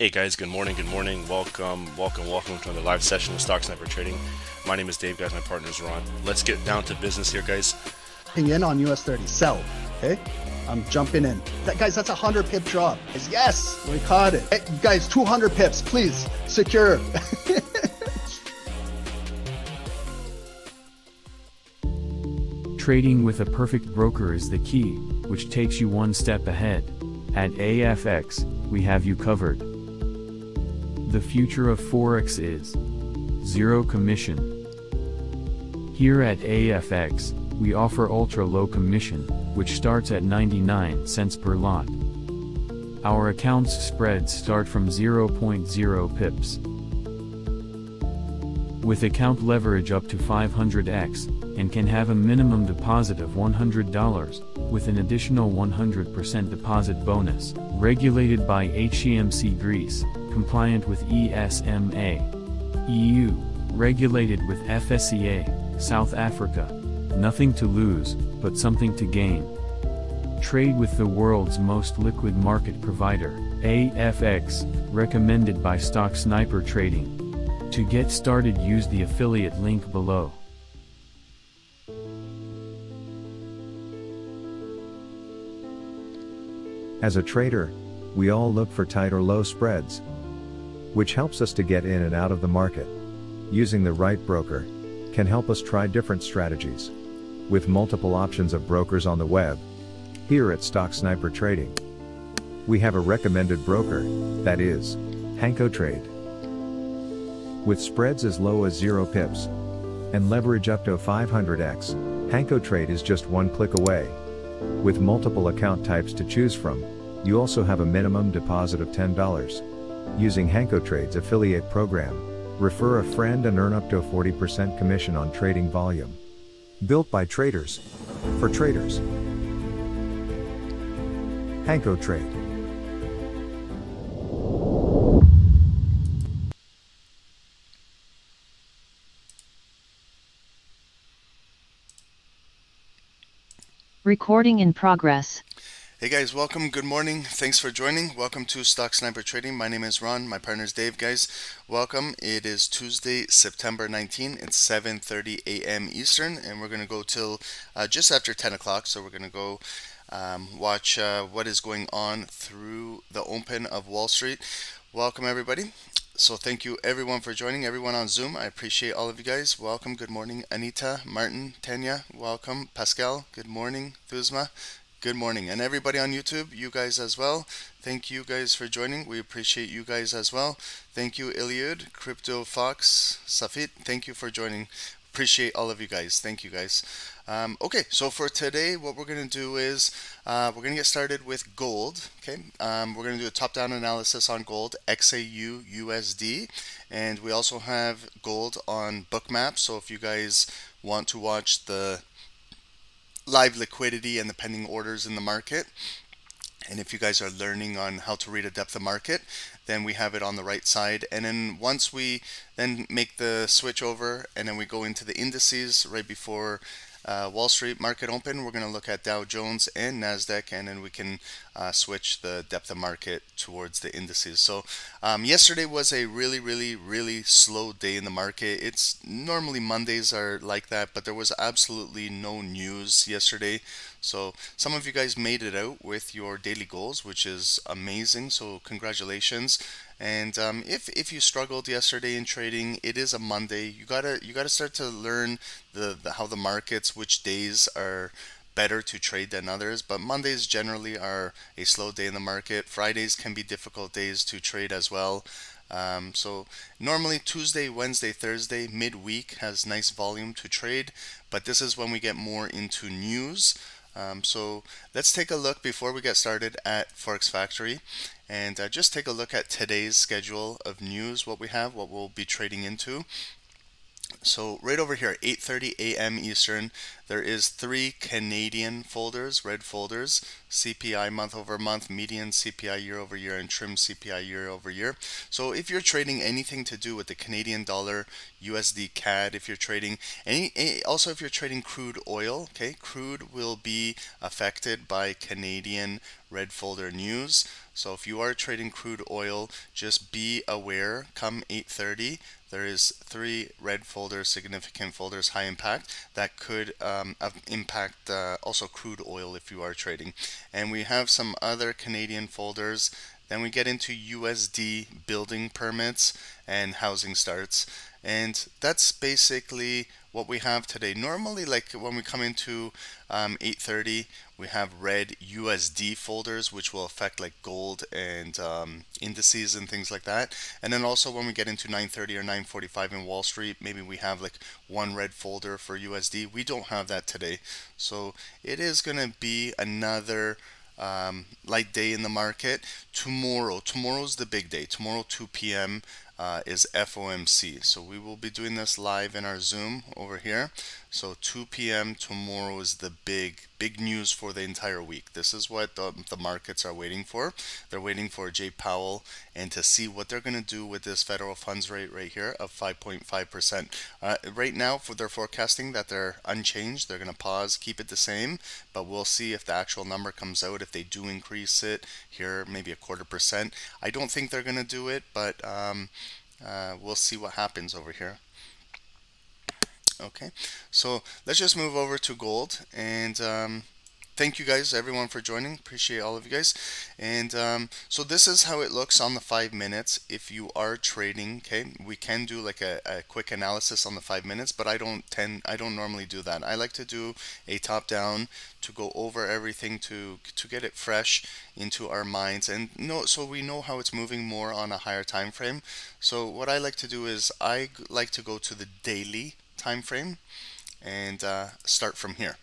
Hey guys, good morning, good morning. Welcome, welcome, welcome to another live session of Stock Sniper Trading. My name is Dave, guys. My partner is Ron. Let's get down to business here, guys. in on US 30. Sell. Okay? I'm jumping in. That, guys, that's a 100 pip drop. Yes, we caught it. Hey, guys, 200 pips, please. Secure. Trading with a perfect broker is the key, which takes you one step ahead. At AFX, we have you covered. The future of Forex is zero commission. Here at AFX, we offer ultra low commission, which starts at 99 cents per lot. Our accounts spreads start from 0.0 pips. With account leverage up to 500x, and can have a minimum deposit of $100, with an additional 100% deposit bonus, regulated by HCMC Greece, compliant with ESMA. EU, regulated with FSCA, South Africa. Nothing to lose, but something to gain. Trade with the world's most liquid market provider, AFX, recommended by Stock Sniper Trading. To get started use the affiliate link below. As a trader, we all look for tight or low spreads, which helps us to get in and out of the market. Using the right broker can help us try different strategies. With multiple options of brokers on the web, here at Stock Sniper Trading, we have a recommended broker, that is, Hanko Trade. With spreads as low as 0 pips and leverage up to 500x, Hanko Trade is just one click away. With multiple account types to choose from, you also have a minimum deposit of $10. Using Hanko Trade's affiliate program, refer a friend and earn up to a 40% commission on trading volume. Built by traders, for traders. Hanko Trade. Recording in progress. Hey guys, welcome. Good morning. Thanks for joining. Welcome to Stock Sniper Trading. My name is Ron. My partner is Dave. Guys, welcome. It is Tuesday, September 19. It's 7:30 a.m. Eastern, and we're gonna go till uh, just after 10 o'clock. So we're gonna go um, watch uh, what is going on through the open of Wall Street. Welcome everybody. So thank you everyone for joining, everyone on Zoom. I appreciate all of you guys. Welcome. Good morning, Anita, Martin, Tanya. Welcome, Pascal. Good morning, Thuzma. Good morning, and everybody on YouTube, you guys as well. Thank you guys for joining. We appreciate you guys as well. Thank you, Iliud, Crypto Fox, Safit. Thank you for joining. Appreciate all of you guys. Thank you guys. Um, okay, so for today, what we're going to do is uh, we're going to get started with gold. Okay, um, we're going to do a top-down analysis on gold, XAU USD, and we also have gold on Bookmap. So if you guys want to watch the live liquidity and the pending orders in the market. And if you guys are learning on how to read a depth of market, then we have it on the right side. And then once we then make the switch over and then we go into the indices right before uh, Wall Street market open, we're going to look at Dow Jones and NASDAQ, and then we can uh, switch the depth of market towards the indices. So um, yesterday was a really, really, really slow day in the market. It's normally Mondays are like that, but there was absolutely no news yesterday. So some of you guys made it out with your daily goals, which is amazing. So congratulations. And um, if if you struggled yesterday in trading, it is a Monday. You gotta you gotta start to learn the, the how the markets, which days are better to trade than others. But Mondays generally are a slow day in the market. Fridays can be difficult days to trade as well. Um, so normally Tuesday, Wednesday, Thursday, midweek has nice volume to trade, but this is when we get more into news. Um, so let's take a look before we get started at Forex Factory and uh, just take a look at today's schedule of news, what we have, what we'll be trading into. So right over here, 8.30 a.m. Eastern, there is three Canadian folders, red folders, CPI month over month, median CPI year over year, and trim CPI year over year. So if you're trading anything to do with the Canadian dollar, USD CAD, if you're trading any, also if you're trading crude oil, okay, crude will be affected by Canadian red folder news. So if you are trading crude oil, just be aware come 8:30 there is three red folders, significant folders, high impact that could um, impact uh, also crude oil if you are trading. And we have some other Canadian folders. Then we get into USD building permits and housing starts. And that's basically what we have today. Normally, like when we come into um, 830, we have red USD folders, which will affect like gold and um, indices and things like that. And then also when we get into 930 or 945 in Wall Street, maybe we have like one red folder for USD. We don't have that today. So it is going to be another um, light day in the market. Tomorrow, tomorrow's the big day. Tomorrow, 2 p.m uh, is FOMC. So we will be doing this live in our Zoom over here. So 2 p.m. tomorrow is the big, big news for the entire week. This is what the, the markets are waiting for. They're waiting for Jay Powell and to see what they're going to do with this federal funds rate right here of 5.5%. Uh, right now, for they're forecasting that they're unchanged, they're going to pause, keep it the same, but we'll see if the actual number comes out. If they do increase it here, maybe a quarter percent. I don't think they're going to do it, but um, uh, we'll see what happens over here. Okay, so let's just move over to gold and um, thank you guys everyone for joining. Appreciate all of you guys. And um, so this is how it looks on the five minutes if you are trading okay? We can do like a, a, quick analysis on the five minutes but I don't tend I don't normally do that. I like to do a top down to go over everything to to get it fresh into our minds. And know so we know how it's moving more on a higher time frame. So what I like to do is I like to go to the daily time frame and uh, start from here.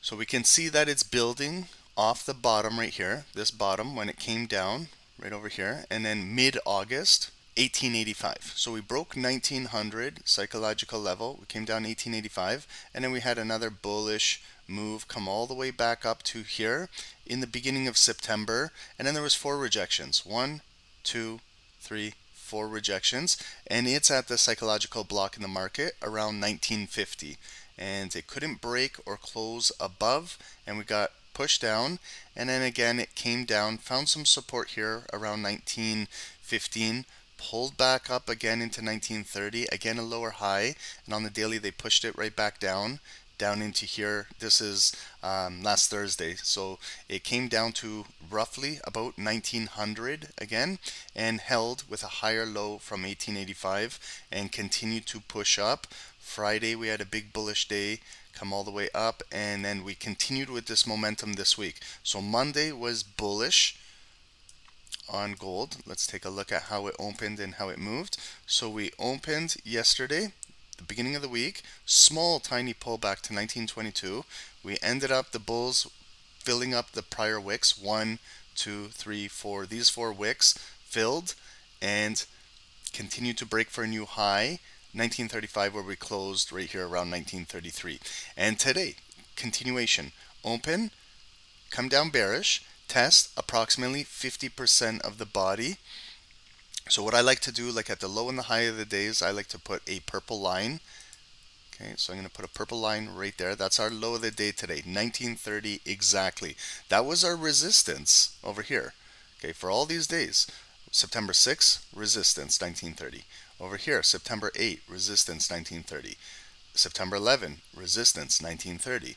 So we can see that it's building off the bottom right here, this bottom when it came down right over here, and then mid-August 1885. So we broke 1900 psychological level, we came down 1885, and then we had another bullish move come all the way back up to here in the beginning of September, and then there was four rejections. One, two, three, four rejections, and it's at the psychological block in the market around 1950. And it couldn't break or close above, and we got pushed down. And then again, it came down, found some support here around 1915 pulled back up again into 1930 again a lower high and on the daily they pushed it right back down down into here. This is um, last Thursday. So it came down to roughly about 1900 again and held with a higher low from 1885 and continued to push up. Friday we had a big bullish day come all the way up and then we continued with this momentum this week. So Monday was bullish on gold. Let's take a look at how it opened and how it moved. So we opened yesterday the beginning of the week, small tiny pullback to 1922. We ended up the bulls filling up the prior wicks, one, two, three, four. These four wicks filled and continued to break for a new high. 1935 where we closed right here around 1933 and today continuation open come down bearish test approximately 50% of the body so what I like to do, like at the low and the high of the days, I like to put a purple line. Okay, so I'm going to put a purple line right there. That's our low of the day today, 1930 exactly. That was our resistance over here. Okay, for all these days. September 6, resistance, 1930. Over here, September 8, resistance, 1930. September 11, resistance, 1930.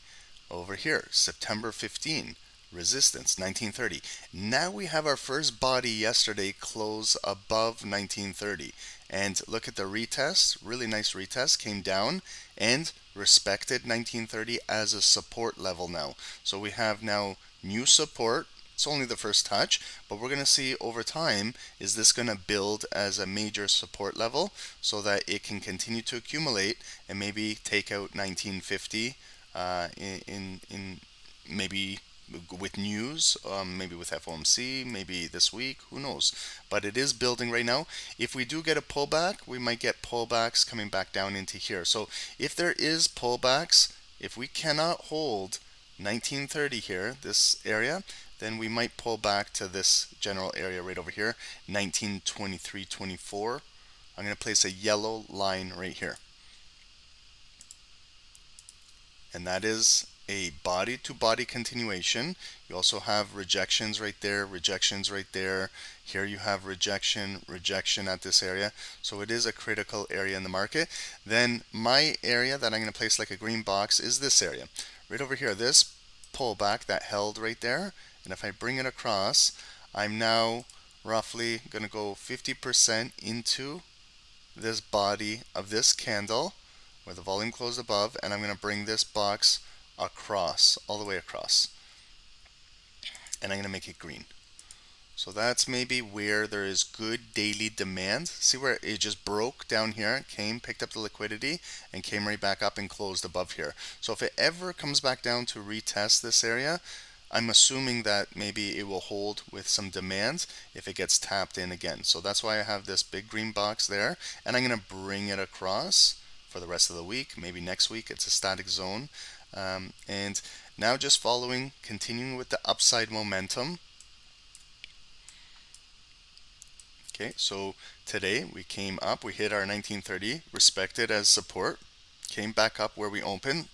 Over here, September 15, resistance 1930 now we have our first body yesterday close above 1930 and look at the retest really nice retest came down and respected 1930 as a support level now. So we have now new support. It's only the first touch but we're going to see over time is this going to build as a major support level so that it can continue to accumulate and maybe take out 1950 uh, in, in, in maybe with news, um, maybe with FOMC, maybe this week, who knows. But it is building right now. If we do get a pullback, we might get pullbacks coming back down into here. So if there is pullbacks, if we cannot hold 1930 here, this area, then we might pull back to this general area right over here, 1923.24. I'm going to place a yellow line right here. And that is a body to body continuation. You also have rejections right there, rejections right there. Here you have rejection, rejection at this area. So it is a critical area in the market. Then my area that I'm going to place like a green box is this area. Right over here, this pullback that held right there. And if I bring it across, I'm now roughly going to go 50% into this body of this candle where the volume closed above and I'm going to bring this box across, all the way across. And I'm going to make it green. So that's maybe where there is good daily demand. See where it just broke down here, came, picked up the liquidity, and came right back up and closed above here. So if it ever comes back down to retest this area, I'm assuming that maybe it will hold with some demand if it gets tapped in again. So that's why I have this big green box there, and I'm going to bring it across for the rest of the week. Maybe next week it's a static zone. Um, and now just following, continuing with the upside momentum. Okay, so today we came up, we hit our 1930, respected as support, came back up where we opened,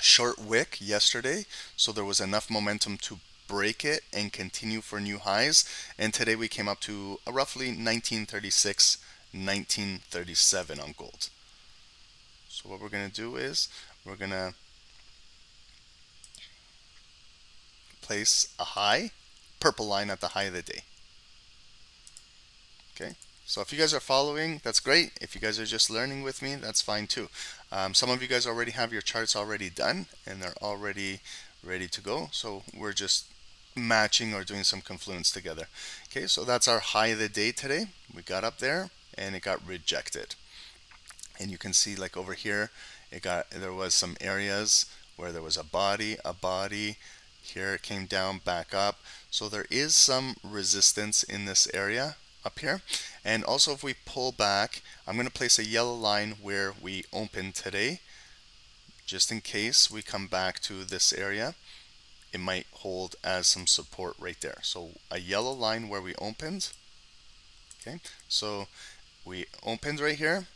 short wick yesterday, so there was enough momentum to break it and continue for new highs. And today we came up to roughly 1936, 1937 on gold. So what we're going to do is we're going to place a high, purple line at the high of the day. Okay, so if you guys are following, that's great. If you guys are just learning with me, that's fine too. Um, some of you guys already have your charts already done and they're already ready to go. So we're just matching or doing some confluence together. Okay, so that's our high of the day today. We got up there and it got rejected. And you can see like over here, it got there was some areas where there was a body, a body, here it came down back up. So there is some resistance in this area up here. And also if we pull back I'm going to place a yellow line where we opened today just in case we come back to this area. It might hold as some support right there. So a yellow line where we opened. Okay so we opened right here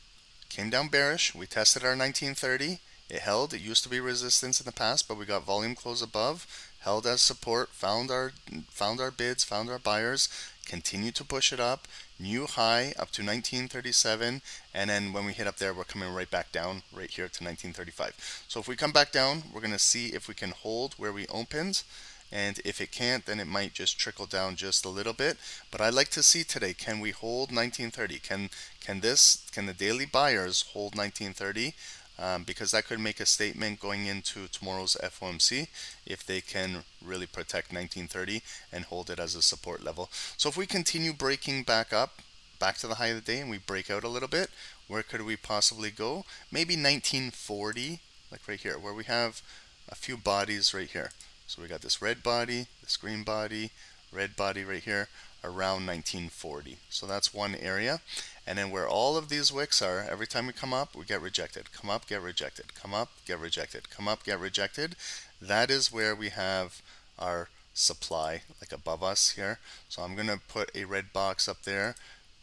came down bearish. We tested our 1930 it held. It used to be resistance in the past but we got volume close above held as support, found our found our bids, found our buyers, continued to push it up, new high up to 1937, and then when we hit up there, we're coming right back down right here to 1935. So if we come back down, we're going to see if we can hold where we opened, and if it can't, then it might just trickle down just a little bit. But I'd like to see today, can we hold 1930? Can can this, can the daily buyers hold 1930? Um, because that could make a statement going into tomorrow's FOMC if they can really protect 1930 and hold it as a support level. So if we continue breaking back up, back to the high of the day and we break out a little bit, where could we possibly go? Maybe 1940, like right here, where we have a few bodies right here. So we got this red body, this green body, red body right here around 1940. So that's one area. And then where all of these wicks are, every time we come up, we get rejected. Come up, get rejected. Come up, get rejected. Come up, get rejected. That is where we have our supply, like above us here. So I'm going to put a red box up there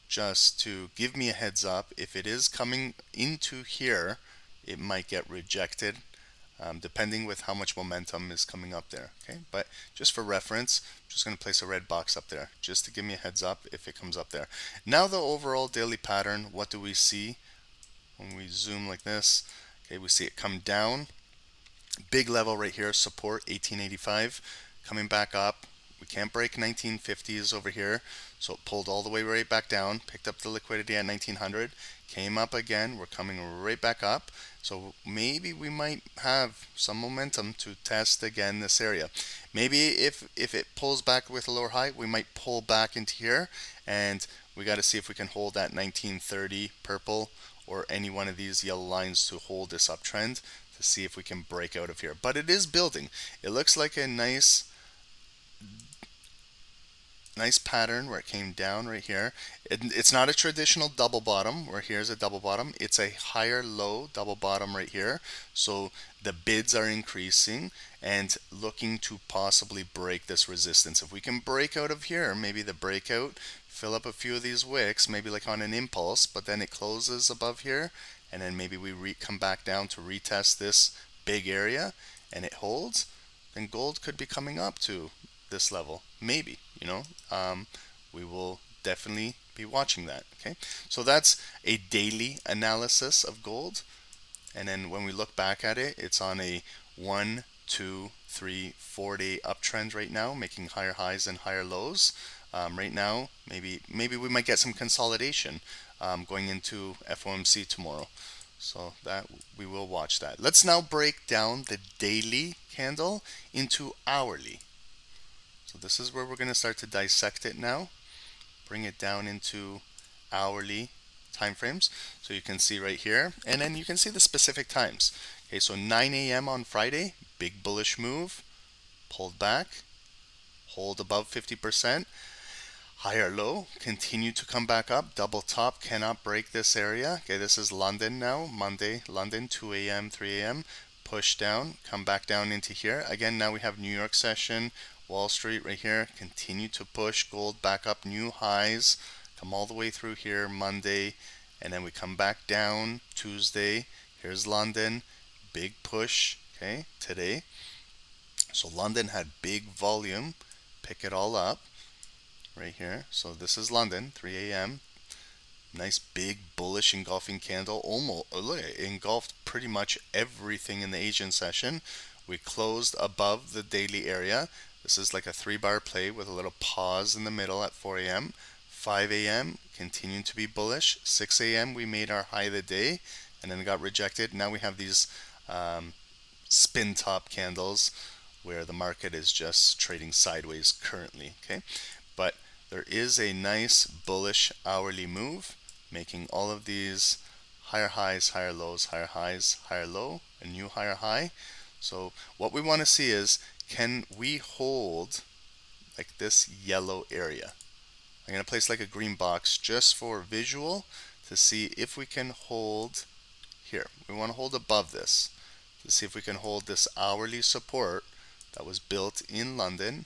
just to give me a heads up. If it is coming into here, it might get rejected um, depending with how much momentum is coming up there. Okay, but just for reference, I'm just going to place a red box up there just to give me a heads up if it comes up there. Now the overall daily pattern, what do we see when we zoom like this? Okay, we see it come down, big level right here, support 1885, coming back up. We can't break 1950s over here, so it pulled all the way right back down, picked up the liquidity at 1900, came up again, we're coming right back up, so maybe we might have some momentum to test again this area. Maybe if, if it pulls back with a lower high, we might pull back into here and we got to see if we can hold that 1930 purple or any one of these yellow lines to hold this uptrend to see if we can break out of here. But it is building. It looks like a nice nice pattern where it came down right here. It, it's not a traditional double bottom where here's a double bottom. It's a higher low double bottom right here. So the bids are increasing and looking to possibly break this resistance. If we can break out of here, maybe the breakout, fill up a few of these wicks, maybe like on an impulse, but then it closes above here and then maybe we come back down to retest this big area and it holds, then gold could be coming up to this level. Maybe, you know, um, we will definitely be watching that. Okay, so that's a daily analysis of gold. And then when we look back at it, it's on a one, two, three, four day uptrend right now, making higher highs and higher lows. Um, right now, maybe maybe we might get some consolidation um, going into FOMC tomorrow. So that we will watch that. Let's now break down the daily candle into hourly. So this is where we're going to start to dissect it now. Bring it down into hourly time frames. So you can see right here, and then you can see the specific times. Okay, so 9 a.m. on Friday, big bullish move, pulled back, hold above 50%, higher low, continue to come back up, double top, cannot break this area. Okay, this is London now, Monday, London, 2 a.m., 3 a.m., push down, come back down into here. Again, now we have New York session, Wall Street right here, continue to push gold back up new highs, come all the way through here Monday, and then we come back down Tuesday. Here's London, big push, okay, today. So London had big volume, pick it all up right here. So this is London, 3 a.m. Nice big bullish engulfing candle, almost uh, look, engulfed pretty much everything in the Asian session. We closed above the daily area. This is like a three bar play with a little pause in the middle at 4 a.m. 5 a.m. continuing to be bullish. 6 a.m. we made our high of the day and then got rejected. Now we have these um, spin top candles where the market is just trading sideways currently. Okay, but there is a nice bullish hourly move making all of these higher highs, higher lows, higher highs, higher low, a new higher high. So what we want to see is can we hold like this yellow area? I'm going to place like a green box just for visual to see if we can hold here. We want to hold above this to see if we can hold this hourly support that was built in London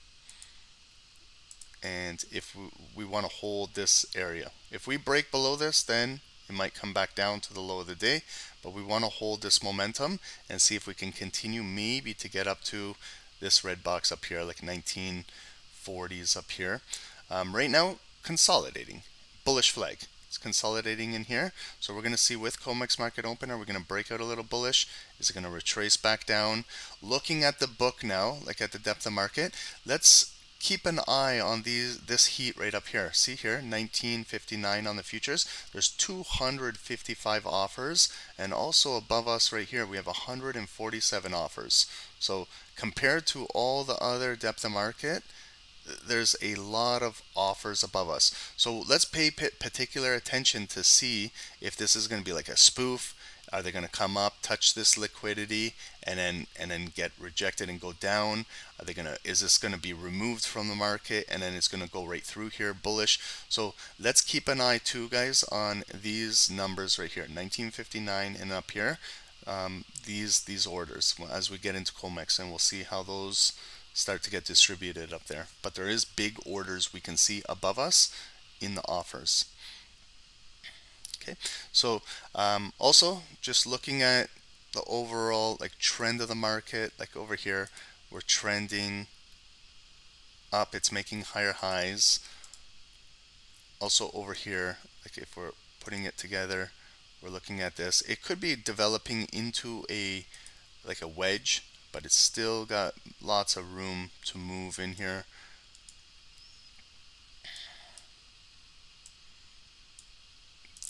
and if we, we want to hold this area. If we break below this then it might come back down to the low of the day but we want to hold this momentum and see if we can continue maybe to get up to this red box up here, like 1940s up here. Um, right now, consolidating. Bullish flag. It's consolidating in here. So we're going to see with COMEX market open, are we going to break out a little bullish? Is it going to retrace back down? Looking at the book now, like at the depth of market, let's keep an eye on these this heat right up here. See here, 1959 on the futures. There's 255 offers, and also above us right here, we have 147 offers. So compared to all the other depth of market, there's a lot of offers above us. So let's pay particular attention to see if this is going to be like a spoof, are they going to come up, touch this liquidity, and then and then get rejected and go down? Are they going to? Is this going to be removed from the market and then it's going to go right through here, bullish? So let's keep an eye too, guys, on these numbers right here, 1959 and up here. Um, these these orders as we get into Comex, and we'll see how those start to get distributed up there. But there is big orders we can see above us in the offers. Okay, so um, also just looking at the overall like trend of the market, like over here, we're trending up. It's making higher highs. Also over here, like if we're putting it together, we're looking at this. It could be developing into a like a wedge, but it's still got lots of room to move in here.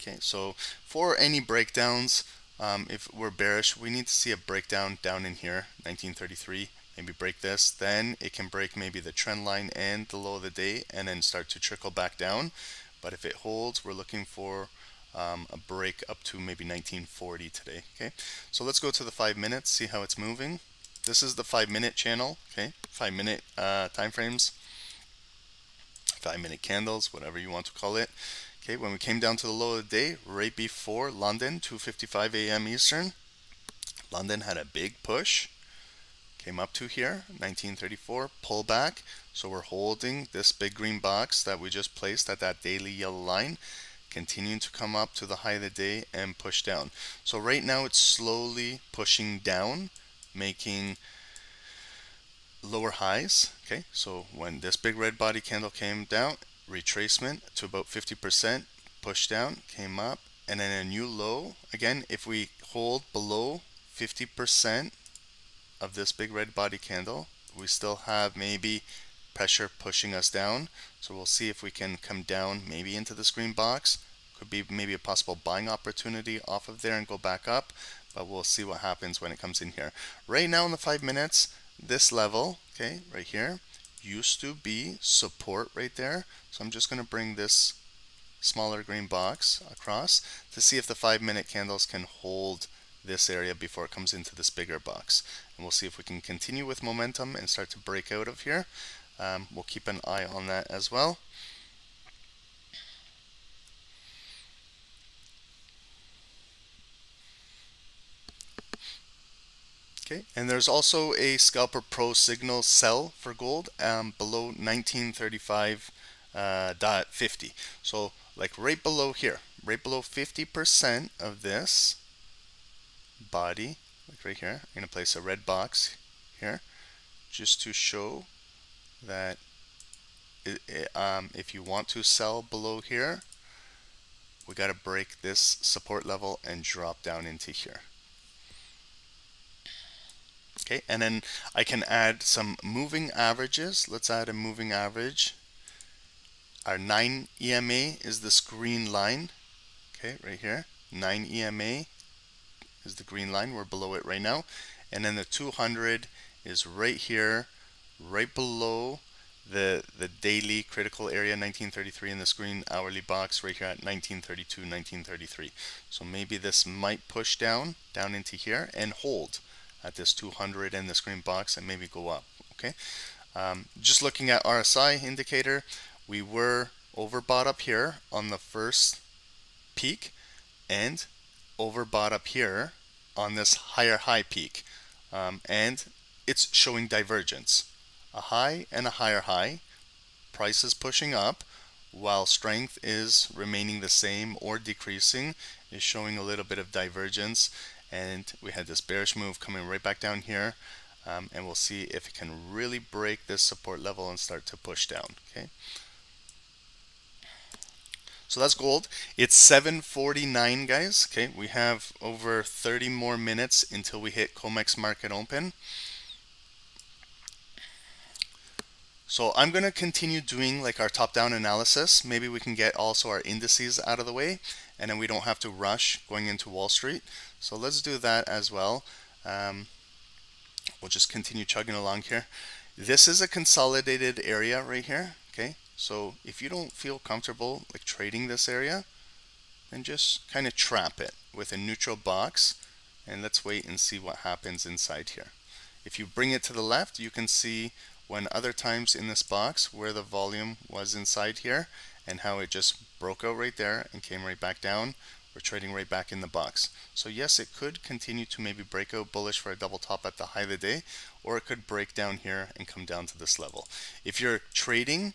Okay, so for any breakdowns, um, if we're bearish, we need to see a breakdown down in here, 1933. Maybe break this, then it can break maybe the trend line and the low of the day and then start to trickle back down. But if it holds, we're looking for um, a break up to maybe 1940 today. Okay, so let's go to the five minutes, see how it's moving. this is the five minute channel, okay, five minute uh, time frames, five minute candles, whatever you want to call it. Okay, when we came down to the low of the day, right before London, 2.55 a.m. Eastern, London had a big push, came up to here, 1934, pull back. So we're holding this big green box that we just placed at that daily yellow line, continuing to come up to the high of the day and push down. So right now it's slowly pushing down, making lower highs. Okay, so when this big red body candle came down, retracement to about 50%, push down, came up, and then a new low. Again, if we hold below 50% of this big red body candle, we still have maybe pressure pushing us down. So we'll see if we can come down maybe into this green box. Could be maybe a possible buying opportunity off of there and go back up, but we'll see what happens when it comes in here. Right now in the five minutes, this level, okay, right here, used to be support right there. So I'm just going to bring this smaller green box across to see if the five minute candles can hold this area before it comes into this bigger box. And we'll see if we can continue with momentum and start to break out of here. Um, we'll keep an eye on that as well. Okay, and there's also a Scalper Pro signal sell for gold um, below 1935.50. uh, So like right below here, right below 50% of this body, like right here, I'm going to place a red box here just to show that it, it, um, if you want to sell below here, we got to break this support level and drop down into here. Okay, and then I can add some moving averages. Let's add a moving average. Our 9 EMA is this green line. Okay, right here. 9 EMA is the green line. We're below it right now. And then the 200 is right here, right below the the daily critical area 1933 in this green hourly box right here at 1932 1933 so maybe this might push down down into here and hold at this 200 in the screen box and maybe go up. Okay, um, just looking at RSI indicator, we were overbought up here on the first peak and overbought up here on this higher high peak. Um, and it's showing divergence. A high and a higher high, price is pushing up, while strength is remaining the same or decreasing, is showing a little bit of divergence and we had this bearish move coming right back down here um, and we'll see if it can really break this support level and start to push down okay so that's gold it's 749 guys okay we have over 30 more minutes until we hit COMEX market open So I'm going to continue doing like our top-down analysis. Maybe we can get also our indices out of the way and then we don't have to rush going into Wall Street. So let's do that as well. Um, we'll just continue chugging along here. This is a consolidated area right here. Okay, so if you don't feel comfortable like trading this area, then just kind of trap it with a neutral box and let's wait and see what happens inside here. If you bring it to the left, you can see when other times in this box where the volume was inside here and how it just broke out right there and came right back down we're trading right back in the box. So yes it could continue to maybe break out bullish for a double top at the high of the day or it could break down here and come down to this level. If you're trading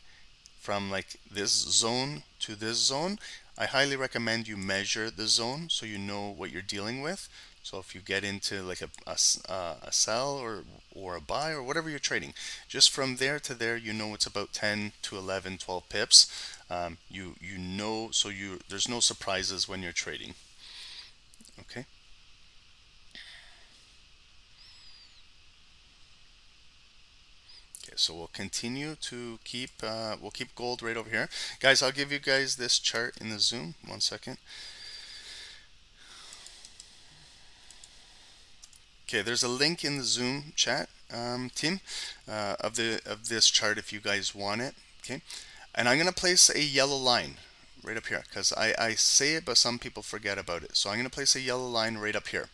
from like this zone to this zone I highly recommend you measure the zone so you know what you're dealing with so if you get into like a, a, uh, a, sell or, or a buy or whatever you're trading, just from there to there, you know it's about 10 to 11, 12 pips. Um, you, you know, so you there's no surprises when you're trading. Okay. Okay, so we'll continue to keep, uh, we'll keep gold right over here. Guys, I'll give you guys this chart in the Zoom. One second. Okay, there's a link in the Zoom chat um, team uh, of the of this chart if you guys want it. Okay, and I'm gonna place a yellow line right up here because I, I say it but some people forget about it. So I'm gonna place a yellow line right up here.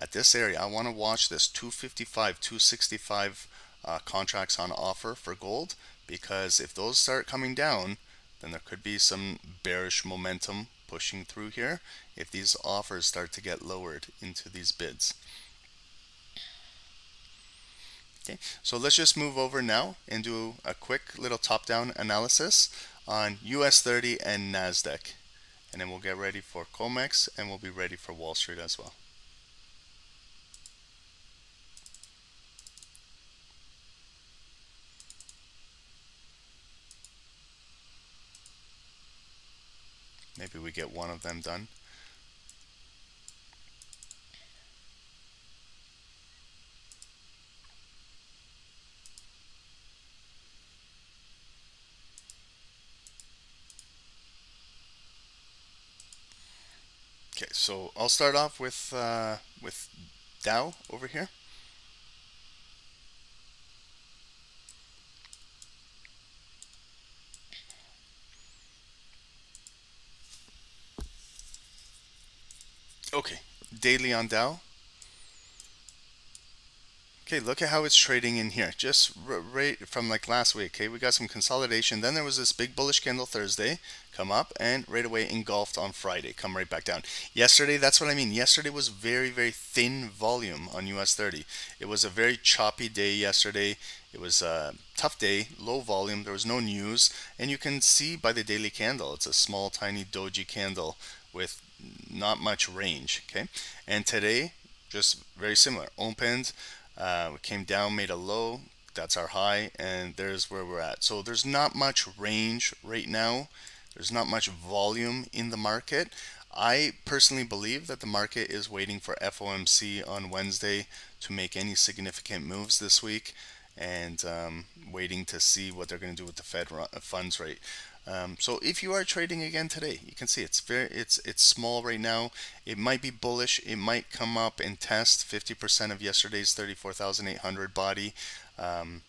at this area, I want to watch this 255, 265 uh, contracts on offer for gold because if those start coming down, then there could be some bearish momentum pushing through here if these offers start to get lowered into these bids. Okay, so let's just move over now and do a quick little top-down analysis on US 30 and NASDAQ. And then we'll get ready for COMEX and we'll be ready for Wall Street as well. Maybe we get one of them done. Okay, so I'll start off with uh, with Dow over here. Okay, daily on Dow. Okay, look at how it's trading in here. Just right from like last week. Okay, we got some consolidation. Then there was this big bullish candle Thursday come up and right away engulfed on Friday, come right back down. Yesterday, that's what I mean. Yesterday was very, very thin volume on US 30. It was a very choppy day yesterday. It was a tough day, low volume. There was no news. And you can see by the daily candle, it's a small, tiny doji candle with not much range. Okay, and today, just very similar. Opened uh, we came down, made a low. That's our high, and there's where we're at. So there's not much range right now. There's not much volume in the market. I personally believe that the market is waiting for FOMC on Wednesday to make any significant moves this week and um, waiting to see what they're going to do with the Fed funds rate. Um, so if you are trading again today, you can see it's very it's it's small right now. It might be bullish. It might come up and test 50% of yesterday's 34,800 body. Um,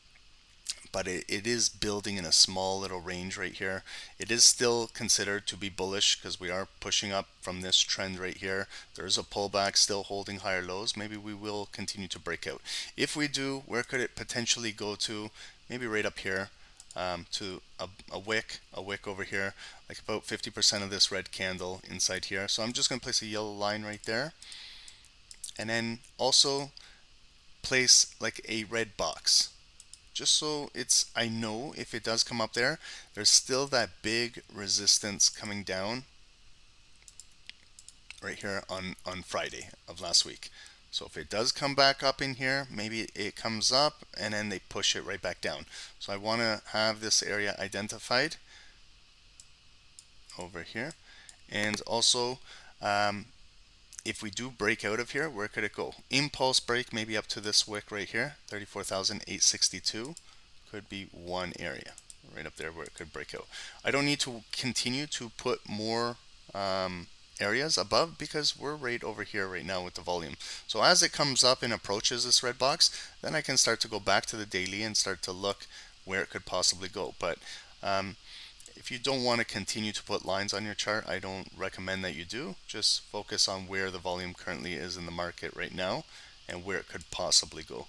but it, it is building in a small little range right here. It is still considered to be bullish because we are pushing up from this trend right here. There's a pullback still holding higher lows. Maybe we will continue to break out. If we do, where could it potentially go to? Maybe right up here um, to a, a, wick, a wick over here, like about 50% of this red candle inside here. So I'm just going to place a yellow line right there. And then also place like a red box. Just so it's, I know if it does come up there, there's still that big resistance coming down right here on, on Friday of last week. So if it does come back up in here, maybe it comes up and then they push it right back down. So I want to have this area identified over here. And also, um, if we do break out of here, where could it go? Impulse break maybe up to this wick right here, 34,862 could be one area right up there where it could break out. I don't need to continue to put more um, areas above because we're right over here right now with the volume. So as it comes up and approaches this red box, then I can start to go back to the daily and start to look where it could possibly go. But um, if you don't want to continue to put lines on your chart, I don't recommend that you do. Just focus on where the volume currently is in the market right now and where it could possibly go.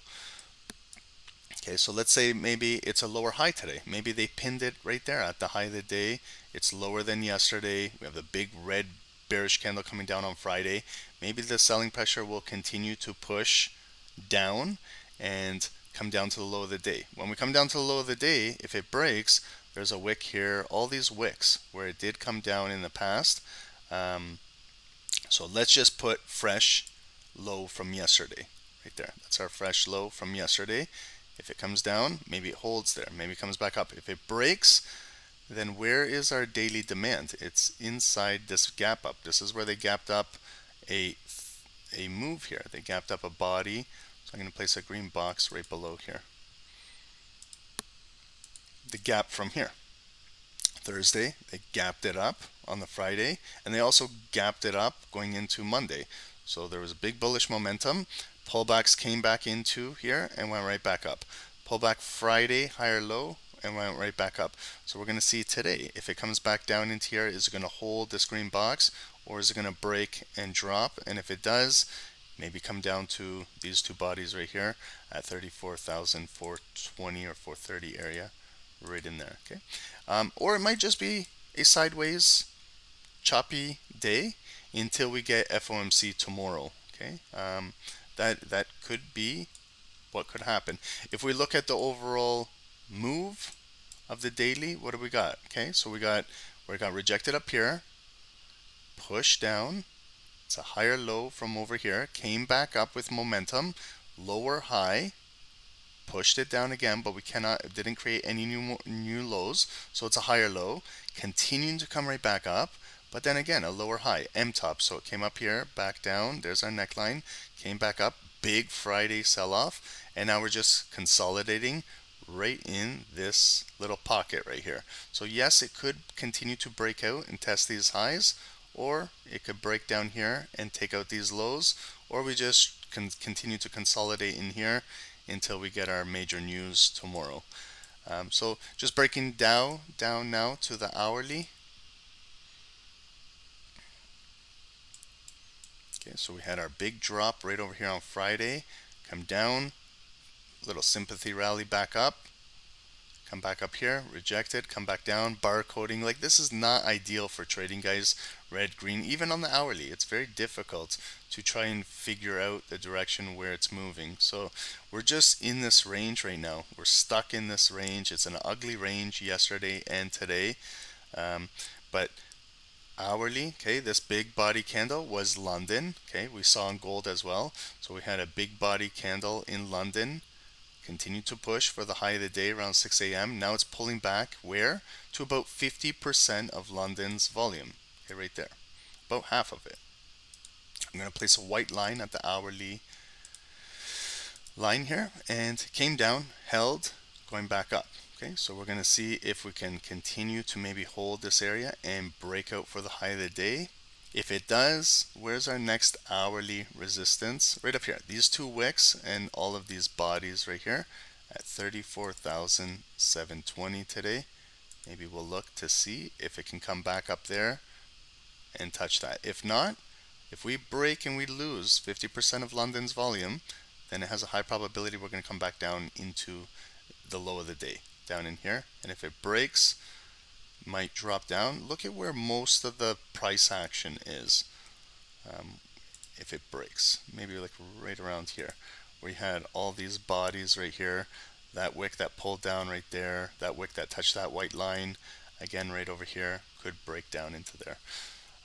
Okay, so let's say maybe it's a lower high today. Maybe they pinned it right there at the high of the day. It's lower than yesterday. We have the big red bearish candle coming down on Friday. Maybe the selling pressure will continue to push down and come down to the low of the day. When we come down to the low of the day, if it breaks, there's a wick here, all these wicks where it did come down in the past. Um, so let's just put fresh low from yesterday right there. That's our fresh low from yesterday. If it comes down, maybe it holds there. Maybe it comes back up. If it breaks, then where is our daily demand? It's inside this gap up. This is where they gapped up a, a move here. They gapped up a body. So I'm going to place a green box right below here. The gap from here. Thursday, they gapped it up on the Friday, and they also gapped it up going into Monday. So there was a big bullish momentum. Pullbacks came back into here and went right back up. Pullback Friday, higher low, and went right back up. So we're going to see today if it comes back down into here, is it going to hold this green box or is it going to break and drop? And if it does, maybe come down to these two bodies right here at 34,420 or 430 area right in there okay um, or it might just be a sideways choppy day until we get FOMC tomorrow okay um, that that could be what could happen if we look at the overall move of the daily what do we got? Okay so we got we got rejected up here push down it's a higher low from over here came back up with momentum lower high pushed it down again but we cannot it didn't create any new new lows so it's a higher low continuing to come right back up but then again a lower high M top so it came up here back down there's our neckline came back up big Friday sell-off and now we're just consolidating right in this little pocket right here. So yes it could continue to break out and test these highs or it could break down here and take out these lows or we just can continue to consolidate in here until we get our major news tomorrow. Um, so just breaking down down now to the hourly. Okay so we had our big drop right over here on Friday come down little sympathy rally back up come back up here reject it, come back down bar coding like this is not ideal for trading guys red green even on the hourly. It's very difficult to try and figure out the direction where it's moving. So we're just in this range right now. We're stuck in this range. It's an ugly range yesterday and today. Um, but hourly okay this big body candle was London okay? We saw in gold as well. So we had a big body candle in London Continue to push for the high of the day around 6 a.m. Now it's pulling back where? To about 50% of London's volume. Okay, right there. About half of it. I'm going to place a white line at the hourly line here and came down, held, going back up. Okay, so we're going to see if we can continue to maybe hold this area and break out for the high of the day if it does, where's our next hourly resistance? Right up here. These two wicks and all of these bodies right here at 34,720 today. Maybe we'll look to see if it can come back up there and touch that. If not, if we break and we lose 50% of London's volume, then it has a high probability we're going to come back down into the low of the day, down in here. And if it breaks, might drop down. Look at where most of the price action is um, if it breaks. Maybe like right around here. We had all these bodies right here. That wick that pulled down right there. That wick that touched that white line. Again, right over here. Could break down into there.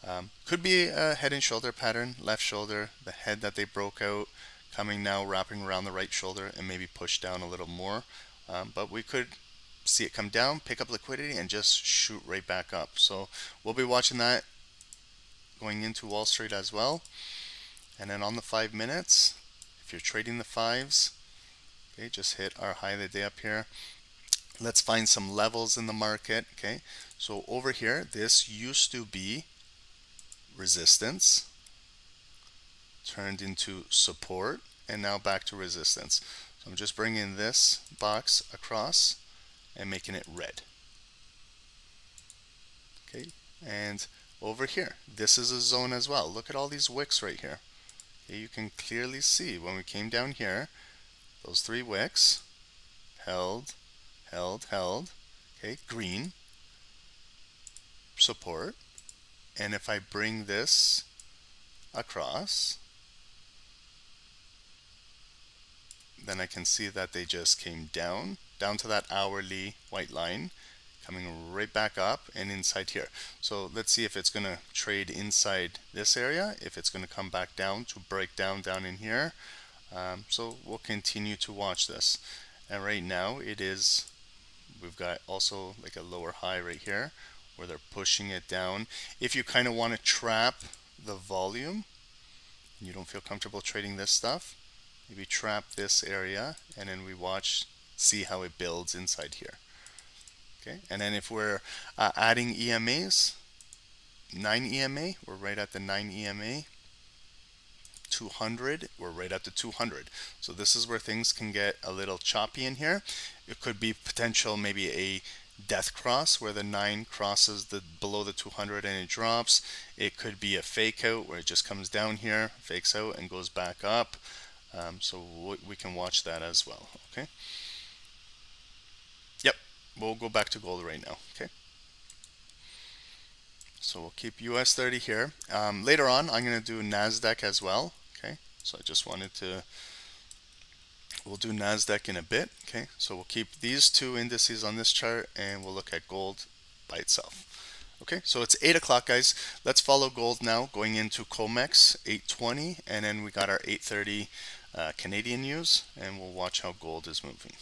Um, could be a head and shoulder pattern. Left shoulder. The head that they broke out coming now wrapping around the right shoulder and maybe push down a little more. Um, but we could see it come down, pick up liquidity, and just shoot right back up. So we'll be watching that going into Wall Street as well. And then on the five minutes, if you're trading the fives, okay, just hit our high of the day up here. Let's find some levels in the market. Okay, so over here, this used to be resistance, turned into support, and now back to resistance. So I'm just bringing this box across and making it red. Okay, and over here, this is a zone as well. Look at all these wicks right here. Okay, you can clearly see when we came down here, those three wicks held, held, held, okay, green, support, and if I bring this across, then I can see that they just came down down to that hourly white line coming right back up and inside here. So let's see if it's going to trade inside this area, if it's going to come back down to break down down in here. Um, so we'll continue to watch this. And right now it is, we've got also like a lower high right here where they're pushing it down. If you kind of want to trap the volume, you don't feel comfortable trading this stuff, maybe trap this area and then we watch see how it builds inside here. Okay, and then if we're uh, adding EMAs, 9 EMA, we're right at the 9 EMA. 200, we're right at the 200. So this is where things can get a little choppy in here. It could be potential maybe a death cross where the 9 crosses the below the 200 and it drops. It could be a fake out where it just comes down here, fakes out and goes back up. Um, so we can watch that as well. Okay. We'll go back to gold right now. Okay. So we'll keep US 30 here. Um, later on, I'm going to do NASDAQ as well. Okay. So I just wanted to We'll do NASDAQ in a bit. Okay, so we'll keep these two indices on this chart and we'll look at gold by itself. Okay, so it's 8 o'clock, guys. Let's follow gold now, going into COMEX 820, and then we got our 830 uh, Canadian news, and we'll watch how gold is moving.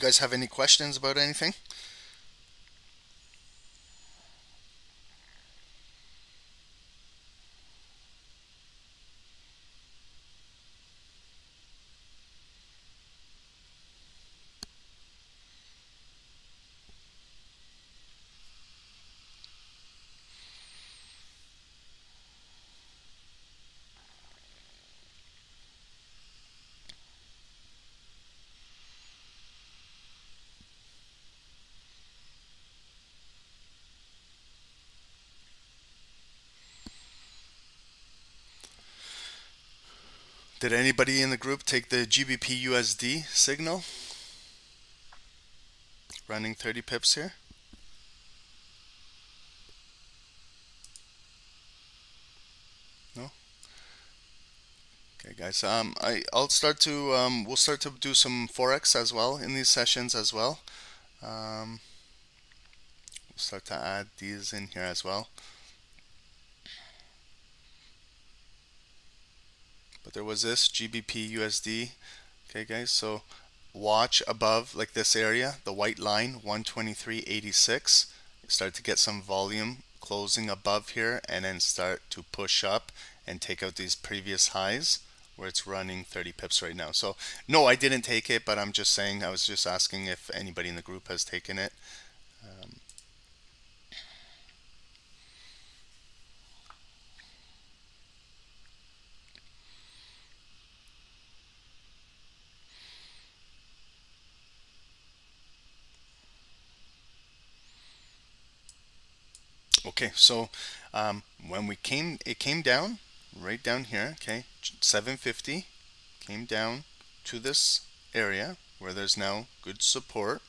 You guys have any questions about anything? Did anybody in the group take the GBP USD signal? Running 30 pips here. No? Okay guys, um, I, I'll start to, um, we'll start to do some Forex as well in these sessions as well. Um, we'll start to add these in here as well. But there was this GBP USD okay guys so watch above like this area the white line 123.86 start to get some volume closing above here and then start to push up and take out these previous highs where it's running 30 pips right now. So no I didn't take it but I'm just saying I was just asking if anybody in the group has taken it um, Okay, so um, when we came, it came down right down here, okay, 750 came down to this area where there's now good support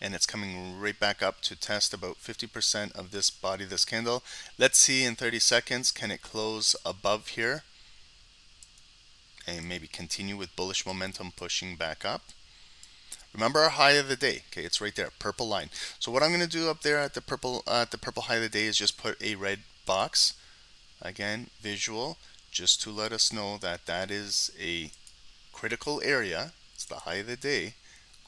and it's coming right back up to test about 50% of this body, this candle. Let's see in 30 seconds, can it close above here and maybe continue with bullish momentum pushing back up. Remember our high of the day. Okay, it's right there, purple line. So what I'm going to do up there at the purple uh, at the purple high of the day is just put a red box. Again, visual, just to let us know that that is a critical area. It's the high of the day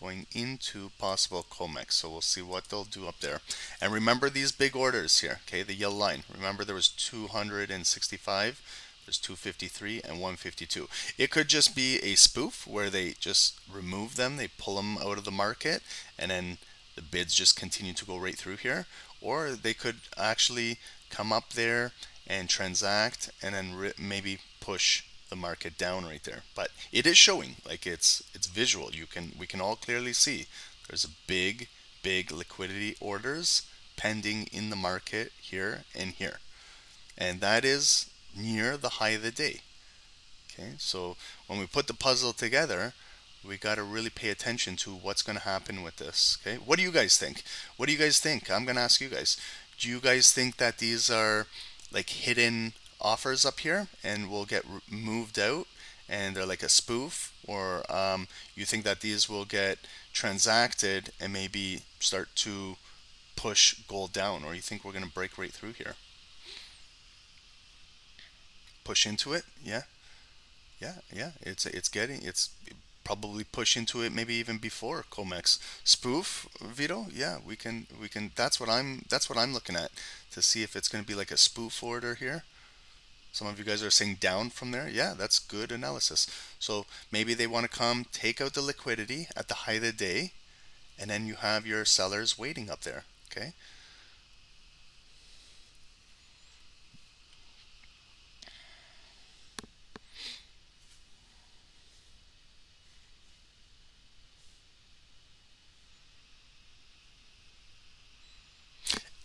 going into possible COMEX. So we'll see what they'll do up there. And remember these big orders here, okay, the yellow line. Remember there was 265 there's 253 and 152. It could just be a spoof where they just remove them, they pull them out of the market, and then the bids just continue to go right through here. Or they could actually come up there and transact and then maybe push the market down right there. But it is showing, like it's it's visual. You can we can all clearly see there's a big, big liquidity orders pending in the market here and here. And that is near the high of the day. Okay, so when we put the puzzle together, we got to really pay attention to what's going to happen with this. Okay, what do you guys think? What do you guys think? I'm going to ask you guys. Do you guys think that these are like hidden offers up here and will get moved out and they're like a spoof? Or um, you think that these will get transacted and maybe start to push gold down? Or you think we're going to break right through here? Push into it. Yeah, yeah, yeah. It's it's getting it's probably push into it maybe even before Comex spoof Vito. Yeah, we can we can. That's what I'm that's what I'm looking at to see if it's going to be like a spoof order here. Some of you guys are saying down from there. Yeah, that's good analysis. So maybe they want to come take out the liquidity at the height of the day and then you have your sellers waiting up there okay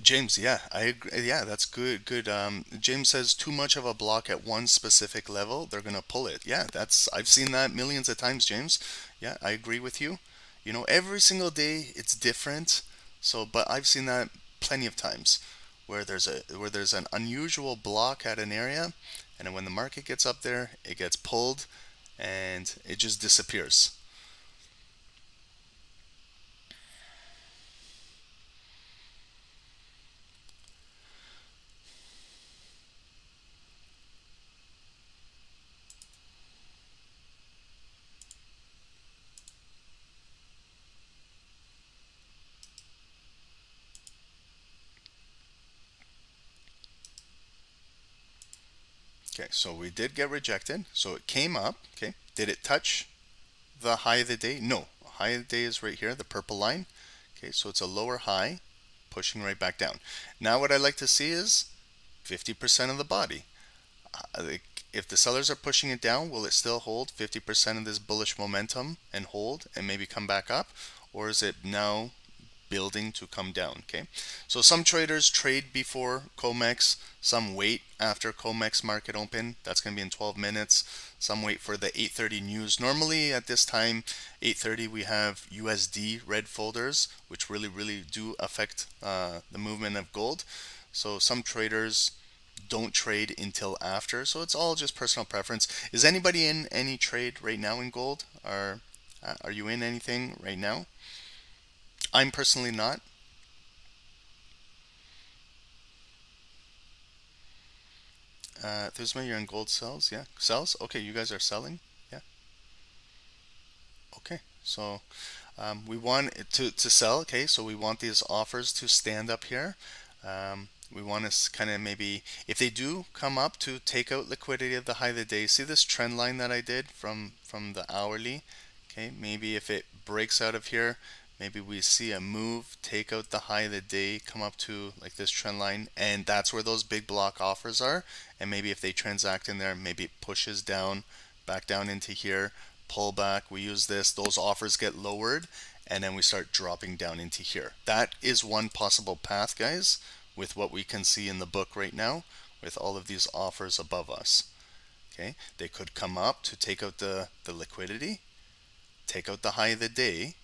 James, yeah, I agree. Yeah, that's good. Good. Um, James says too much of a block at one specific level, they're gonna pull it. Yeah, that's I've seen that millions of times, James. Yeah, I agree with you. You know, every single day it's different. So, but I've seen that plenty of times where there's a where there's an unusual block at an area, and when the market gets up there, it gets pulled, and it just disappears. So we did get rejected. So it came up. Okay, did it touch the high of the day? No, high of the day is right here, the purple line. Okay, so it's a lower high, pushing right back down. Now what I like to see is 50% of the body. Uh, if the sellers are pushing it down, will it still hold 50% of this bullish momentum and hold and maybe come back up? Or is it now building to come down okay? So some traders trade before COMEX some wait after COMEX market open. That's going to be in 12 minutes. Some wait for the 8:30 news. Normally at this time 8:30 we have USD red folders which really really do affect uh, the movement of gold. So some traders don't trade until after. So it's all just personal preference. Is anybody in any trade right now in gold? Are uh, are you in anything right now I'm personally not. Uh, Thuzma, you're in gold cells, yeah? Cells? Okay, you guys are selling, yeah? Okay, so um, we want to, to sell, okay? So we want these offers to stand up here. Um, we want to kind of maybe, if they do come up to take out liquidity of the high of the day, see this trend line that I did from, from the hourly? Okay, maybe if it breaks out of here, maybe we see a move take out the high of the day come up to like this trend line and that's where those big block offers are. And maybe if they transact in there maybe it pushes down back down into here pull back we use this those offers get lowered and then we start dropping down into here. That is one possible path guys with what we can see in the book right now with all of these offers above us. Okay? They could come up to take out the the liquidity take out the high of the day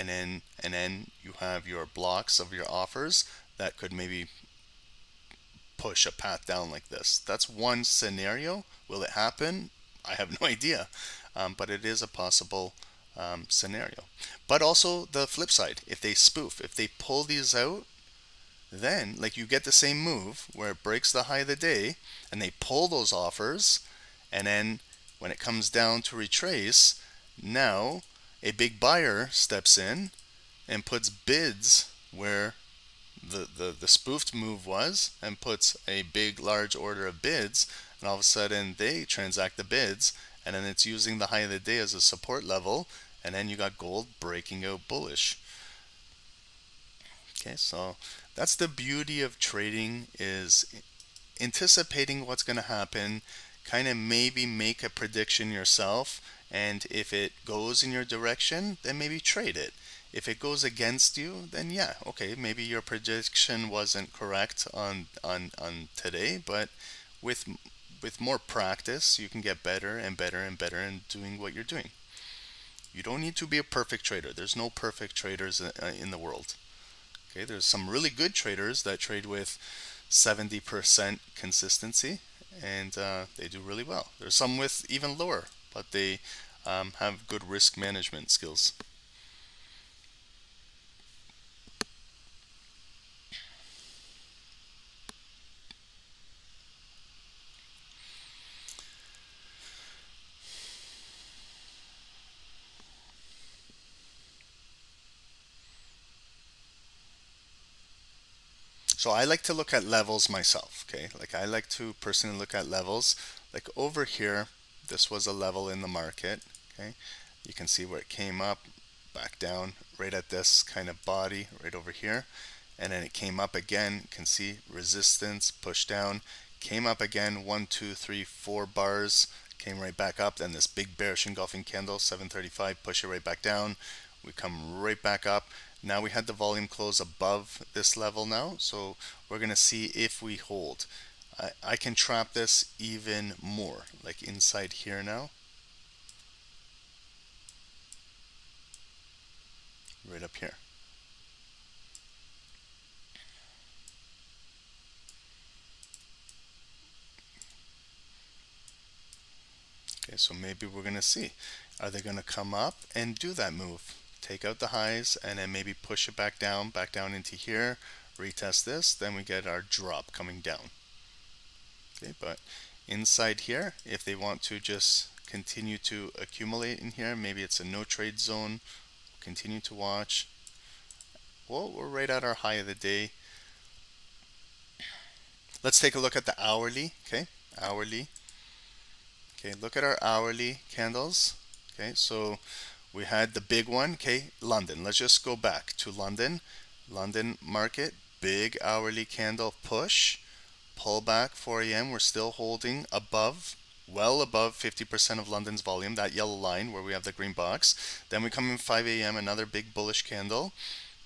and then and then you have your blocks of your offers that could maybe push a path down like this. That's one scenario. Will it happen? I have no idea, um, but it is a possible um, scenario. But also the flip side, if they spoof, if they pull these out, then like you get the same move where it breaks the high of the day and they pull those offers and then when it comes down to retrace, now a big buyer steps in and puts bids where the, the, the spoofed move was and puts a big large order of bids and all of a sudden they transact the bids and then it's using the high of the day as a support level and then you got gold breaking out bullish. Okay so that's the beauty of trading is anticipating what's going to happen kind of maybe make a prediction yourself and if it goes in your direction, then maybe trade it. If it goes against you, then yeah, okay, maybe your prediction wasn't correct on on on today, but with with more practice, you can get better and better and better in doing what you're doing. You don't need to be a perfect trader. There's no perfect traders uh, in the world. Okay, there's some really good traders that trade with 70% consistency and uh, they do really well. There's some with even lower but they um, have good risk management skills. So I like to look at levels myself, okay? Like I like to personally look at levels. Like over here, this was a level in the market okay? You can see where it came up back down right at this kind of body right over here. And then it came up again you can see resistance push down came up again one two three four bars came right back up then this big bearish engulfing candle 735 push it right back down. We come right back up. Now we had the volume close above this level now so we're gonna see if we hold I, I can trap this even more like inside here now right up here Okay, so maybe we're going to see. Are they going to come up and do that move? Take out the highs and then maybe push it back down, back down into here, retest this, then we get our drop coming down. Okay, but inside here, if they want to just continue to accumulate in here, maybe it's a no trade zone, continue to watch. Well, we're right at our high of the day. Let's take a look at the hourly, okay, hourly. Okay, look at our hourly candles. Okay, so we had the big one, okay, London. Let's just go back to London. London market, big hourly candle push, pull back 4 a.m. We're still holding above, well above 50% of London's volume, that yellow line where we have the green box. Then we come in 5 a.m., another big bullish candle.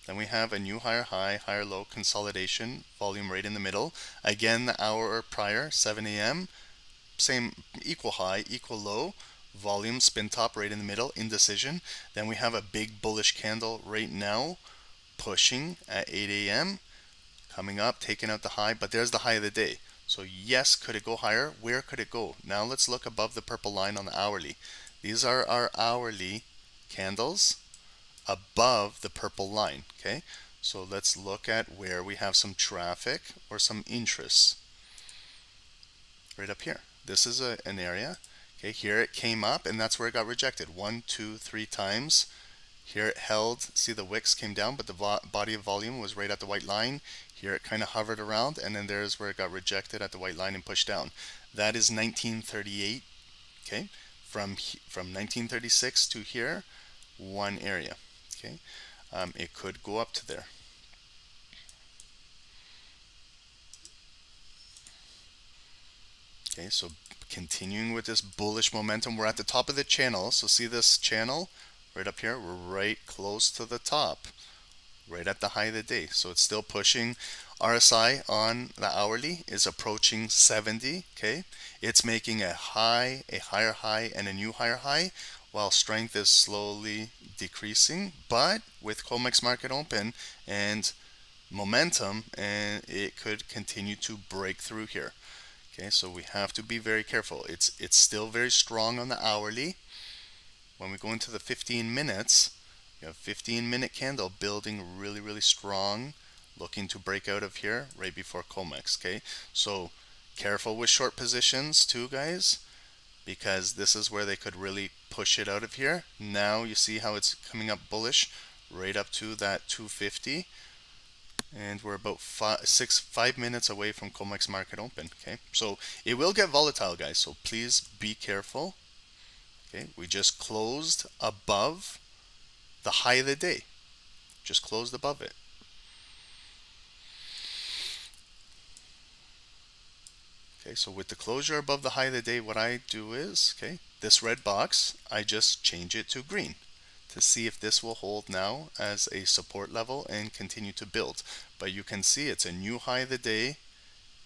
Then we have a new higher high, higher low consolidation, volume right in the middle. Again, the hour prior, 7 a.m., same equal high, equal low, volume, spin top right in the middle, indecision. Then we have a big bullish candle right now, pushing at 8 a.m., coming up, taking out the high, but there's the high of the day. So yes, could it go higher? Where could it go? Now let's look above the purple line on the hourly. These are our hourly candles above the purple line, okay? So let's look at where we have some traffic or some interest. Right up here. This is a, an area. Okay, here it came up and that's where it got rejected. One, two, three times. Here it held, see the wicks came down, but the body of volume was right at the white line. Here it kind of hovered around, and then there's where it got rejected at the white line and pushed down. That is 1938, okay? From, from 1936 to here, one area, okay? Um, it could go up to there. Okay, so continuing with this bullish momentum, we're at the top of the channel. So see this channel right up here? We're right close to the top, right at the high of the day. So it's still pushing. RSI on the hourly is approaching 70. Okay, it's making a high, a higher high, and a new higher high, while strength is slowly decreasing. But with COMEX market open and momentum, and it could continue to break through here. Okay, so we have to be very careful. It's it's still very strong on the hourly. When we go into the 15 minutes, you have 15 minute candle building really, really strong, looking to break out of here right before COMEX. Okay, so careful with short positions too, guys, because this is where they could really push it out of here. Now you see how it's coming up bullish right up to that 250 and we're about five, six, five minutes away from COMEX market open. Okay, so it will get volatile, guys. So please be careful. Okay, we just closed above the high of the day. Just closed above it. Okay, so with the closure above the high of the day, what I do is, okay, this red box, I just change it to green to see if this will hold now as a support level and continue to build. But you can see it's a new high of the day.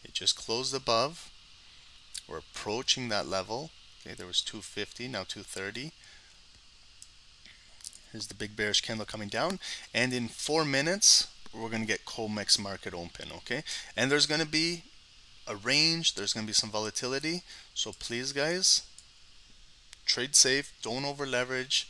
It just closed above. We're approaching that level. Okay, there was 250, now 230. Here's the big bearish candle coming down. And in four minutes, we're going to get COMEX market open, okay? And there's going to be a range. There's going to be some volatility. So please, guys, trade safe. Don't over leverage.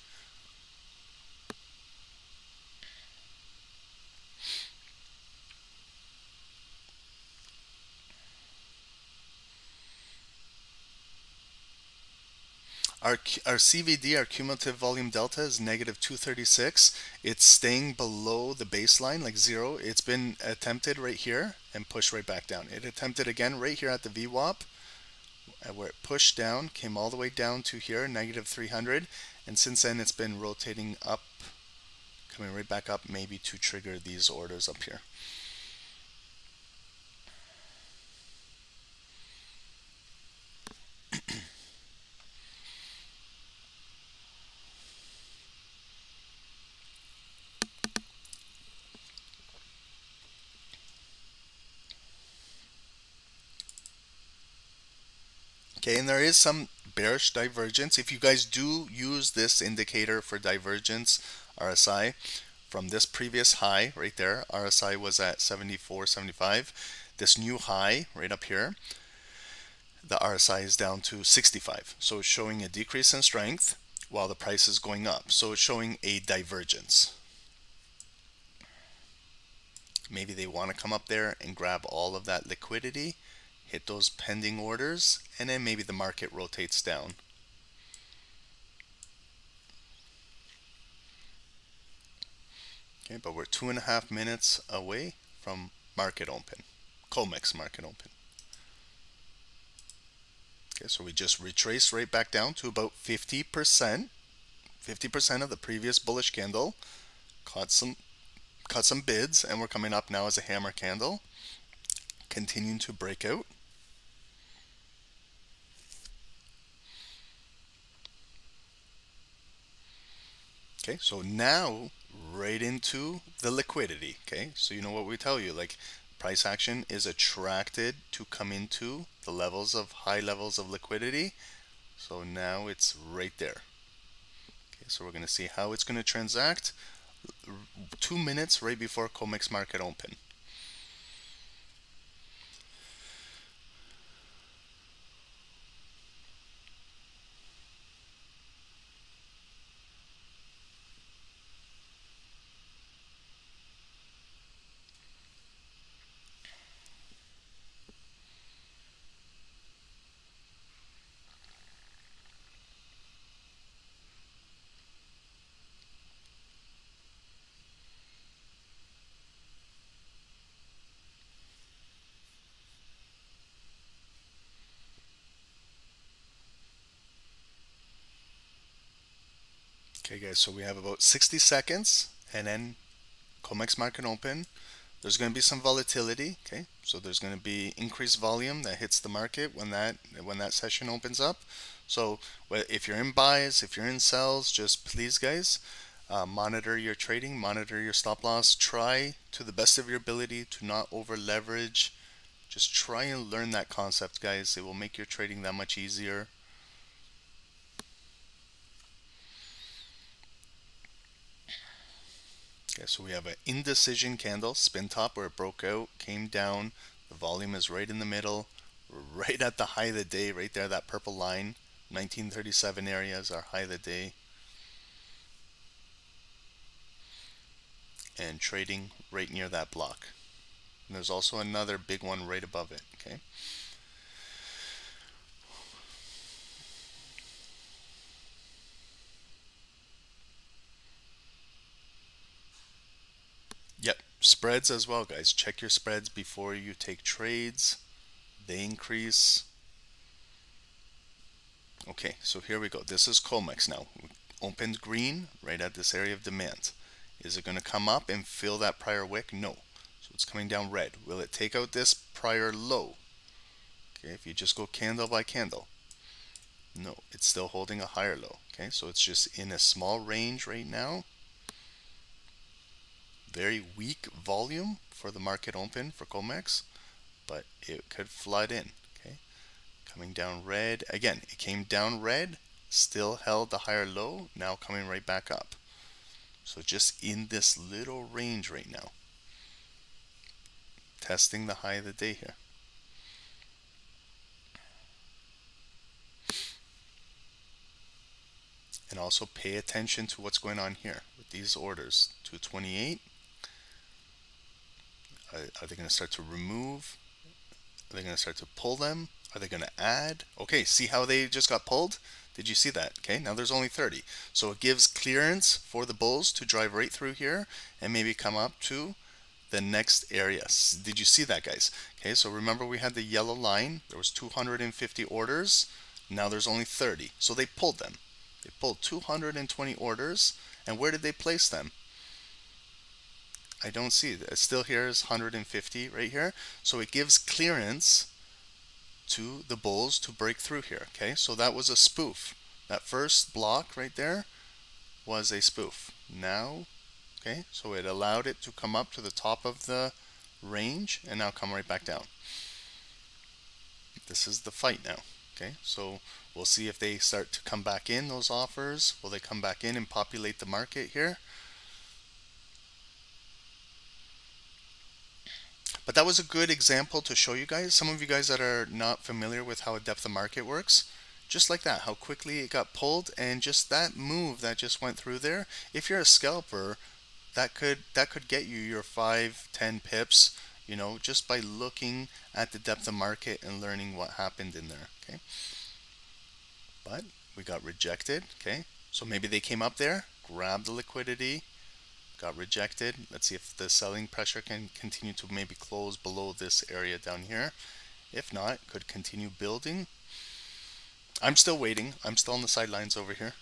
Our, our CVD, our cumulative volume delta is negative 236. It's staying below the baseline, like zero. It's been attempted right here and pushed right back down. It attempted again right here at the VWAP, where it pushed down, came all the way down to here, negative 300. And since then, it's been rotating up coming right back up maybe to trigger these orders up here. Okay, and there is some bearish divergence. If you guys do use this indicator for divergence, RSI, from this previous high right there, RSI was at 74.75. This new high right up here, the RSI is down to 65. So it's showing a decrease in strength while the price is going up. So it's showing a divergence. Maybe they want to come up there and grab all of that liquidity hit those pending orders, and then maybe the market rotates down. Okay, but we're two and a half minutes away from market open, COMEX market open. Okay, so we just retraced right back down to about 50%, 50% of the previous bullish candle, caught some, caught some bids, and we're coming up now as a hammer candle, continuing to break out. Okay, so now right into the liquidity. Okay, so you know what we tell you, like price action is attracted to come into the levels of high levels of liquidity. So now it's right there. Okay, so we're going to see how it's going to transact two minutes right before COMEX market open. Okay so we have about 60 seconds and then COMEX market open. There's going to be some volatility, okay? So there's going to be increased volume that hits the market when that when that session opens up. So if you're in buys, if you're in sells, just please guys, uh, monitor your trading, monitor your stop loss. Try to the best of your ability to not over leverage. Just try and learn that concept guys. It will make your trading that much easier. Okay, so we have an indecision candle, spin top where it broke out, came down, the volume is right in the middle, right at the high of the day, right there, that purple line, 1937 area is our high of the day. And trading right near that block. And there's also another big one right above it, okay? Spreads as well, guys. Check your spreads before you take trades. They increase. Okay, so here we go. This is COMEX now. Opened green right at this area of demand. Is it going to come up and fill that prior wick? No. So it's coming down red. Will it take out this prior low? Okay, if you just go candle by candle. No, it's still holding a higher low. Okay, so it's just in a small range right now very weak volume for the market open for COMEX, but it could flood in. Okay, coming down red again. It came down red, still held the higher low. Now coming right back up. So just in this little range right now. Testing the high of the day here. And also pay attention to what's going on here with these orders. 228 are, are they going to start to remove? Are they going to start to pull them? Are they going to add? Okay, see how they just got pulled? Did you see that? Okay, now there's only 30. So it gives clearance for the bulls to drive right through here and maybe come up to the next area. Did you see that, guys? Okay, so remember we had the yellow line. There was 250 orders. Now there's only 30. So they pulled them. They pulled 220 orders. And where did they place them? I don't see it. Still here is 150 right here. So it gives clearance to the bulls to break through here. Okay, so that was a spoof. That first block right there was a spoof. Now, okay, so it allowed it to come up to the top of the range and now come right back down. This is the fight now. Okay, so we'll see if they start to come back in those offers. Will they come back in and populate the market here? But that was a good example to show you guys. Some of you guys that are not familiar with how a depth of market works, just like that, how quickly it got pulled and just that move that just went through there. If you're a scalper, that could that could get you your 5, 10 pips, you know, just by looking at the depth of market and learning what happened in there, okay? But we got rejected, okay? So maybe they came up there, grabbed the liquidity, got rejected. Let's see if the selling pressure can continue to maybe close below this area down here. If not, could continue building. I'm still waiting. I'm still on the sidelines over here.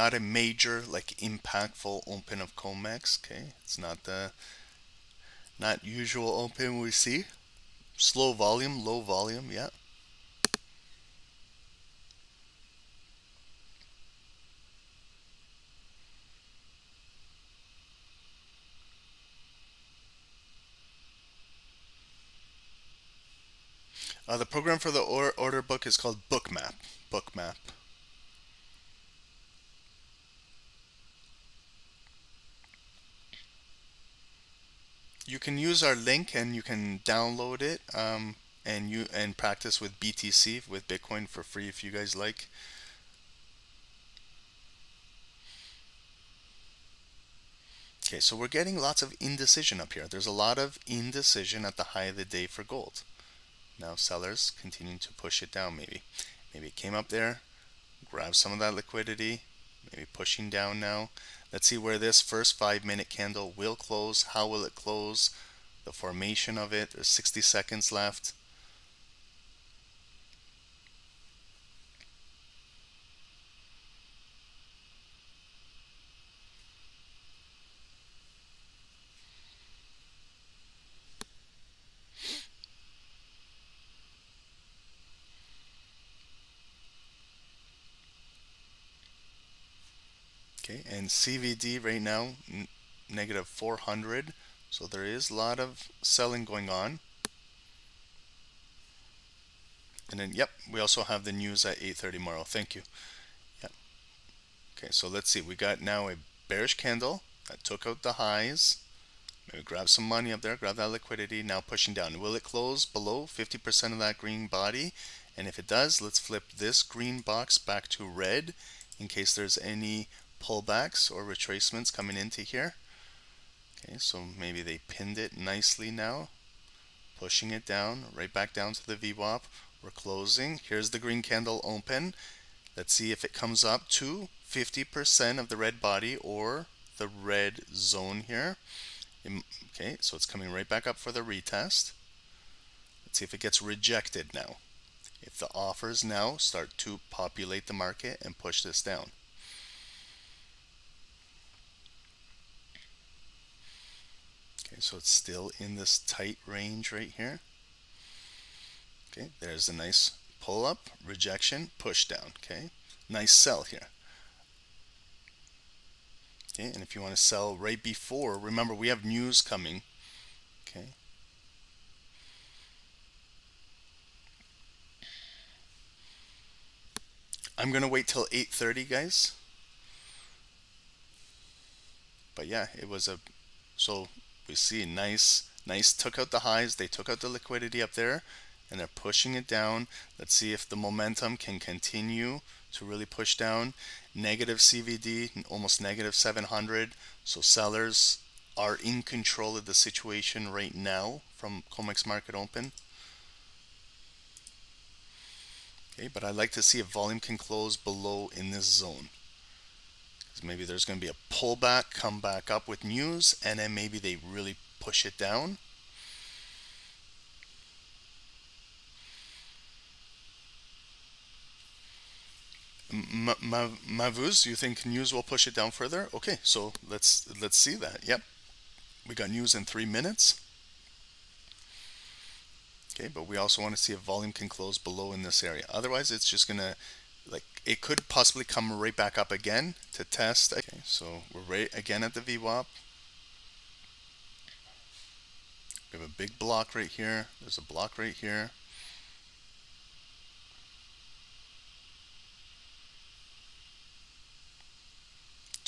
Not a major like impactful open of COMEX okay it's not the not usual open we see slow volume low volume yeah Uh, the program for the or order book is called Bookmap. Bookmap. You can use our link and you can download it um, and you and practice with BTC with Bitcoin for free if you guys like. Okay, so we're getting lots of indecision up here. There's a lot of indecision at the high of the day for gold. Now sellers continuing to push it down maybe. Maybe it came up there, grab some of that liquidity, maybe pushing down now. Let's see where this first five minute candle will close. How will it close? The formation of it. There's 60 seconds left. Okay, and CVD right now, negative 400. So there is a lot of selling going on. And then, yep, we also have the news at 8.30 tomorrow. Thank you. Yep. Okay, so let's see. We got now a bearish candle that took out the highs. Maybe grab some money up there, grab that liquidity, now pushing down. Will it close below 50% of that green body? And if it does, let's flip this green box back to red in case there's any pullbacks or retracements coming into here. Okay, so maybe they pinned it nicely now, pushing it down, right back down to the VWAP. We're closing. Here's the green candle open. Let's see if it comes up to 50% of the red body or the red zone here. Okay, so it's coming right back up for the retest. Let's see if it gets rejected now. If the offers now start to populate the market and push this down. Okay, so it's still in this tight range right here. Okay, there's a nice pull up, rejection, push down. Okay, nice sell here. Okay, and if you want to sell right before, remember we have news coming. Okay. I'm gonna wait till 8:30, guys. But yeah, it was a so we see nice nice took out the highs. They took out the liquidity up there and they're pushing it down. Let's see if the momentum can continue to really push down. Negative CVD almost negative 700 so sellers are in control of the situation right now from COMEX market open. Okay but I'd like to see if volume can close below in this zone maybe there's going to be a pullback, come back up with news, and then maybe they really push it down. Mavuz, you think news will push it down further? Okay, so let's let's see that. Yep, we got news in three minutes. Okay, but we also want to see if volume can close below in this area. Otherwise, it's just gonna like it could possibly come right back up again to test. Okay, so we're right again at the VWAP. We have a big block right here. There's a block right here.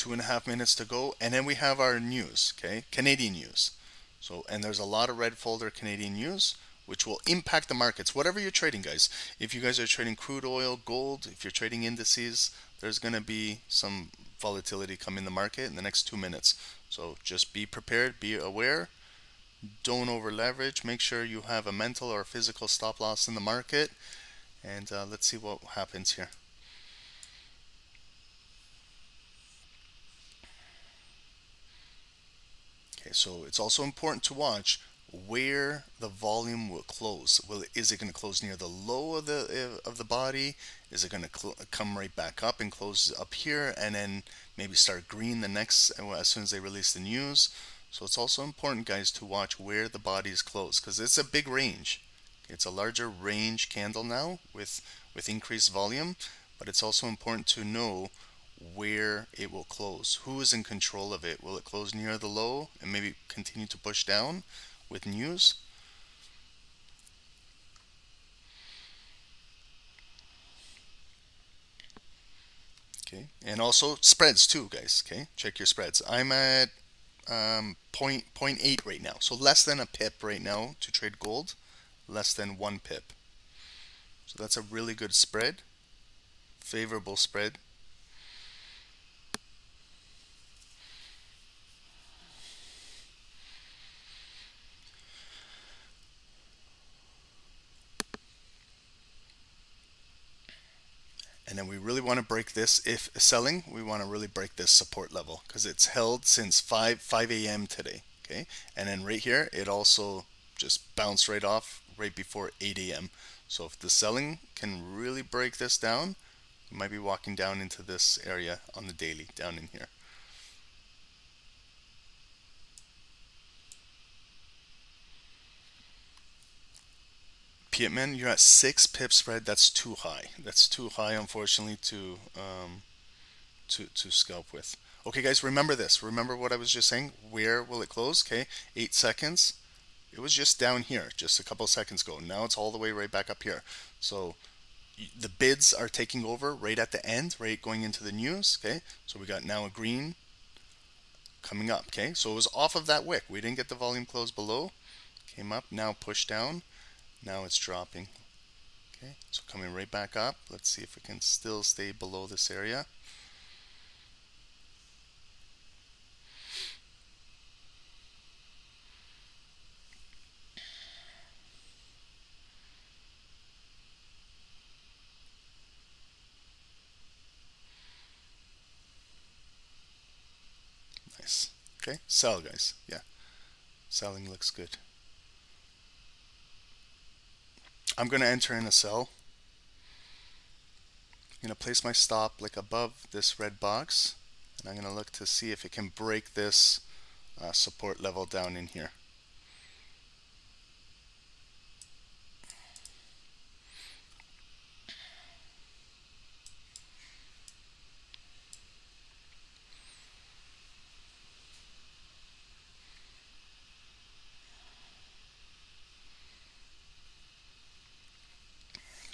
two and a half minutes to go and then we have our news okay Canadian news so and there's a lot of red folder Canadian news which will impact the markets. Whatever you're trading guys if you guys are trading crude oil gold if you're trading indices there's going to be some volatility come in the market in the next two minutes. So just be prepared be aware. Don't over leverage make sure you have a mental or physical stop loss in the market. And uh, let's see what happens here. Okay, so it's also important to watch where the volume will close. Will is it going to close near the low of the eh, of the body? Is it going to come right back up and close up here, and then maybe start green the next eh, as soon as they release the news? So it's also important, guys, to watch where the body is closed because it's a big range. It's a larger range candle now with with increased volume, but it's also important to know where it will close. Who is in control of it? Will it close near the low and maybe continue to push down with news? Okay, and also spreads too, guys. Okay, check your spreads. I'm at um, point, 0.8 right now, so less than a pip right now to trade gold, less than one pip. So that's a really good spread, favorable spread and then we really want to break this if selling we want to really break this support level because it's held since 5 5 a.m. today okay and then right here it also just bounced right off right before 8 a.m. so if the selling can really break this down we might be walking down into this area on the daily down in here Pittman, you're at six pip spread. That's too high. That's too high, unfortunately, to um, to to scalp with. Okay, guys, remember this. Remember what I was just saying. Where will it close? Okay, eight seconds. It was just down here, just a couple seconds ago. Now it's all the way right back up here. So the bids are taking over right at the end, right going into the news. Okay, so we got now a green coming up. Okay, so it was off of that wick. We didn't get the volume close below. Came up, now push down. Now it's dropping. Okay, so coming right back up. Let's see if it can still stay below this area. Nice. Okay, sell guys. Yeah. Selling looks good. I'm going to enter in a sell. I'm going to place my stop like above this red box and I'm going to look to see if it can break this uh, support level down in here.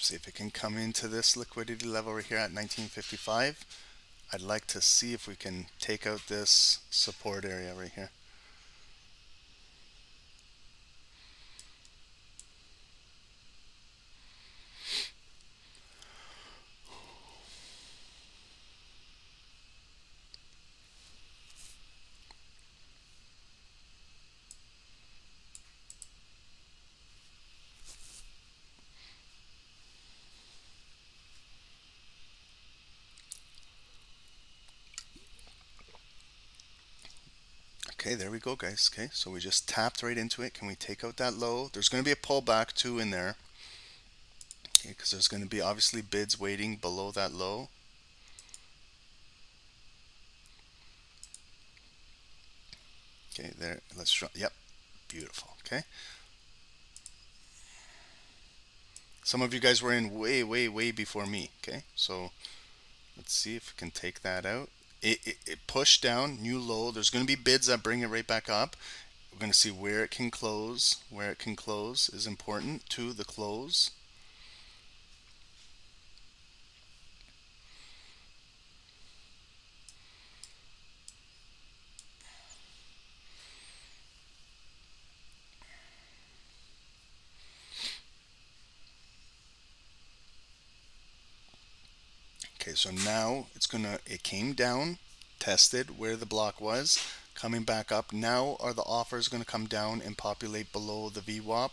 See if it can come into this liquidity level right here at 1955. I'd like to see if we can take out this support area right here. Go, guys. Okay, so we just tapped right into it. Can we take out that low? There's going to be a pullback too in there. Okay, because there's going to be obviously bids waiting below that low. Okay, there. Let's try. Yep, beautiful. Okay. Some of you guys were in way, way, way before me. Okay, so let's see if we can take that out it, it, it pushed down, new low. There's going to be bids that bring it right back up. We're going to see where it can close. Where it can close is important to the close. Okay, so now it's gonna, it came down, tested where the block was, coming back up. Now are the offers gonna come down and populate below the VWAP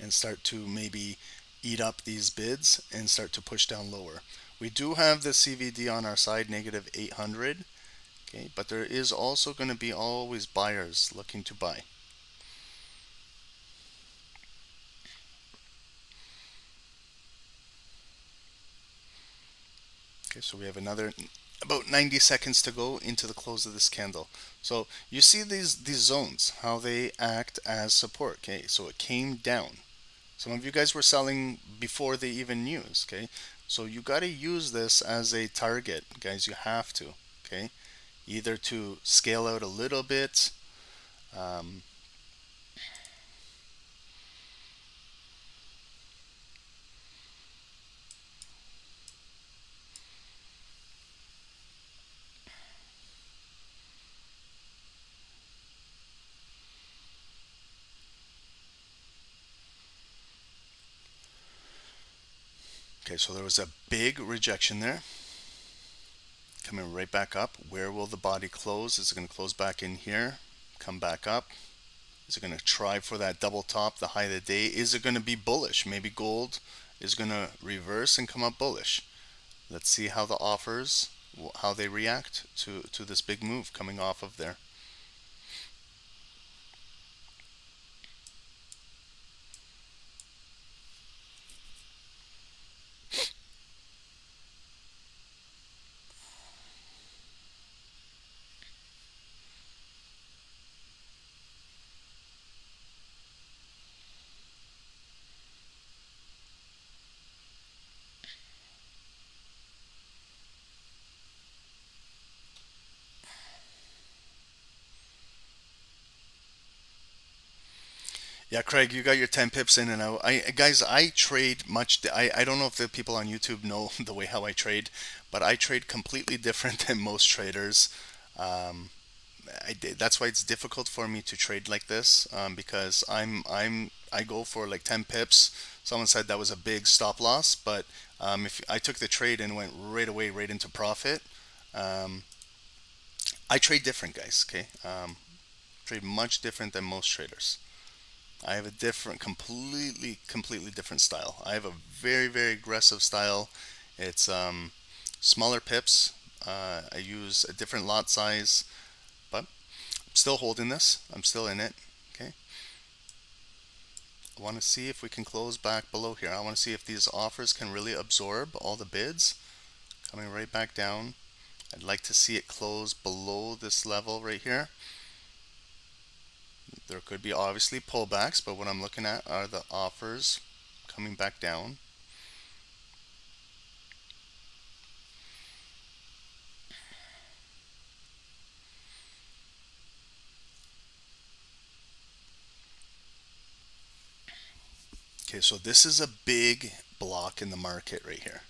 and start to maybe eat up these bids and start to push down lower. We do have the CVD on our side, negative 800, okay, but there is also gonna be always buyers looking to buy. Okay, so we have another about 90 seconds to go into the close of this candle. So you see these these zones, how they act as support. Okay, so it came down. Some of you guys were selling before they even use. Okay, so you got to use this as a target, guys. You have to. Okay, either to scale out a little bit. Um, so there was a big rejection there. Coming right back up. Where will the body close? Is it going to close back in here? Come back up. Is it going to try for that double top, the high of the day? Is it going to be bullish? Maybe gold is going to reverse and come up bullish. Let's see how the offers, how they react to, to this big move coming off of there. Yeah, Craig, you got your 10 pips in and out. I, guys, I trade much. I, I don't know if the people on YouTube know the way how I trade, but I trade completely different than most traders. Um, I. That's why it's difficult for me to trade like this um, because I'm I'm I go for like 10 pips. Someone said that was a big stop loss, but um, if I took the trade and went right away right into profit, um, I trade different, guys. Okay, um, trade much different than most traders. I have a different, completely, completely different style. I have a very, very aggressive style. It's um, smaller pips. Uh, I use a different lot size, but I'm still holding this. I'm still in it. Okay. I want to see if we can close back below here. I want to see if these offers can really absorb all the bids. Coming right back down. I'd like to see it close below this level right here. There could be obviously pullbacks, but what I'm looking at are the offers coming back down. Okay, so this is a big block in the market right here.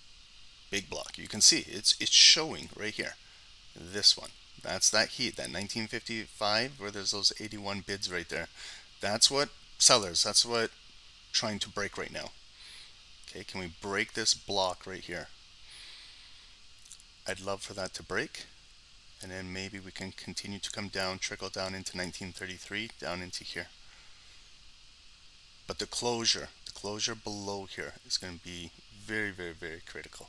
Big block. You can see it's it's showing right here. This one. That's that heat, that 1955 where there's those 81 bids right there. That's what sellers, that's what trying to break right now. Okay, can we break this block right here? I'd love for that to break. And then maybe we can continue to come down, trickle down into 1933, down into here. But the closure, the closure below here is going to be very, very, very critical.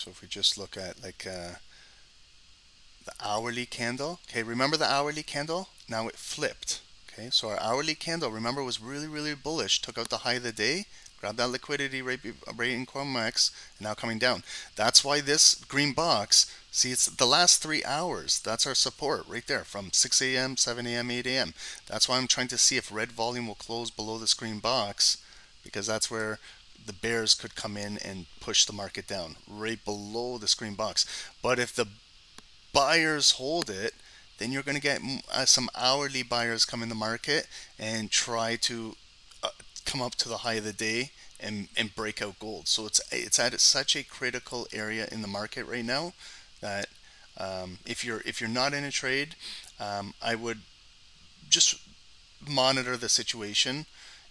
So if we just look at like uh, the hourly candle, okay, remember the hourly candle? Now it flipped. Okay, so our hourly candle, remember, was really, really bullish, took out the high of the day, grabbed that liquidity right, rate in COMEX, and now coming down. That's why this green box, see, it's the last three hours. That's our support right there from 6 a.m., 7 a.m., 8 a.m. That's why I'm trying to see if red volume will close below this green box because that's where the bears could come in and push the market down right below the green box. But if the buyers hold it, then you're going to get uh, some hourly buyers come in the market and try to uh, come up to the high of the day and, and break out gold. So it's it's at such a critical area in the market right now that um, if you're if you're not in a trade, um, I would just monitor the situation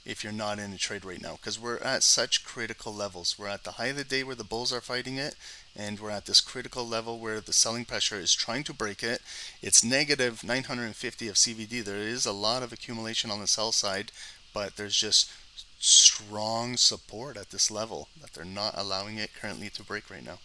if you're not in a trade right now because we're at such critical levels. We're at the high of the day where the bulls are fighting it and we're at this critical level where the selling pressure is trying to break it. It's negative 950 of CVD. There is a lot of accumulation on the sell side, but there's just strong support at this level that they're not allowing it currently to break right now.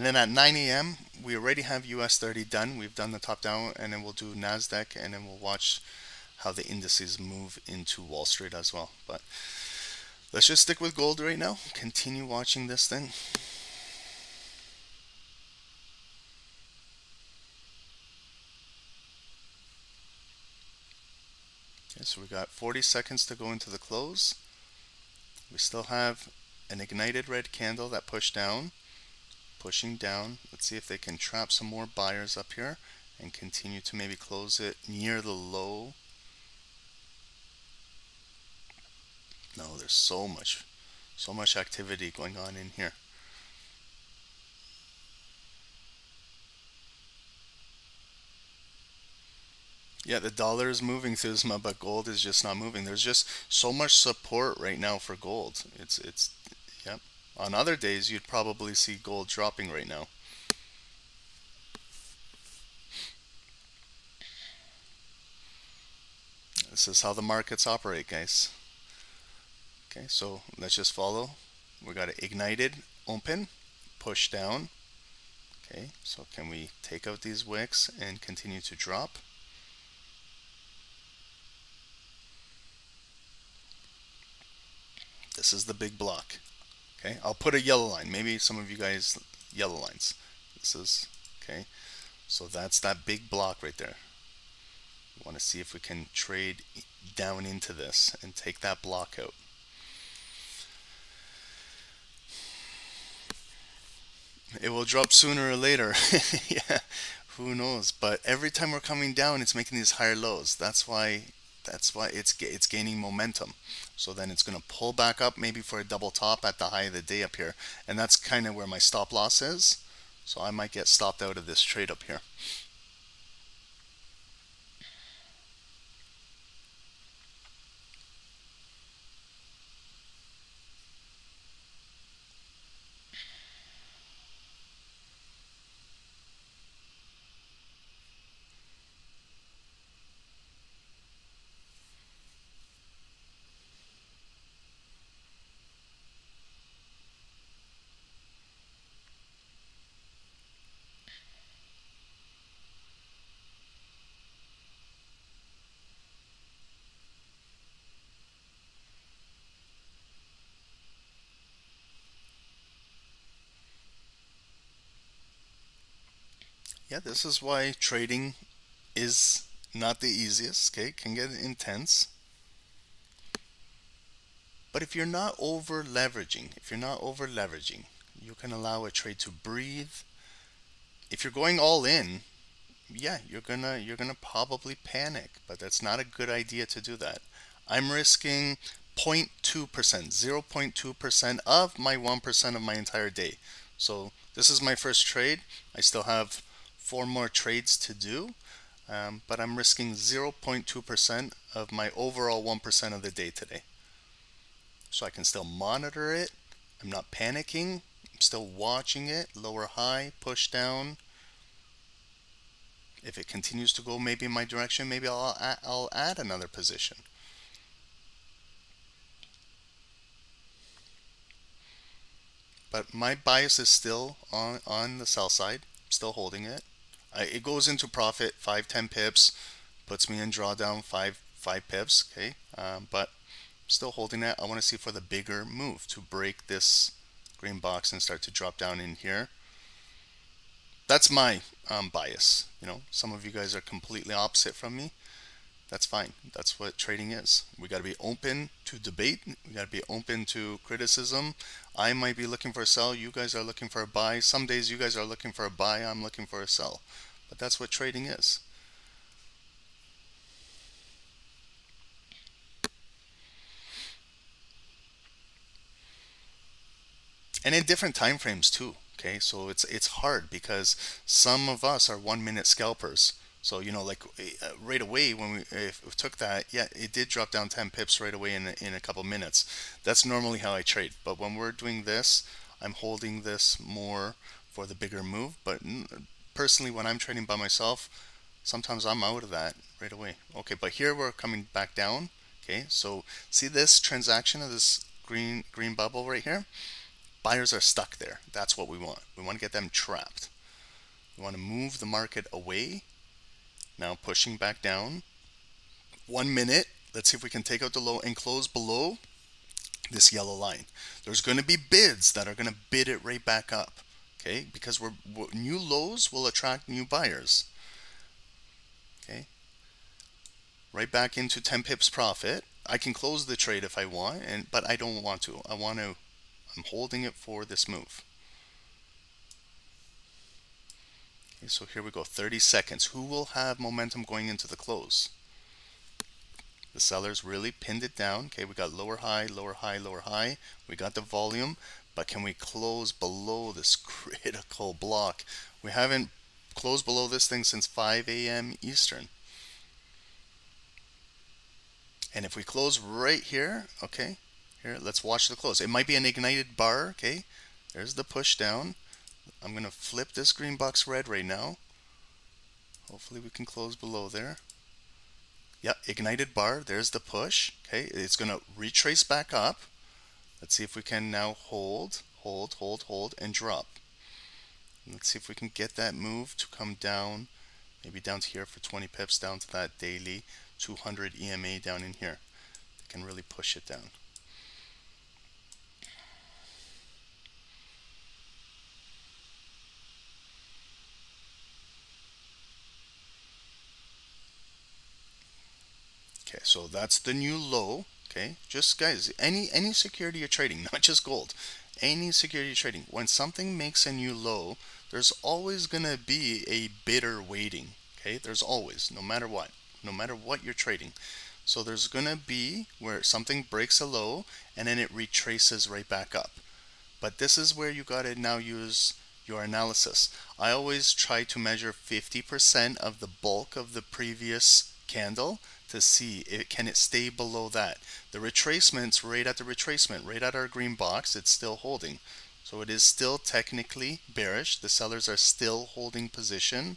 And then at 9 a.m., we already have US 30 done. We've done the top down, and then we'll do NASDAQ, and then we'll watch how the indices move into Wall Street as well. But let's just stick with gold right now. Continue watching this thing. Okay, so we got 40 seconds to go into the close. We still have an ignited red candle that pushed down pushing down. Let's see if they can trap some more buyers up here and continue to maybe close it near the low. No, there's so much, so much activity going on in here. Yeah, the dollar is moving this, but gold is just not moving. There's just so much support right now for gold. It's it's. On other days, you'd probably see gold dropping right now. This is how the markets operate, guys. Okay, so let's just follow. We got it ignited, open, push down. Okay, so can we take out these wicks and continue to drop? This is the big block. Okay, I'll put a yellow line. Maybe some of you guys yellow lines. This is okay. So that's that big block right there. We want to see if we can trade down into this and take that block out. It will drop sooner or later. yeah, who knows? But every time we're coming down, it's making these higher lows. That's why that's why it's it's gaining momentum. So then it's going to pull back up maybe for a double top at the high of the day up here. And that's kind of where my stop loss is. So I might get stopped out of this trade up here. Yeah, this is why trading is not the easiest, okay? It can get intense. But if you're not over leveraging, if you're not over leveraging, you can allow a trade to breathe. If you're going all in, yeah, you're gonna you're gonna probably panic, but that's not a good idea to do that. I'm risking 0.2%, 0.2% of my 1% of my entire day. So this is my first trade. I still have four more trades to do, um, but I'm risking 0.2% of my overall 1% of the day today. So I can still monitor it. I'm not panicking. I'm still watching it. Lower high, push down. If it continues to go maybe in my direction, maybe I'll, I'll add another position. But my bias is still on, on the sell side, still holding it. I, it goes into profit 5, 10 pips, puts me in drawdown 5, 5 pips, okay? Um, but still holding that. I want to see for the bigger move to break this green box and start to drop down in here. That's my um, bias. You know, some of you guys are completely opposite from me that's fine. That's what trading is. We got to be open to debate. We got to be open to criticism. I might be looking for a sell. You guys are looking for a buy. Some days you guys are looking for a buy. I'm looking for a sell. But that's what trading is. And in different time frames too. Okay, so it's it's hard because some of us are one minute scalpers so you know, like uh, right away when we, if we took that, yeah, it did drop down 10 pips right away in a, in a couple minutes. That's normally how I trade. But when we're doing this, I'm holding this more for the bigger move. But personally, when I'm trading by myself, sometimes I'm out of that right away. Okay, but here we're coming back down. Okay, so see this transaction of this green green bubble right here? Buyers are stuck there. That's what we want. We want to get them trapped. We want to move the market away now pushing back down. One minute. Let's see if we can take out the low and close below this yellow line. There's going to be bids that are going to bid it right back up. Okay, because we're, new lows will attract new buyers. Okay, right back into 10 pips profit. I can close the trade if I want, and but I don't want to. I want to. I'm holding it for this move. Okay, so here we go, 30 seconds. Who will have momentum going into the close? The sellers really pinned it down. Okay, we got lower high, lower high, lower high. We got the volume, but can we close below this critical block? We haven't closed below this thing since 5 a.m. Eastern. And if we close right here, okay, here, let's watch the close. It might be an ignited bar, okay? There's the push down. I'm going to flip this green box red right now. Hopefully we can close below there. Yep, ignited bar. There's the push. Okay, it's going to retrace back up. Let's see if we can now hold, hold, hold, hold, and drop. Let's see if we can get that move to come down, maybe down to here for 20 pips, down to that daily 200 EMA down in here. They can really push it down. Okay, so that's the new low. Okay, just guys, any any security you're trading, not just gold, any security trading, when something makes a new low, there's always gonna be a bidder waiting. Okay, there's always, no matter what, no matter what you're trading. So there's gonna be where something breaks a low and then it retraces right back up. But this is where you gotta now use your analysis. I always try to measure 50% of the bulk of the previous candle to see it, can it stay below that. The retracement's right at the retracement, right at our green box, it's still holding. So it is still technically bearish. The sellers are still holding position,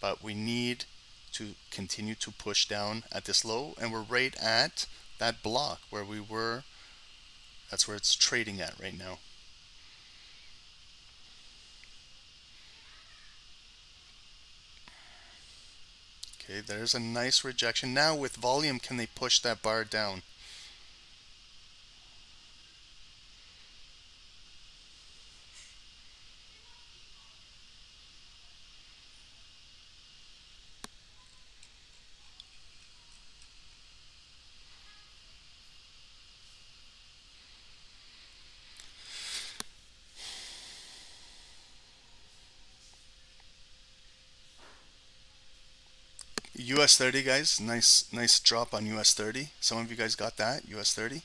but we need to continue to push down at this low and we're right at that block where we were. That's where it's trading at right now. Okay, there's a nice rejection. Now with volume, can they push that bar down? US 30 guys. Nice nice drop on US 30 some of you guys got that US 30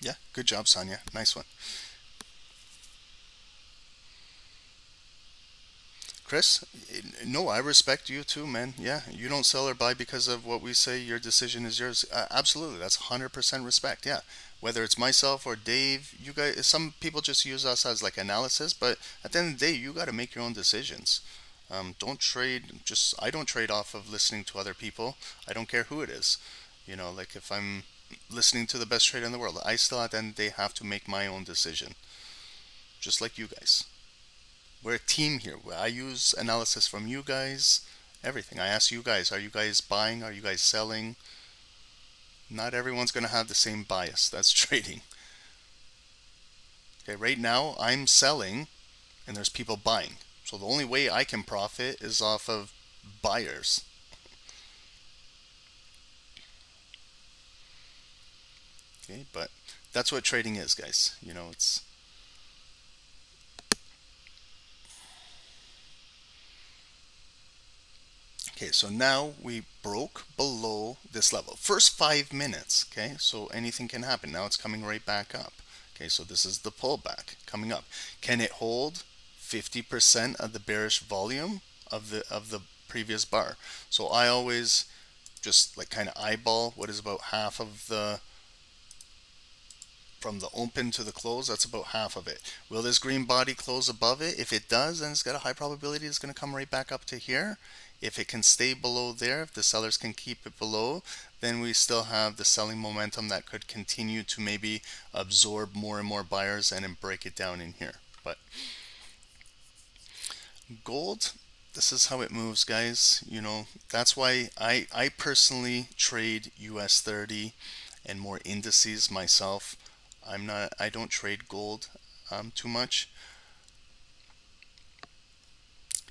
yeah good job Sonia nice one. Chris, no, I respect you too, man. Yeah, you don't sell or buy because of what we say. Your decision is yours. Uh, absolutely, that's 100% respect. Yeah, whether it's myself or Dave, you guys. Some people just use us as like analysis, but at the end of the day, you got to make your own decisions. Um, don't trade. Just I don't trade off of listening to other people. I don't care who it is. You know, like if I'm listening to the best trader in the world, I still at the end of the day have to make my own decision, just like you guys. We're a team here. I use analysis from you guys, everything. I ask you guys, are you guys buying? Are you guys selling? Not everyone's going to have the same bias. That's trading. Okay, right now I'm selling and there's people buying. So the only way I can profit is off of buyers. Okay, but that's what trading is, guys. You know, it's Okay, so now we broke below this level. First five minutes, okay, so anything can happen. Now it's coming right back up. Okay, so this is the pullback coming up. Can it hold 50% of the bearish volume of the of the previous bar? So I always just like kind of eyeball what is about half of the from the open to the close, that's about half of it. Will this green body close above it? If it does, then it's got a high probability it's going to come right back up to here. If it can stay below there, if the sellers can keep it below, then we still have the selling momentum that could continue to maybe absorb more and more buyers and then break it down in here. But gold, this is how it moves, guys. You know, that's why I, I personally trade US 30 and more indices myself. I'm not, I don't trade gold um, too much.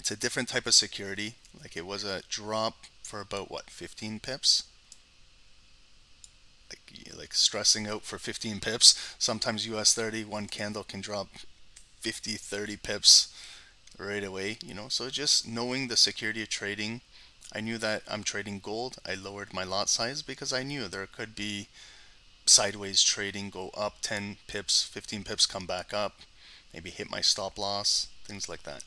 It's a different type of security. Like it was a drop for about what 15 pips. Like like stressing out for 15 pips. Sometimes US 30 one candle can drop 50 30 pips right away, you know. So just knowing the security of trading, I knew that I'm trading gold. I lowered my lot size because I knew there could be sideways trading go up 10 pips, 15 pips come back up, maybe hit my stop loss, things like that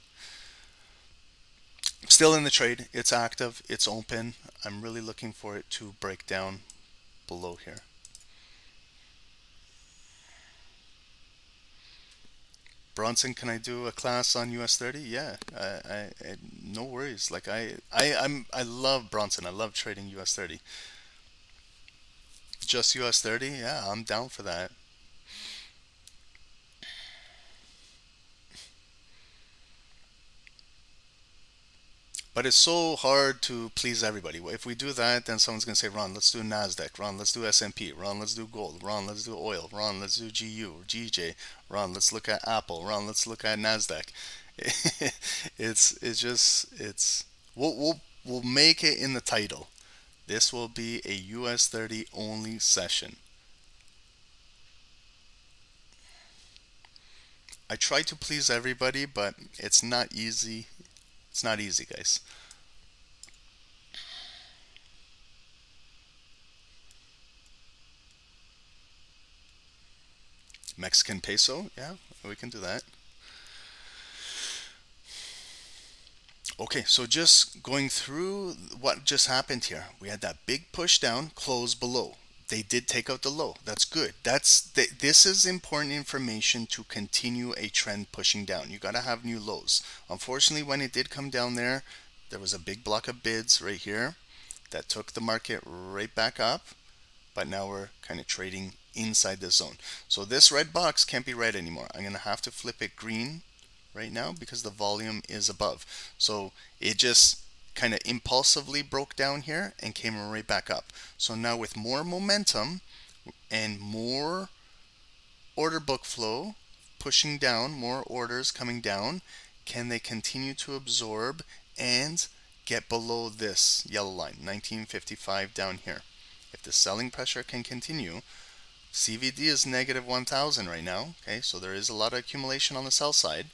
still in the trade. It's active. It's open. I'm really looking for it to break down below here. Bronson, can I do a class on US 30? Yeah, I, I, I, no worries. Like I, I, I'm, I love Bronson. I love trading US 30. Just US 30? Yeah, I'm down for that. But it's so hard to please everybody. If we do that, then someone's gonna say, "Ron, let's do Nasdaq. Ron, let's do S&P. Ron, let's do gold. Ron, let's do oil. Ron, let's do GU GJ. Ron, let's look at Apple. Ron, let's look at Nasdaq." it's it's just it's we'll we'll we'll make it in the title. This will be a US 30 only session. I try to please everybody, but it's not easy it's not easy, guys. Mexican peso, yeah, we can do that. Okay, so just going through what just happened here. We had that big push down, close below they did take out the low. That's good. That's th this is important information to continue a trend pushing down. You got to have new lows. Unfortunately, when it did come down there, there was a big block of bids right here that took the market right back up. But now we're kind of trading inside the zone. So this red box can't be red anymore. I'm going to have to flip it green right now because the volume is above. So it just kind of impulsively broke down here and came right back up. So now with more momentum and more order book flow pushing down, more orders coming down, can they continue to absorb and get below this yellow line, 1955 down here? If the selling pressure can continue, CVD is negative 1000 right now, okay, so there is a lot of accumulation on the sell side.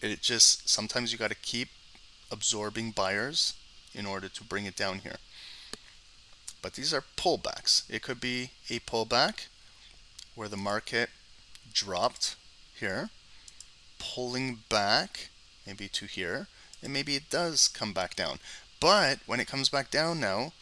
It just, sometimes you got to keep absorbing buyers in order to bring it down here. But these are pullbacks. It could be a pullback where the market dropped here, pulling back maybe to here, and maybe it does come back down. But when it comes back down now,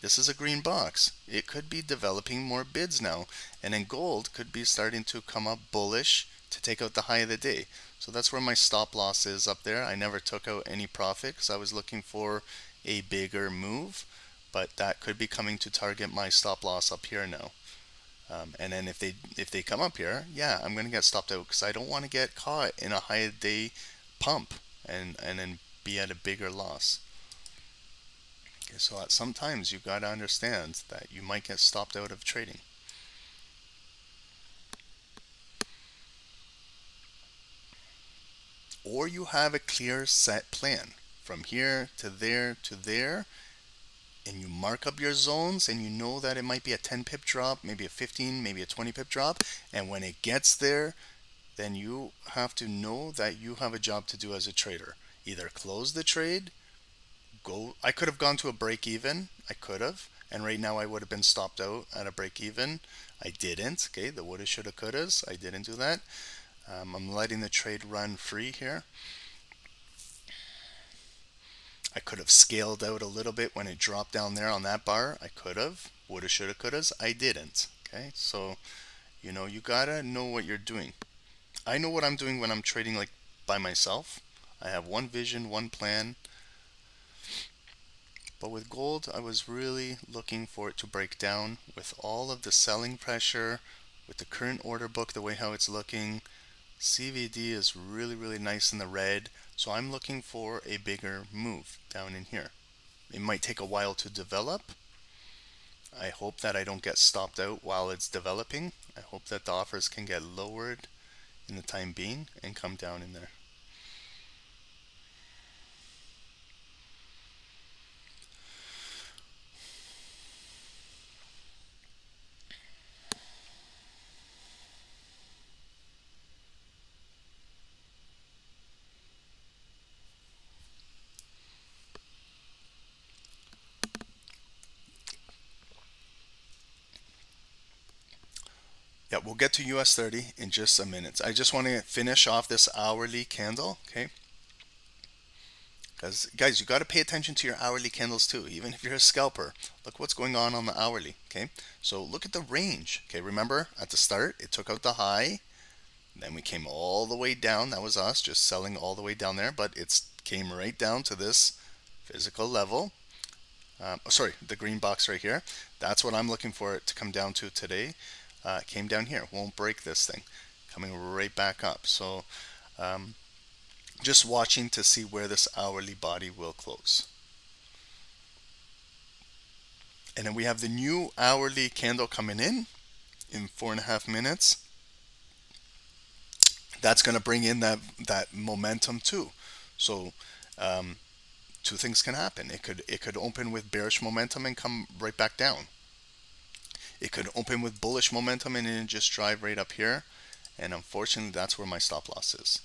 this is a green box. It could be developing more bids now. And then gold could be starting to come up bullish to take out the high of the day. So that's where my stop loss is up there. I never took out any profit because I was looking for a bigger move. But that could be coming to target my stop loss up here now. Um, and then if they if they come up here, yeah, I'm going to get stopped out because I don't want to get caught in a high day pump and, and then be at a bigger loss. Okay, so sometimes you got to understand that you might get stopped out of trading. Or you have a clear set plan from here to there to there and you mark up your zones and you know that it might be a 10 pip drop, maybe a 15, maybe a 20 pip drop. And when it gets there, then you have to know that you have a job to do as a trader. Either close the trade, go, I could have gone to a break even, I could have, and right now I would have been stopped out at a break even. I didn't, okay, the woulda, shoulda, couldas, I didn't do that. Um, I'm letting the trade run free here. I could have scaled out a little bit when it dropped down there on that bar. I could have. Woulda, shoulda, couldas. I didn't. Okay, so you know you gotta know what you're doing. I know what I'm doing when I'm trading like by myself. I have one vision, one plan. But with gold, I was really looking for it to break down with all of the selling pressure, with the current order book, the way how it's looking. CVD is really, really nice in the red. So I'm looking for a bigger move down in here. It might take a while to develop. I hope that I don't get stopped out while it's developing. I hope that the offers can get lowered in the time being and come down in there. We'll get to US 30 in just a minute. I just want to finish off this hourly candle, okay? Because, guys, you got to pay attention to your hourly candles too, even if you're a scalper. Look what's going on on the hourly, okay? So look at the range, okay? Remember, at the start, it took out the high. Then we came all the way down. That was us, just selling all the way down there. But it came right down to this physical level. Um, oh, sorry, the green box right here. That's what I'm looking for it to come down to today uh, came down here. Won't break this thing. Coming right back up. So um, just watching to see where this hourly body will close. And then we have the new hourly candle coming in in four and a half minutes. That's going to bring in that that momentum too. So um, two things can happen. It could it could open with bearish momentum and come right back down. It could open with bullish momentum and then just drive right up here. And unfortunately, that's where my stop loss is.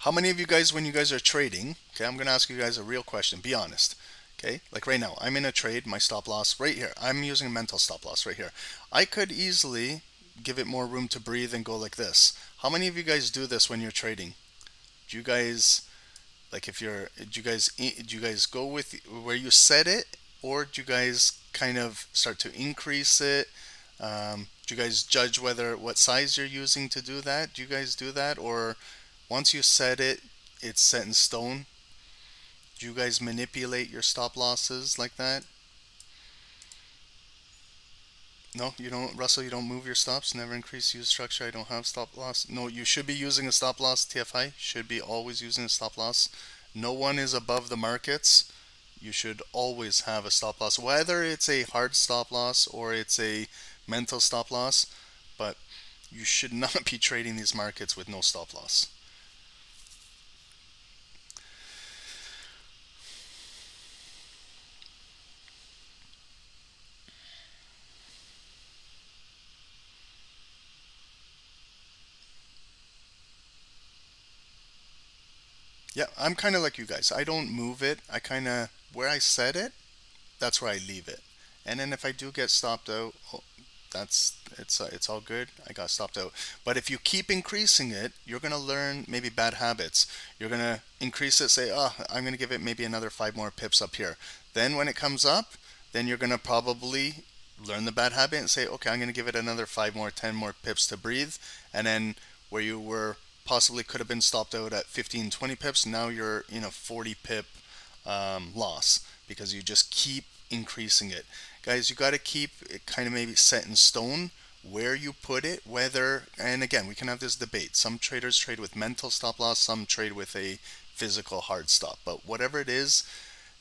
How many of you guys, when you guys are trading, okay, I'm going to ask you guys a real question. Be honest. Okay, like right now, I'm in a trade, my stop loss right here. I'm using a mental stop loss right here. I could easily give it more room to breathe and go like this. How many of you guys do this when you're trading? Do you guys, like if you're, do you guys, do you guys go with where you set it or do you guys kind of start to increase it? Um, do you guys judge whether, what size you're using to do that? Do you guys do that? Or once you set it, it's set in stone do you guys manipulate your stop losses like that? No, you don't, Russell, you don't move your stops, never increase use structure, I don't have stop loss. No, you should be using a stop loss, TFI, should be always using a stop loss. No one is above the markets. You should always have a stop loss, whether it's a hard stop loss or it's a mental stop loss, but you should not be trading these markets with no stop loss. Yeah, I'm kind of like you guys. I don't move it. I kind of where I set it, that's where I leave it. And then if I do get stopped out, oh, that's it's uh, it's all good. I got stopped out. But if you keep increasing it, you're gonna learn maybe bad habits. You're gonna increase it. Say, oh, I'm gonna give it maybe another five more pips up here. Then when it comes up, then you're gonna probably learn the bad habit and say, okay, I'm gonna give it another five more, ten more pips to breathe. And then where you were possibly could have been stopped out at 15, 20 pips, now you're in a 40 pip um, loss because you just keep increasing it. Guys, you got to keep it kind of maybe set in stone where you put it, whether, and again, we can have this debate. Some traders trade with mental stop loss, some trade with a physical hard stop. But whatever it is,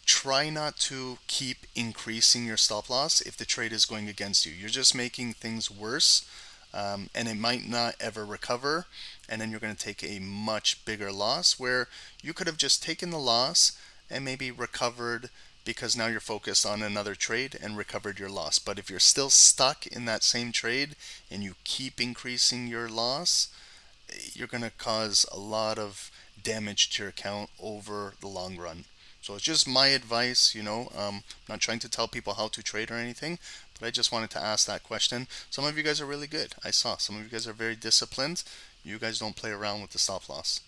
try not to keep increasing your stop loss if the trade is going against you. You're just making things worse um, and it might not ever recover. And then you're going to take a much bigger loss where you could have just taken the loss and maybe recovered because now you're focused on another trade and recovered your loss. But if you're still stuck in that same trade and you keep increasing your loss, you're going to cause a lot of damage to your account over the long run. So it's just my advice, you know, um, I'm not trying to tell people how to trade or anything, but I just wanted to ask that question. Some of you guys are really good. I saw some of you guys are very disciplined. You guys don't play around with the stop loss.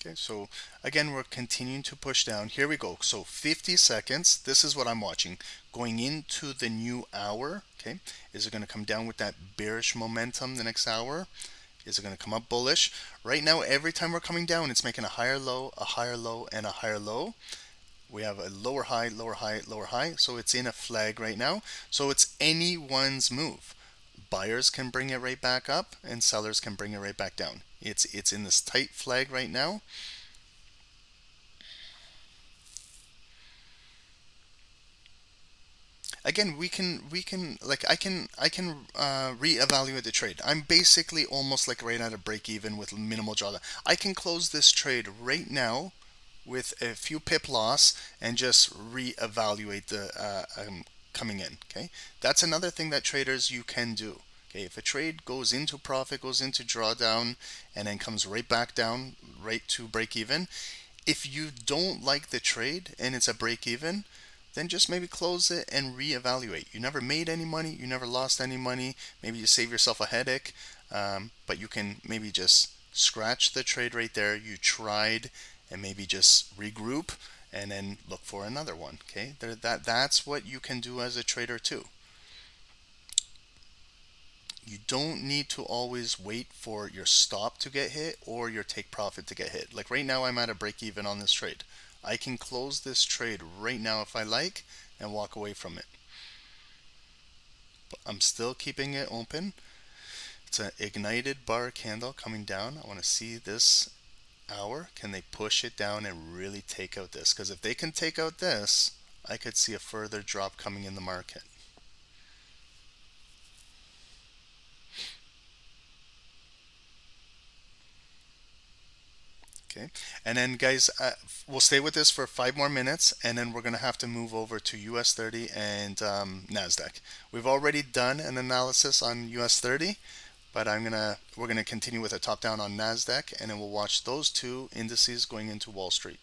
Okay, so again, we're continuing to push down. Here we go. So 50 seconds. This is what I'm watching. Going into the new hour, okay, is it going to come down with that bearish momentum the next hour? Is it going to come up bullish? Right now, every time we're coming down, it's making a higher low, a higher low, and a higher low. We have a lower high, lower high, lower high. So it's in a flag right now. So it's anyone's move. Buyers can bring it right back up, and sellers can bring it right back down. It's, it's in this tight flag right now. Again, we can we can like I can I can uh, reevaluate the trade. I'm basically almost like right at a break even with minimal drawdown. I can close this trade right now with a few pip loss and just reevaluate the uh, um, coming in. Okay, that's another thing that traders you can do. Okay, if a trade goes into profit, goes into drawdown, and then comes right back down, right to break even, if you don't like the trade and it's a break even, then just maybe close it and reevaluate. You never made any money, you never lost any money, maybe you save yourself a headache, um, but you can maybe just scratch the trade right there. You tried and maybe just regroup and then look for another one. Okay, there, that that's what you can do as a trader too you don't need to always wait for your stop to get hit or your take profit to get hit. Like right now I'm at a break even on this trade. I can close this trade right now if I like and walk away from it. But I'm still keeping it open. It's an ignited bar candle coming down. I want to see this hour. Can they push it down and really take out this? Because if they can take out this, I could see a further drop coming in the market. Okay, and then guys, uh, we'll stay with this for five more minutes, and then we're gonna have to move over to US 30 and um, Nasdaq. We've already done an analysis on US 30, but I'm gonna we're gonna continue with a top down on Nasdaq, and then we'll watch those two indices going into Wall Street.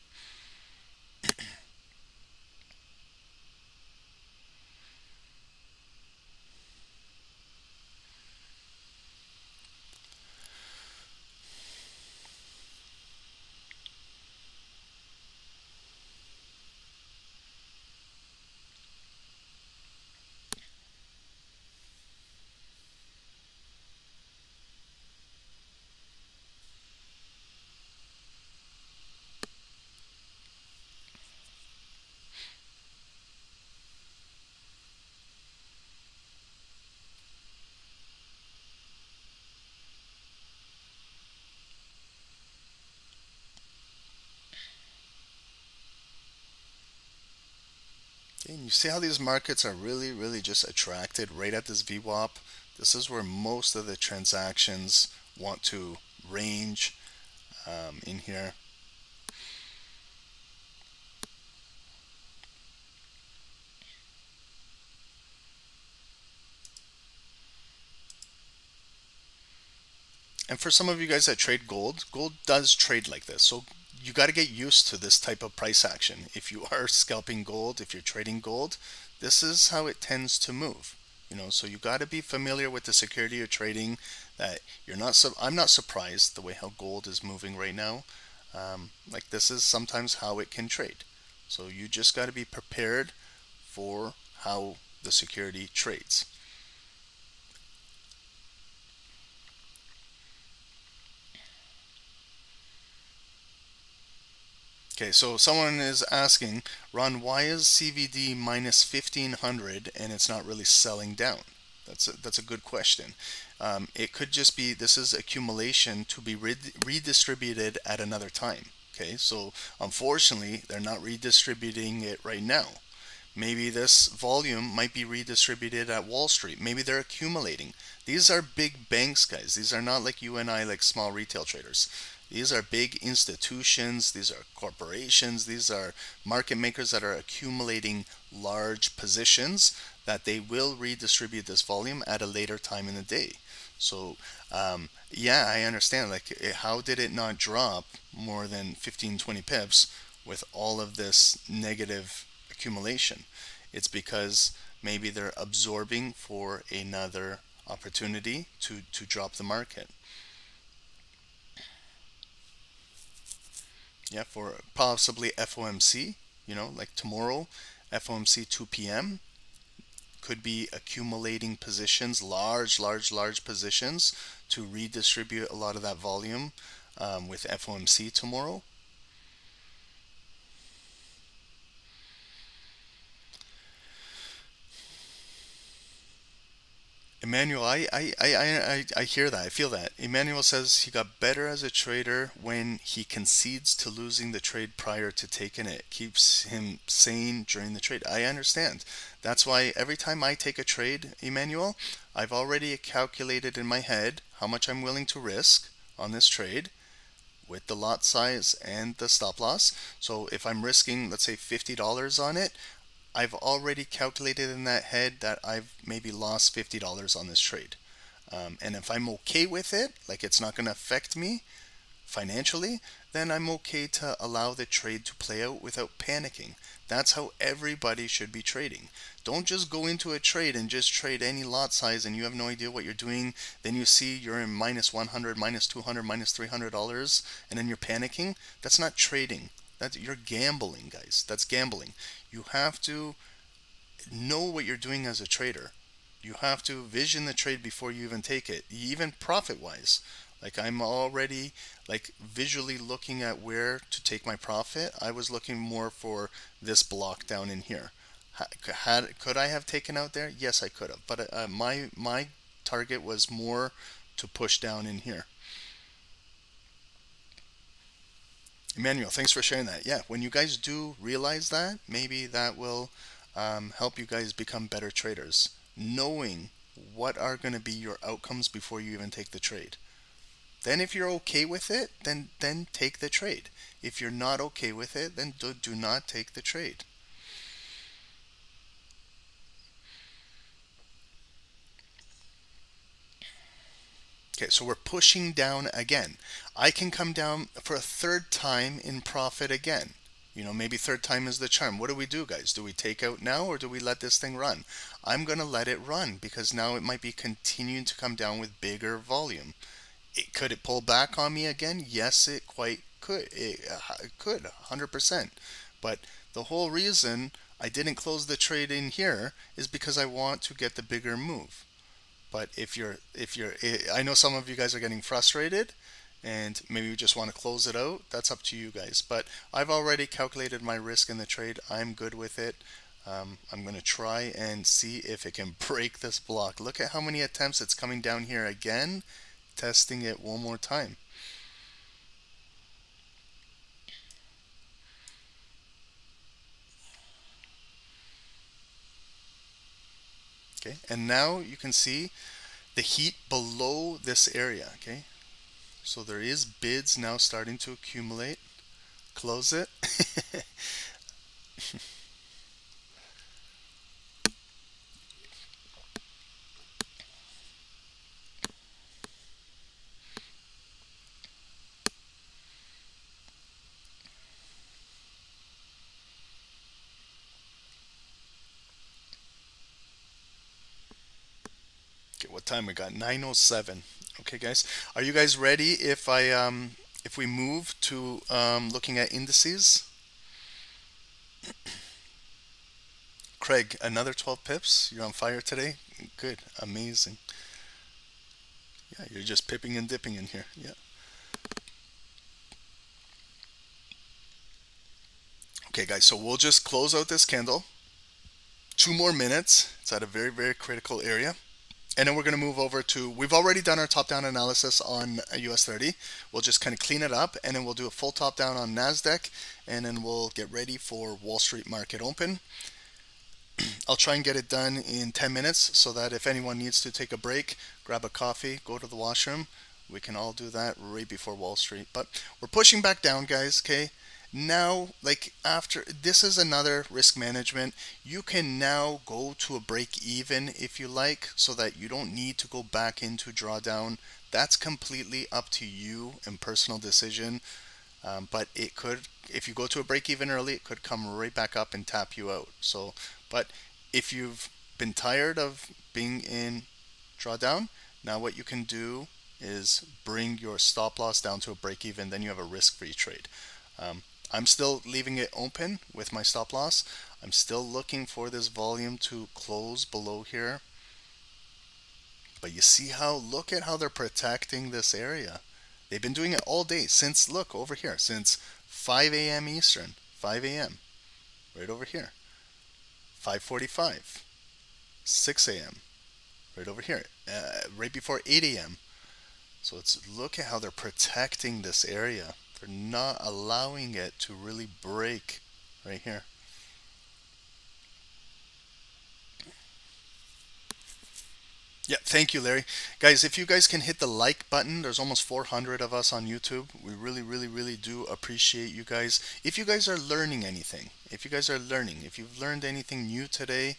And you see how these markets are really, really just attracted right at this VWAP. This is where most of the transactions want to range. um, in here. And for some of you guys that trade gold, gold does trade like this. So you got to get used to this type of price action. If you are scalping gold, if you're trading gold, this is how it tends to move. You know, so you got to be familiar with the security you're trading. That you're not. Su- I'm not surprised the way how gold is moving right now. Um, like this is sometimes how it can trade. So you just got to be prepared for how the security trades. Okay, so someone is asking, Ron, why is CVD minus 1500 and it's not really selling down? That's a, that's a good question. Um, it could just be this is accumulation to be re redistributed at another time. Okay, so unfortunately, they're not redistributing it right now. Maybe this volume might be redistributed at Wall Street. Maybe they're accumulating. These are big banks, guys. These are not like you and I, like small retail traders. These are big institutions, these are corporations, these are market makers that are accumulating large positions that they will redistribute this volume at a later time in the day. So um, yeah, I understand. Like, how did it not drop more than 15, 20 pips with all of this negative accumulation? It's because maybe they're absorbing for another opportunity to, to drop the market. Yeah, for possibly FOMC, you know, like tomorrow, FOMC 2 p.m. could be accumulating positions, large, large, large positions to redistribute a lot of that volume um, with FOMC tomorrow. Emmanuel, I, I, I, I, I hear that. I feel that. Emmanuel says he got better as a trader when he concedes to losing the trade prior to taking it. Keeps him sane during the trade. I understand. That's why every time I take a trade, Emmanuel, I've already calculated in my head how much I'm willing to risk on this trade with the lot size and the stop loss. So if I'm risking, let's say $50 on it, I've already calculated in that head that I've maybe lost $50 on this trade. Um, and if I'm okay with it, like it's not going to affect me financially, then I'm okay to allow the trade to play out without panicking. That's how everybody should be trading. Don't just go into a trade and just trade any lot size and you have no idea what you're doing. Then you see you're in minus 100, minus 200, minus $300 and then you're panicking. That's not trading. That you're gambling, guys. That's gambling. You have to know what you're doing as a trader. You have to vision the trade before you even take it, even profit wise. Like I'm already like visually looking at where to take my profit. I was looking more for this block down in here. Had could I have taken out there? Yes, I could have. But uh, my my target was more to push down in here. Emmanuel, thanks for sharing that. Yeah, when you guys do realize that, maybe that will um, help you guys become better traders. Knowing what are going to be your outcomes before you even take the trade. Then if you're okay with it, then then take the trade. If you're not okay with it, then do, do not take the trade. Okay, so we're pushing down again. I can come down for a third time in profit again. You know, maybe third time is the charm. What do we do, guys? Do we take out now or do we let this thing run? I'm going to let it run because now it might be continuing to come down with bigger volume. It, could it pull back on me again? Yes, it quite could. It, uh, it could, 100%. But the whole reason I didn't close the trade in here is because I want to get the bigger move. But if you're, if you're, I know some of you guys are getting frustrated and maybe you just want to close it out. That's up to you guys. But I've already calculated my risk in the trade. I'm good with it. Um, I'm going to try and see if it can break this block. Look at how many attempts it's coming down here again, testing it one more time. Okay, and now you can see the heat below this area, okay? So there is bids now starting to accumulate. Close it. Okay, what time we got? 9:07. Okay, guys, are you guys ready? If I um, if we move to um, looking at indices, Craig, another 12 pips. You're on fire today. Good, amazing. Yeah, you're just pipping and dipping in here. Yeah. Okay, guys, so we'll just close out this candle. Two more minutes. It's at a very, very critical area and then we're going to move over to, we've already done our top-down analysis on US 30. We'll just kind of clean it up and then we'll do a full top-down on NASDAQ and then we'll get ready for Wall Street market open. I'll try and get it done in 10 minutes so that if anyone needs to take a break, grab a coffee, go to the washroom, we can all do that right before Wall Street. But we're pushing back down, guys, okay? Now like after this is another risk management. You can now go to a break even if you like so that you don't need to go back into drawdown. That's completely up to you and personal decision. Um, but it could if you go to a break even early it could come right back up and tap you out. So but if you've been tired of being in drawdown now what you can do is bring your stop loss down to a break even. Then you have a risk free trade. Um, I'm still leaving it open with my stop loss. I'm still looking for this volume to close below here. But you see how, look at how they're protecting this area. They've been doing it all day since, look over here, since 5 a.m. Eastern, 5 a.m. right over here. 5.45, 6 a.m. right over here, uh, right before 8 a.m. So it's look at how they're protecting this area. They're not allowing it to really break right here. Yeah, thank you, Larry. Guys, if you guys can hit the like button, there's almost 400 of us on YouTube. We really, really, really do appreciate you guys. If you guys are learning anything, if you guys are learning, if you've learned anything new today,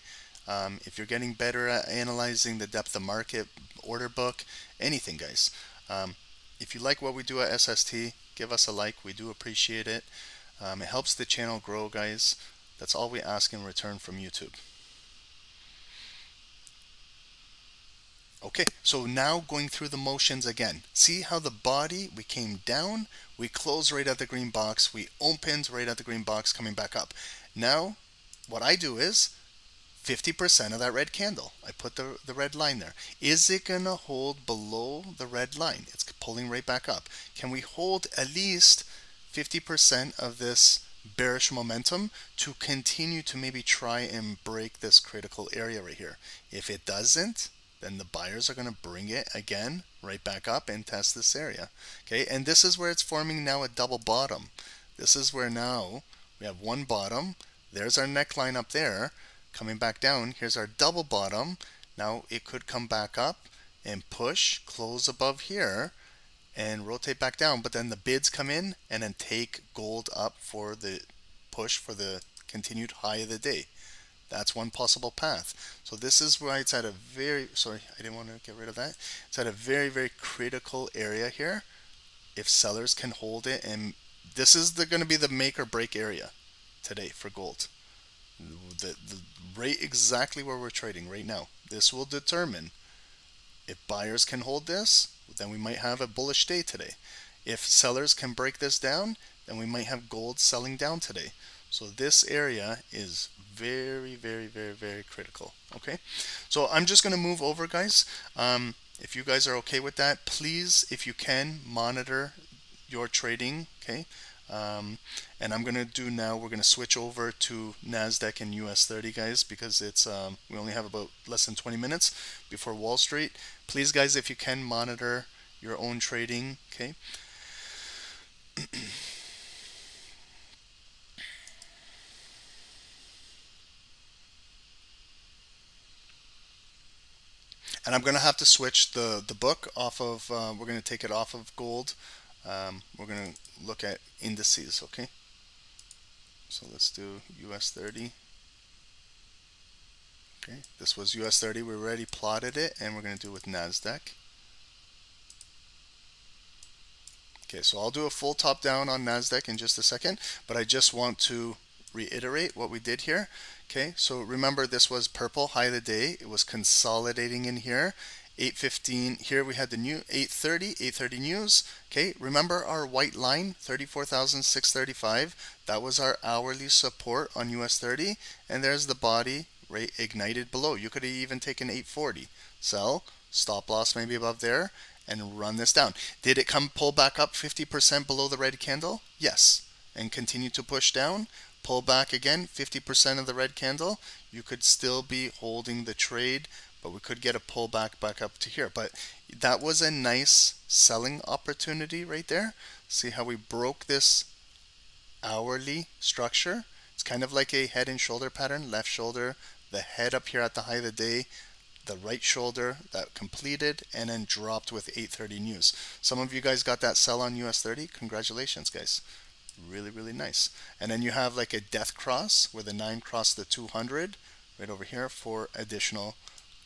um, if you're getting better at analyzing the depth of market order book, anything, guys. Um, if you like what we do at SST, give us a like. We do appreciate it. Um, it helps the channel grow, guys. That's all we ask in return from YouTube. Okay, so now going through the motions again. See how the body, we came down, we closed right at the green box, we opened right at the green box, coming back up. Now, what I do is, 50% of that red candle. I put the, the red line there. Is it going to hold below the red line? It's pulling right back up. Can we hold at least 50% of this bearish momentum to continue to maybe try and break this critical area right here? If it doesn't, then the buyers are going to bring it again right back up and test this area. Okay, and this is where it's forming now a double bottom. This is where now we have one bottom. There's our neckline up there coming back down. Here's our double bottom. Now it could come back up and push, close above here, and rotate back down. But then the bids come in and then take gold up for the push for the continued high of the day. That's one possible path. So this is why it's at a very, sorry, I didn't want to get rid of that. It's at a very, very critical area here. If sellers can hold it, and this is going to be the make or break area today for gold the, the rate exactly where we're trading right now. This will determine if buyers can hold this, then we might have a bullish day today. If sellers can break this down, then we might have gold selling down today. So this area is very, very, very, very critical. Okay, so I'm just going to move over, guys. Um, if you guys are okay with that, please, if you can, monitor your trading. Okay, um, and I'm going to do now, we're going to switch over to NASDAQ and US 30 guys because it's um, we only have about less than 20 minutes before Wall Street. Please guys, if you can monitor your own trading, okay? And I'm going to have to switch the, the book off of, uh, we're going to take it off of gold. Um, we're going to look at indices, okay? So let's do US 30. Okay, this was US 30. We already plotted it, and we're going to do with NASDAQ. Okay, so I'll do a full top down on NASDAQ in just a second, but I just want to reiterate what we did here. Okay, so remember this was purple high of the day. It was consolidating in here. 815 here we had the new 830 830 news. Okay remember our white line 34,635 that was our hourly support on US 30 and there's the body right ignited below. You could have even taken 840 sell stop loss maybe above there and run this down. Did it come pull back up 50% below the red candle? Yes. And continue to push down pull back again 50% of the red candle? You could still be holding the trade but we could get a pullback back up to here. But that was a nice selling opportunity right there. See how we broke this hourly structure? It's kind of like a head and shoulder pattern, left shoulder, the head up here at the high of the day, the right shoulder that completed and then dropped with 830 news. Some of you guys got that sell on US 30. Congratulations, guys. Really, really nice. And then you have like a death cross where the 9 crossed the 200 right over here for additional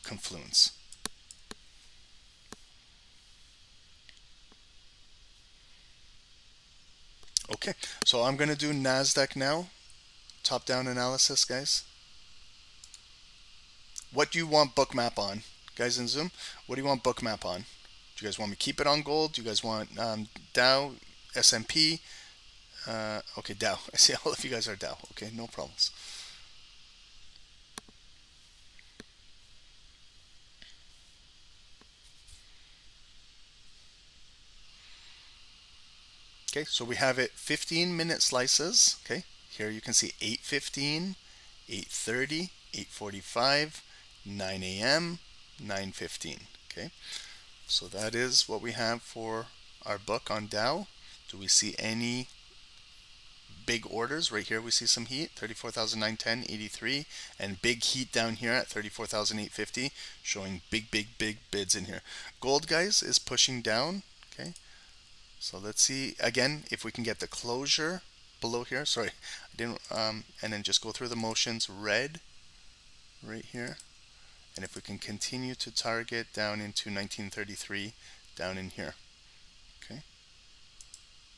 confluence. Okay, so I'm going to do NASDAQ now. Top-down analysis, guys. What do you want bookmap on? Guys in Zoom, what do you want bookmap on? Do you guys want me to keep it on gold? Do you guys want um, Dow, S&P? Uh, okay, Dow. I see all of you guys are Dow. Okay, no problems. Okay, so we have it 15 minute slices. Okay, here you can see 8.15, 8.30, 8.45, 9 a.m., 9.15. Okay, so that is what we have for our book on Dow. Do we see any big orders? Right here we see some heat, 34,910, 83, and big heat down here at 34,850, showing big, big, big bids in here. Gold, guys, is pushing down. Okay, so let's see again if we can get the closure below here. Sorry, I didn't. Um, and then just go through the motions. Red, right here, and if we can continue to target down into 1933, down in here. Okay.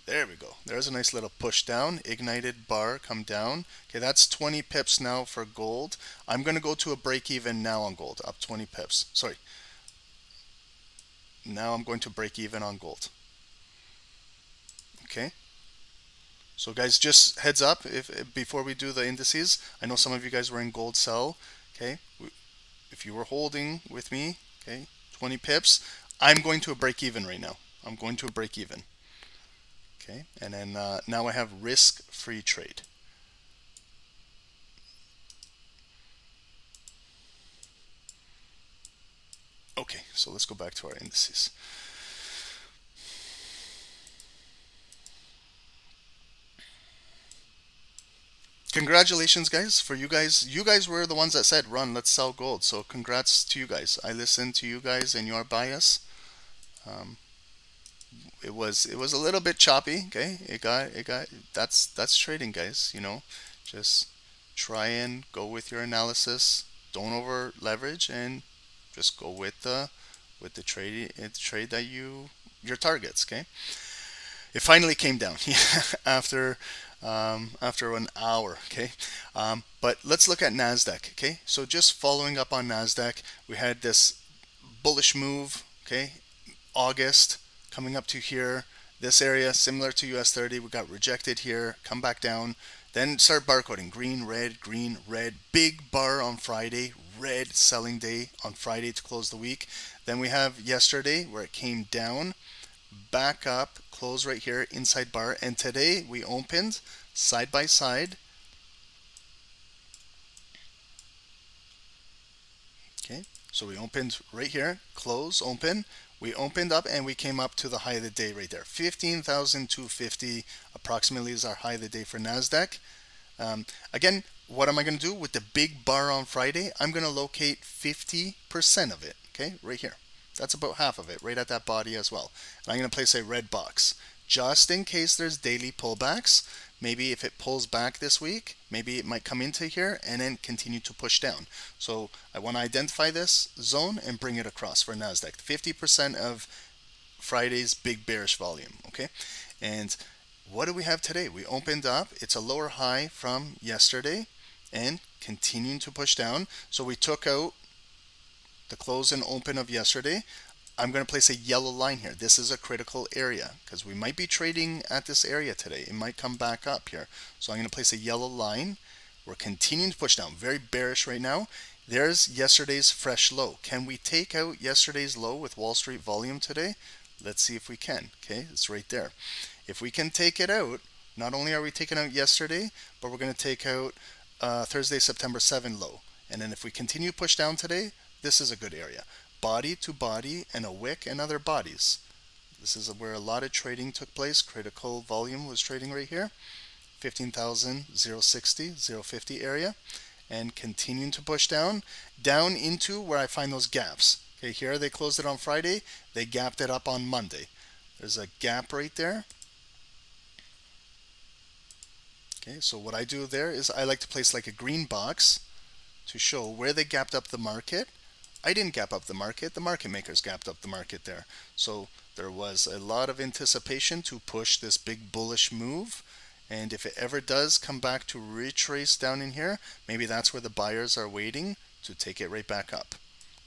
There we go. There's a nice little push down. Ignited bar come down. Okay, that's 20 pips now for gold. I'm going to go to a break even now on gold, up 20 pips. Sorry. Now I'm going to break even on gold. Okay. So guys, just heads up if, before we do the indices, I know some of you guys were in gold sell. Okay, if you were holding with me, okay, 20 pips, I'm going to a break even right now. I'm going to a break even. Okay, and then uh, now I have risk-free trade. Okay, so let's go back to our indices. Congratulations guys for you guys. You guys were the ones that said run let's sell gold. So congrats to you guys. I listened to you guys and your bias. Um, it was it was a little bit choppy okay? It got it got that's that's trading guys you know? Just try and go with your analysis. Don't over leverage and just go with the with the trade the trade that you your targets okay? It finally came down. After um, after an hour okay? Um, but let's look at Nasdaq okay? So just following up on Nasdaq we had this bullish move okay? August coming up to here this area similar to US 30 we got rejected here come back down then start barcoding green red green red big bar on Friday red selling day on Friday to close the week. Then we have yesterday where it came down back up close right here inside bar. And today we opened side by side. Okay so we opened right here close open. We opened up and we came up to the high of the day right there. 15,250 approximately is our high of the day for Nasdaq. Um, again what am I going to do with the big bar on Friday? I'm going to locate 50% of it okay, right here. That's about half of it, right at that body as well. And I'm going to place a red box just in case there's daily pullbacks. Maybe if it pulls back this week, maybe it might come into here and then continue to push down. So I want to identify this zone and bring it across for NASDAQ. 50% of Friday's big bearish volume, okay? And what do we have today? We opened up, it's a lower high from yesterday and continuing to push down. So we took out the close and open of yesterday. I'm going to place a yellow line here. This is a critical area because we might be trading at this area today. It might come back up here. So I'm going to place a yellow line. We're continuing to push down. Very bearish right now. There's yesterday's fresh low. Can we take out yesterday's low with Wall Street volume today? Let's see if we can. Okay, it's right there. If we can take it out, not only are we taking out yesterday, but we're going to take out uh, Thursday, September 7 low. And then if we continue push down today, this is a good area. Body to body and a wick and other bodies. This is where a lot of trading took place. Critical volume was trading right here. 15,000, 060, 050 area. And continuing to push down, down into where I find those gaps. Okay, here they closed it on Friday. They gapped it up on Monday. There's a gap right there. Okay, so what I do there is I like to place like a green box to show where they gapped up the market I didn't gap up the market, the market makers gapped up the market there. So there was a lot of anticipation to push this big bullish move. And if it ever does come back to retrace down in here, maybe that's where the buyers are waiting to take it right back up.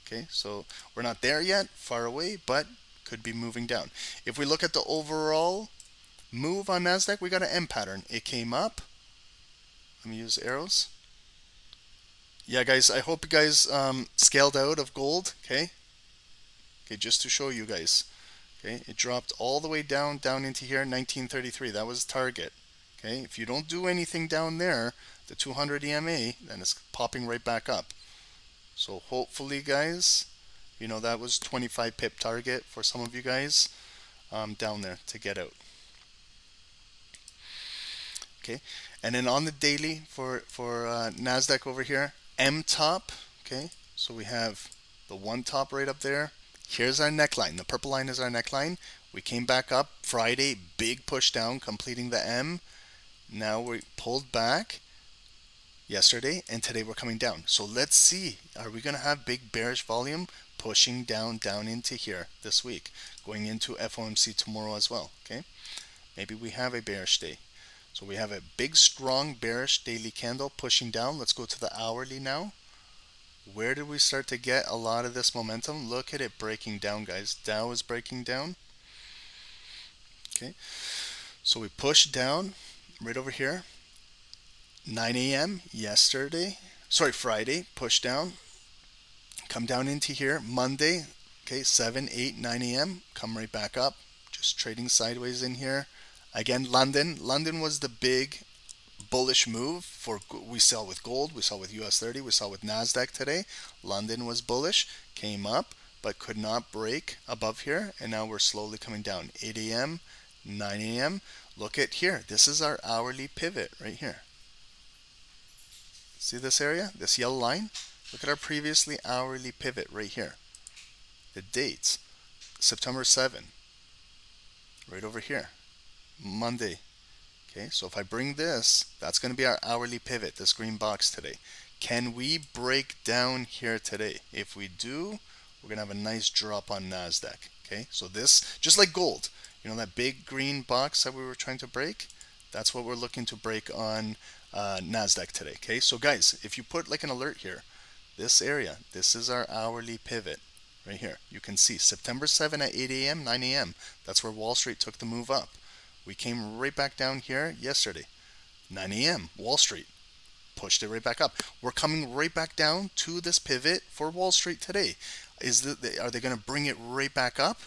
Okay, so we're not there yet, far away, but could be moving down. If we look at the overall move on NASDAQ, we got an M pattern. It came up. Let me use arrows yeah, guys, I hope you guys um, scaled out of gold, okay? Okay, just to show you guys. Okay, it dropped all the way down, down into here, 1933. That was target. Okay, if you don't do anything down there, the 200 EMA, then it's popping right back up. So hopefully, guys, you know, that was 25 pip target for some of you guys um, down there to get out. Okay, and then on the daily for, for uh, NASDAQ over here, M top. Okay, so we have the one top right up there. Here's our neckline. The purple line is our neckline. We came back up Friday, big push down, completing the M. Now we pulled back yesterday, and today we're coming down. So let's see, are we going to have big bearish volume pushing down, down into here this week, going into FOMC tomorrow as well, okay? Maybe we have a bearish day. So we have a big strong bearish daily candle pushing down. Let's go to the hourly now. Where did we start to get a lot of this momentum? Look at it breaking down guys. Dow is breaking down. Okay, so we pushed down right over here. 9 a.m. yesterday, sorry, Friday, push down, come down into here. Monday, okay, 7, 8, 9 a.m., come right back up, just trading sideways in here. Again, London. London was the big bullish move for we saw with gold, we saw with US 30, we saw with Nasdaq today. London was bullish, came up, but could not break above here, and now we're slowly coming down. 8 a.m., 9 a.m. Look at here. This is our hourly pivot right here. See this area? This yellow line? Look at our previously hourly pivot right here. The dates. September 7. Right over here. Monday. Okay, so if I bring this, that's going to be our hourly pivot, this green box today. Can we break down here today? If we do, we're going to have a nice drop on NASDAQ. Okay, so this, just like gold, you know that big green box that we were trying to break? That's what we're looking to break on uh, NASDAQ today. Okay, so guys, if you put like an alert here, this area, this is our hourly pivot right here. You can see September 7 at 8 a.m., 9 a.m. That's where Wall Street took the move up. We came right back down here yesterday, 9 a.m. Wall Street pushed it right back up. We're coming right back down to this pivot for Wall Street today. Is the, are they going to bring it right back up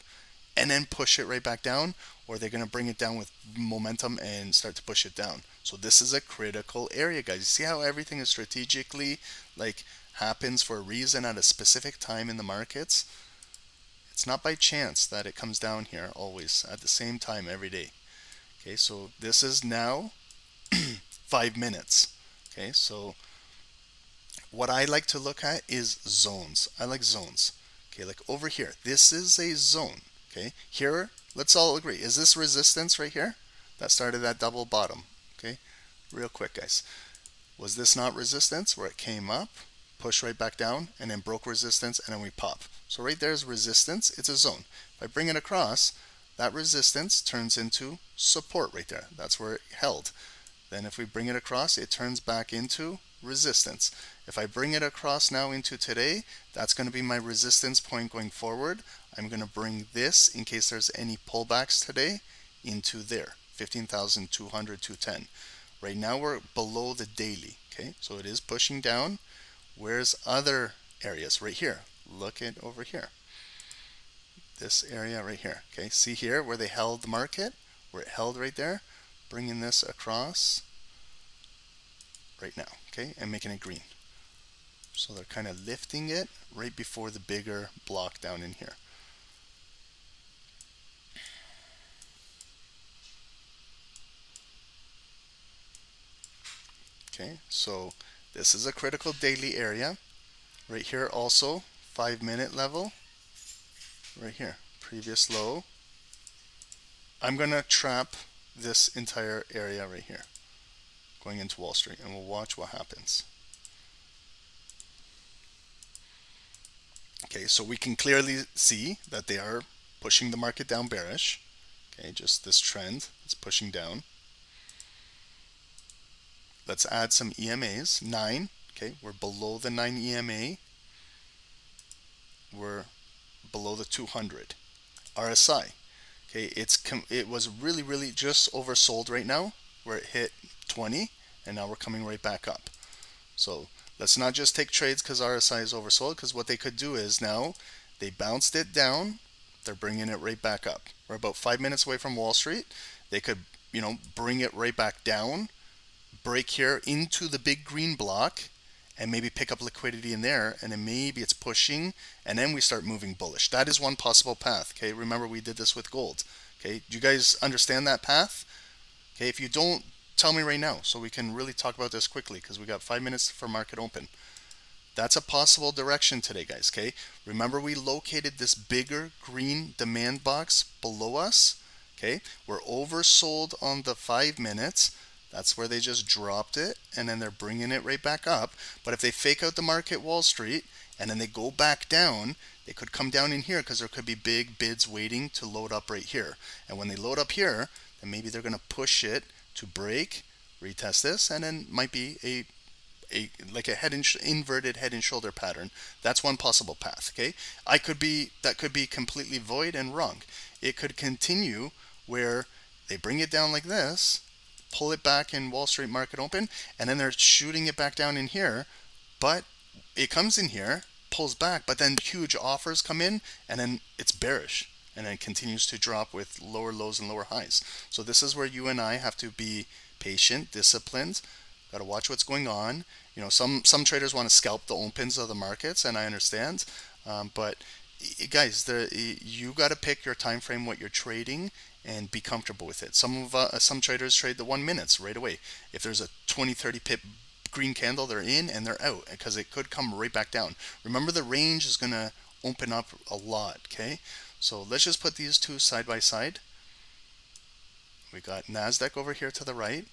and then push it right back down, or are they going to bring it down with momentum and start to push it down? So this is a critical area, guys. You see how everything is strategically like happens for a reason at a specific time in the markets? It's not by chance that it comes down here always at the same time every day. Okay, so this is now five minutes. Okay, so what I like to look at is zones. I like zones. Okay, like over here, this is a zone. Okay, here, let's all agree. Is this resistance right here? That started that double bottom. Okay, real quick, guys. Was this not resistance where it came up, pushed right back down, and then broke resistance, and then we pop? So right there is resistance. It's a zone. If I bring it across, that resistance turns into support right there. That's where it held. Then if we bring it across, it turns back into resistance. If I bring it across now into today, that's going to be my resistance point going forward. I'm going to bring this, in case there's any pullbacks today, into there, 15,200, 210. Right now we're below the daily, okay? So it is pushing down. Where's other areas? Right here. Look at over here. This area right here, okay? See here where they held the market? Where it held right there? Bringing this across right now, okay? And making it green. So they're kind of lifting it right before the bigger block down in here. Okay, so this is a critical daily area. Right here also, five minute level. Right here, previous low. I'm going to trap this entire area right here going into Wall Street and we'll watch what happens. Okay, so we can clearly see that they are pushing the market down bearish. Okay, just this trend is pushing down. Let's add some EMAs. 9. Okay, we're below the 9 EMA. We're below the 200. RSI. Okay, it's it was really really just oversold right now where it hit 20 and now we're coming right back up. So let's not just take trades because RSI is oversold because what they could do is now they bounced it down they're bringing it right back up. We're about five minutes away from Wall Street. They could, you know, bring it right back down break here into the big green block and maybe pick up liquidity in there and then maybe it's pushing and then we start moving bullish. That is one possible path. Okay, remember we did this with gold. Okay, do you guys understand that path? Okay, if you don't, tell me right now so we can really talk about this quickly because we got five minutes for market open. That's a possible direction today, guys. Okay, remember we located this bigger green demand box below us. Okay, we're oversold on the five minutes. That's where they just dropped it and then they're bringing it right back up. But if they fake out the market Wall Street and then they go back down, they could come down in here because there could be big bids waiting to load up right here. And when they load up here, then maybe they're going to push it to break, retest this, and then might be a a like a head and inverted head and shoulder pattern. That's one possible path. Okay, I could be that could be completely void and wrong. It could continue where they bring it down like this pull it back in Wall Street market open, and then they're shooting it back down in here, but it comes in here, pulls back, but then huge offers come in, and then it's bearish, and then continues to drop with lower lows and lower highs. So this is where you and I have to be patient, disciplined, got to watch what's going on. You know, some some traders want to scalp the opens of the markets, and I understand, um, but guys, the, you got to pick your time frame, what you're trading, and be comfortable with it. Some of uh, some traders trade the one minutes right away. If there's a 20, 30 pip green candle, they're in and they're out because it could come right back down. Remember, the range is going to open up a lot. Okay, so let's just put these two side by side. We got Nasdaq over here to the right.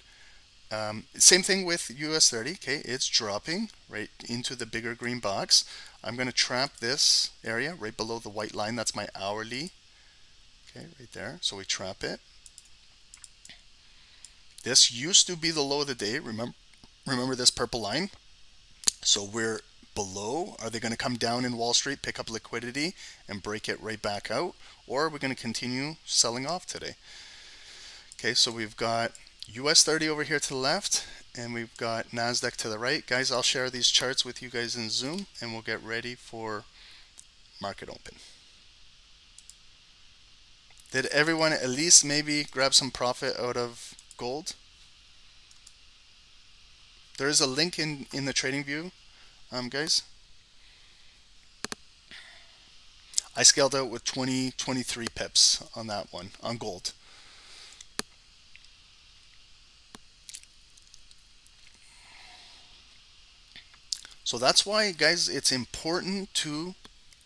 Um, same thing with US 30. Okay, it's dropping right into the bigger green box. I'm going to trap this area right below the white line. That's my hourly Okay, right there. So we trap it. This used to be the low of the day. Remember, remember this purple line? So we're below. Are they going to come down in Wall Street, pick up liquidity, and break it right back out? Or are we going to continue selling off today? Okay, so we've got US 30 over here to the left, and we've got NASDAQ to the right. Guys, I'll share these charts with you guys in Zoom, and we'll get ready for market open. Did everyone at least maybe grab some profit out of gold? There is a link in, in the TradingView, um, guys. I scaled out with 20, 23 pips on that one, on gold. So that's why, guys, it's important to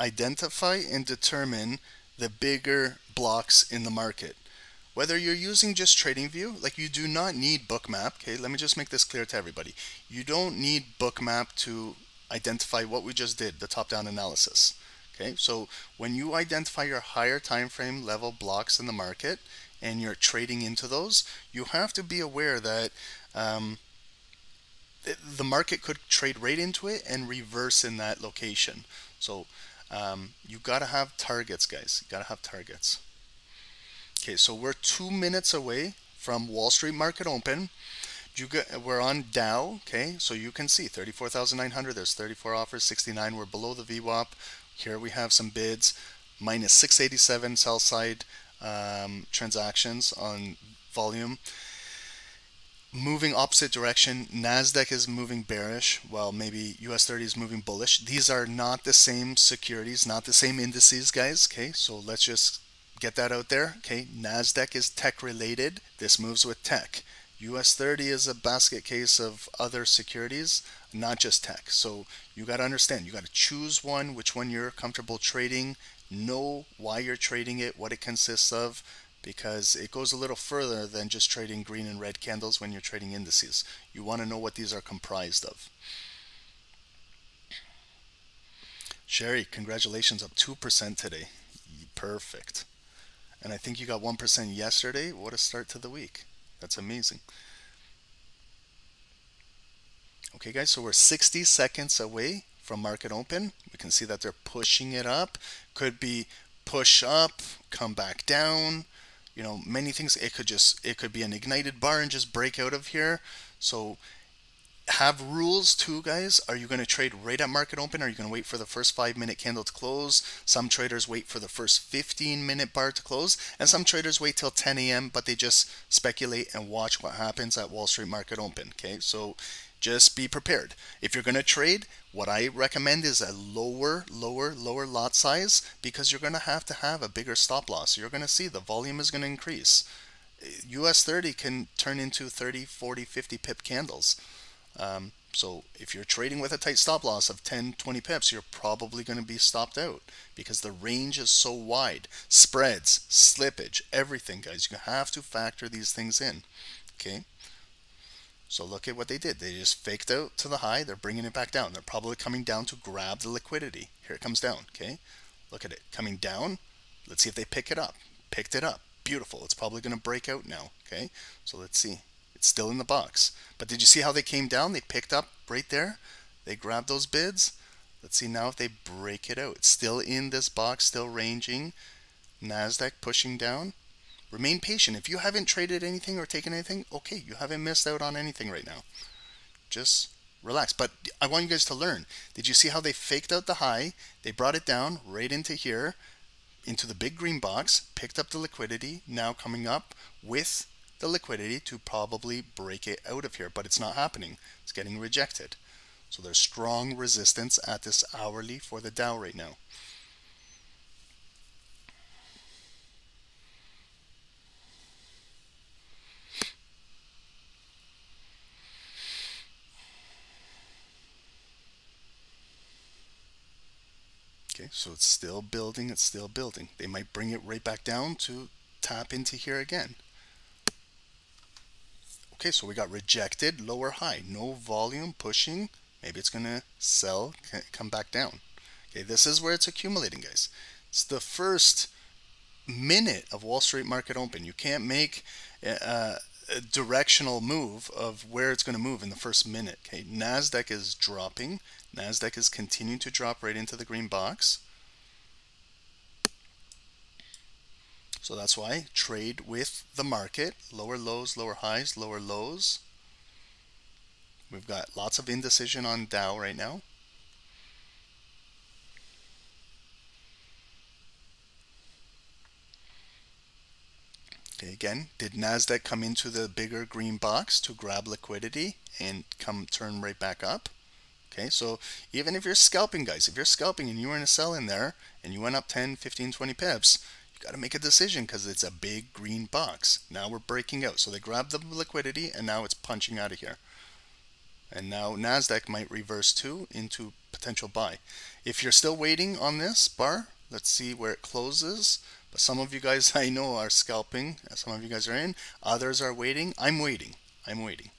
identify and determine the bigger blocks in the market. Whether you're using just TradingView, like you do not need Bookmap, okay, let me just make this clear to everybody. You don't need Bookmap to identify what we just did, the top-down analysis. Okay, so when you identify your higher time frame level blocks in the market and you're trading into those, you have to be aware that um, the market could trade right into it and reverse in that location. So um, you got to have targets, guys. You got to have targets. Okay, so we're two minutes away from Wall Street market open. You get, we're on Dow, okay, so you can see 34,900. There's 34 offers, 69. We're below the VWAP. Here we have some bids, minus 687 sell side um, transactions on volume. Moving opposite direction, NASDAQ is moving bearish while maybe US 30 is moving bullish. These are not the same securities, not the same indices, guys. Okay, so let's just get that out there. Okay, NASDAQ is tech related. This moves with tech. US 30 is a basket case of other securities not just tech. So you got to understand, you got to choose one, which one you're comfortable trading, know why you're trading it, what it consists of, because it goes a little further than just trading green and red candles when you're trading indices. You want to know what these are comprised of. Sherry, congratulations, up 2% today. Perfect. And I think you got 1% yesterday. What a start to the week. That's amazing. Okay guys, so we're 60 seconds away from market open. We can see that they're pushing it up. Could be push up, come back down, you know, many things. It could just, it could be an ignited bar and just break out of here. So have rules too, guys. Are you going to trade right at market open? Are you going to wait for the first five minute candle to close? Some traders wait for the first 15 minute bar to close, and some traders wait till 10 a.m., but they just speculate and watch what happens at Wall Street market open. Okay, so just be prepared. If you're going to trade, what I recommend is a lower, lower, lower lot size because you're going to have to have a bigger stop loss. You're going to see the volume is going to increase. US 30 can turn into 30, 40, 50 pip candles. Um, so if you're trading with a tight stop loss of 10, 20 pips, you're probably going to be stopped out because the range is so wide. Spreads, slippage, everything, guys. You have to factor these things in. Okay. So look at what they did. They just faked out to the high. They're bringing it back down. They're probably coming down to grab the liquidity. Here it comes down, okay? Look at it. Coming down. Let's see if they pick it up. Picked it up. Beautiful. It's probably going to break out now, okay? So let's see. It's still in the box. But did you see how they came down? They picked up right there. They grabbed those bids. Let's see now if they break it out. It's still in this box, still ranging. NASDAQ pushing down. Remain patient. If you haven't traded anything or taken anything, okay, you haven't missed out on anything right now. Just relax. But I want you guys to learn. Did you see how they faked out the high? They brought it down right into here, into the big green box, picked up the liquidity, now coming up with the liquidity to probably break it out of here, but it's not happening. It's getting rejected. So there's strong resistance at this hourly for the Dow right now. Okay, so it's still building, it's still building. They might bring it right back down to tap into here again. Okay, so we got rejected, lower high, no volume pushing. Maybe it's gonna sell, come back down. Okay, this is where it's accumulating, guys. It's the first minute of Wall Street market open. You can't make a, a directional move of where it's going to move in the first minute. Okay, Nasdaq is dropping. NASDAQ is continuing to drop right into the green box. So that's why trade with the market, lower lows, lower highs, lower lows. We've got lots of indecision on Dow right now. Okay, again, did NASDAQ come into the bigger green box to grab liquidity and come turn right back up? Okay, so even if you're scalping, guys, if you're scalping and you were in a sell in there and you went up 10, 15, 20 pips, you got to make a decision because it's a big green box. Now we're breaking out. So they grabbed the liquidity and now it's punching out of here. And now NASDAQ might reverse too into potential buy. If you're still waiting on this bar, let's see where it closes. But some of you guys I know are scalping. Some of you guys are in. Others are waiting. I'm waiting. I'm waiting.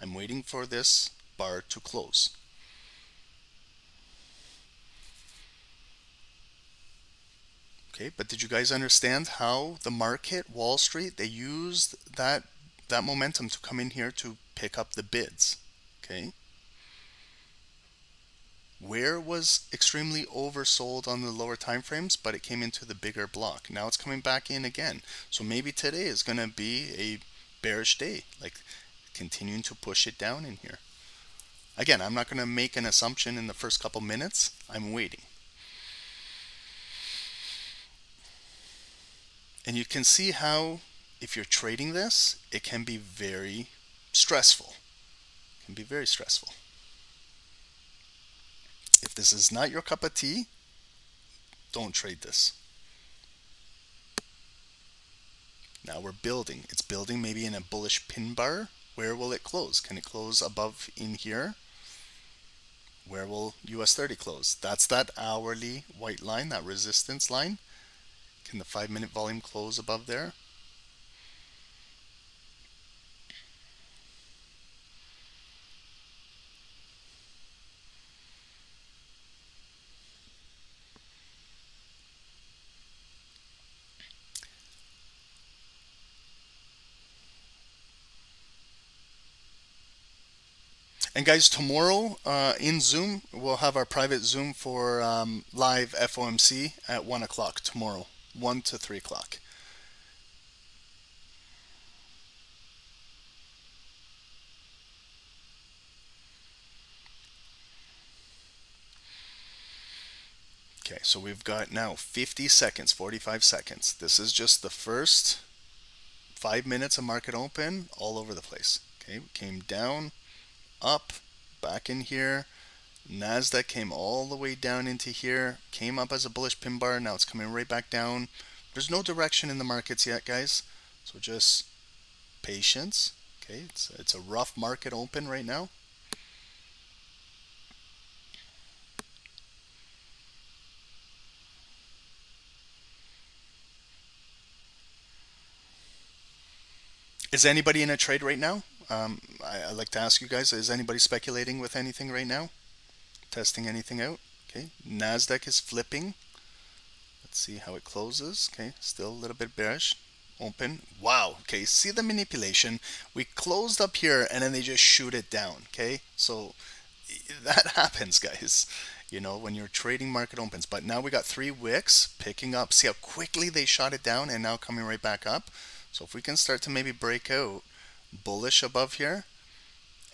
I'm waiting for this bar to close. Okay, but did you guys understand how the market, Wall Street, they used that that momentum to come in here to pick up the bids? Okay. Where was extremely oversold on the lower time frames, but it came into the bigger block. Now it's coming back in again. So maybe today is going to be a bearish day, like continuing to push it down in here. Again, I'm not going to make an assumption in the first couple minutes. I'm waiting. And you can see how if you're trading this, it can be very stressful. It can be very stressful. If this is not your cup of tea, don't trade this. Now we're building. It's building maybe in a bullish pin bar. Where will it close? Can it close above in here? Where will US 30 close? That's that hourly white line, that resistance line. Can the five minute volume close above there? And guys, tomorrow uh, in Zoom, we'll have our private Zoom for um, live FOMC at 1 o'clock tomorrow, 1 to 3 o'clock. Okay, so we've got now 50 seconds, 45 seconds. This is just the first five minutes of market open all over the place. Okay, came down, up, back in here. Nasdaq came all the way down into here, came up as a bullish pin bar. Now it's coming right back down. There's no direction in the markets yet, guys. So just patience. Okay, it's it's a rough market open right now. Is anybody in a trade right now? Um, I, I like to ask you guys, is anybody speculating with anything right now? Testing anything out? Okay, NASDAQ is flipping. Let's see how it closes. Okay, still a little bit bearish. Open. Wow. Okay, see the manipulation. We closed up here and then they just shoot it down. Okay, so that happens, guys. You know, when you're trading market opens. But now we got three wicks picking up. See how quickly they shot it down and now coming right back up. So if we can start to maybe break out bullish above here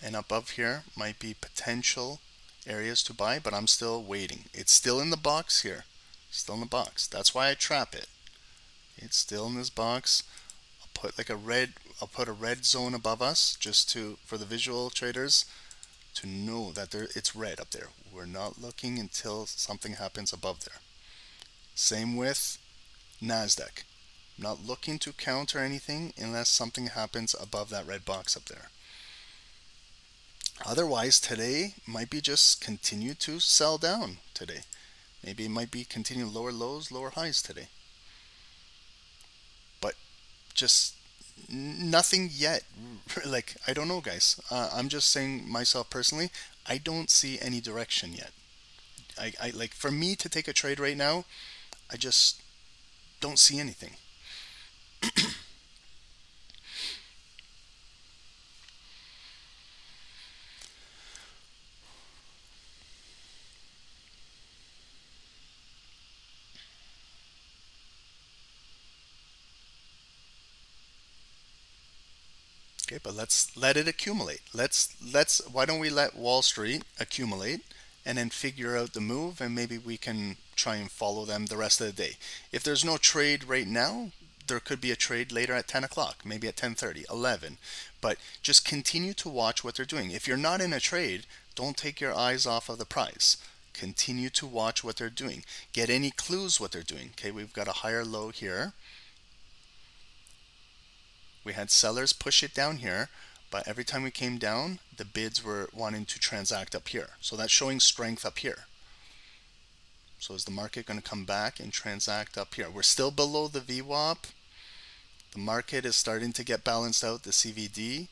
and above here might be potential areas to buy but I'm still waiting. It's still in the box here. Still in the box. That's why I trap it. It's still in this box. I'll put like a red I'll put a red zone above us just to for the visual traders to know that there it's red up there. We're not looking until something happens above there. Same with Nasdaq. Not looking to counter anything unless something happens above that red box up there. Otherwise, today might be just continue to sell down today. Maybe it might be continue lower lows, lower highs today. But just nothing yet. Like, I don't know, guys. Uh, I'm just saying myself personally, I don't see any direction yet. I, I like for me to take a trade right now, I just don't see anything. Okay, let's let it accumulate. Let's let's why don't we let Wall Street accumulate and then figure out the move and maybe we can try and follow them the rest of the day. If there's no trade right now, there could be a trade later at 10 o'clock, maybe at 10:30, 11. But just continue to watch what they're doing. If you're not in a trade, don't take your eyes off of the price. Continue to watch what they're doing. Get any clues what they're doing. Okay, we've got a higher low here. We had sellers push it down here, but every time we came down, the bids were wanting to transact up here. So that's showing strength up here. So is the market going to come back and transact up here? We're still below the VWAP. The market is starting to get balanced out, the CVD.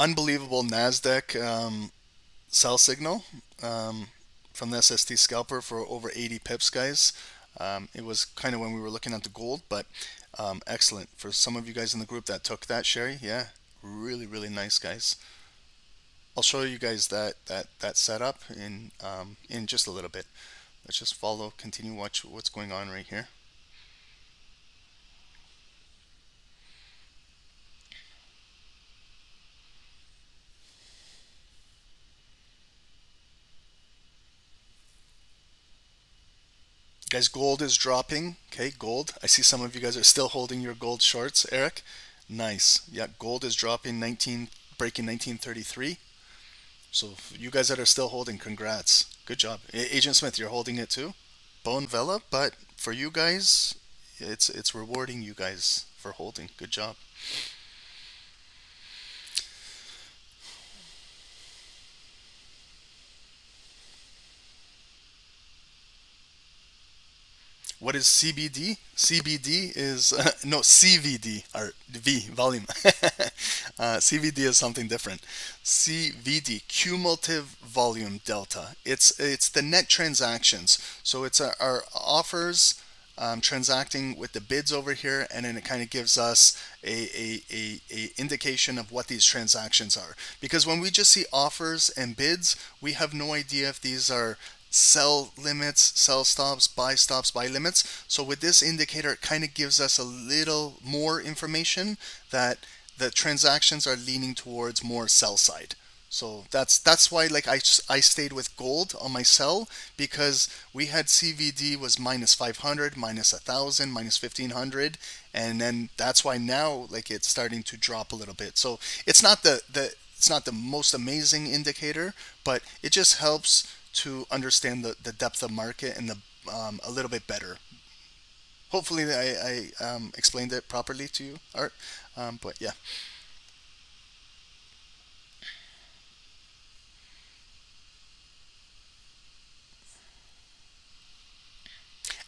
Unbelievable NASDAQ um, sell signal um, from the SST scalper for over 80 pips, guys. Um, it was kind of when we were looking at the gold, but um, excellent. For some of you guys in the group that took that, Sherry, yeah, really, really nice, guys. I'll show you guys that that that setup in um, in just a little bit. Let's just follow, continue, watch what's going on right here. Guys, gold is dropping. Okay, gold. I see some of you guys are still holding your gold shorts, Eric. Nice. Yeah, gold is dropping 19, breaking 1933. So you guys that are still holding, congrats. Good job. Agent Smith, you're holding it too? Bone Vela, but for you guys, it's it's rewarding you guys for holding. Good job. What is CBD? CBD is uh, no CVD or V volume. uh, CVD is something different. CVD cumulative volume delta. It's it's the net transactions. So it's our, our offers um, transacting with the bids over here, and then it kind of gives us a, a, a, a indication of what these transactions are. Because when we just see offers and bids, we have no idea if these are sell limits, sell stops, buy stops, buy limits. So with this indicator, it kind of gives us a little more information that the transactions are leaning towards more sell side. So that's that's why like I, I stayed with gold on my sell because we had CVD was minus 500, minus 1000, minus 1500 and then that's why now like it's starting to drop a little bit. So it's not the the it's not the most amazing indicator, but it just helps to understand the, the depth of market and the um, a little bit better. Hopefully I, I um, explained it properly to you, Art, um, but yeah.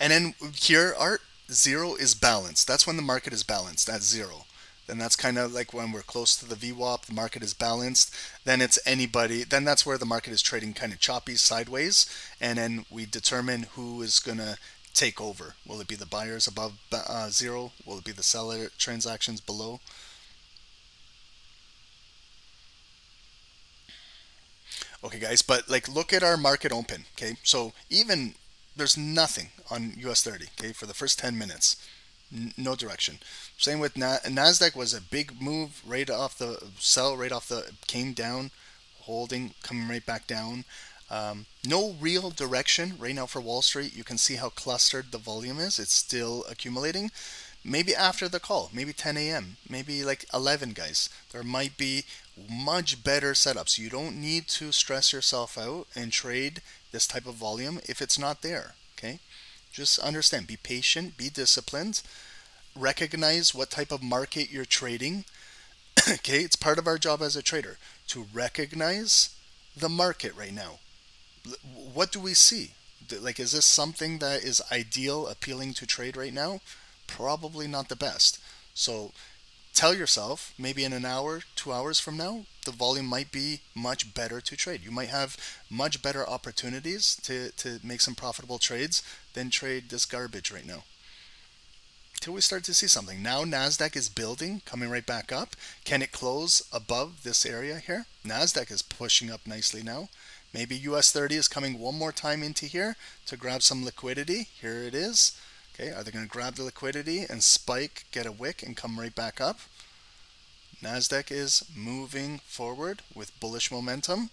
And then here, Art, zero is balanced. That's when the market is balanced at zero then that's kind of like when we're close to the VWAP, the market is balanced, then it's anybody, then that's where the market is trading kind of choppy sideways, and then we determine who is going to take over. Will it be the buyers above uh, zero? Will it be the seller transactions below? Okay guys, but like look at our market open, okay? So even there's nothing on US 30, okay, for the first 10 minutes no direction. Same with Na Nasdaq was a big move right off the sell, right off the came down, holding, coming right back down. Um, no real direction right now for Wall Street. You can see how clustered the volume is. It's still accumulating. Maybe after the call, maybe 10 a.m., maybe like 11 guys. There might be much better setups. You don't need to stress yourself out and trade this type of volume if it's not there. Okay. Just understand, be patient, be disciplined, recognize what type of market you're trading. okay, it's part of our job as a trader to recognize the market right now. What do we see? Like, is this something that is ideal, appealing to trade right now? Probably not the best. So, tell yourself maybe in an hour, two hours from now, the volume might be much better to trade. You might have much better opportunities to, to make some profitable trades than trade this garbage right now. Till we start to see something. Now NASDAQ is building, coming right back up. Can it close above this area here? NASDAQ is pushing up nicely now. Maybe US 30 is coming one more time into here to grab some liquidity. Here it is. Okay, are they going to grab the liquidity and spike, get a wick, and come right back up? NASDAQ is moving forward with bullish momentum.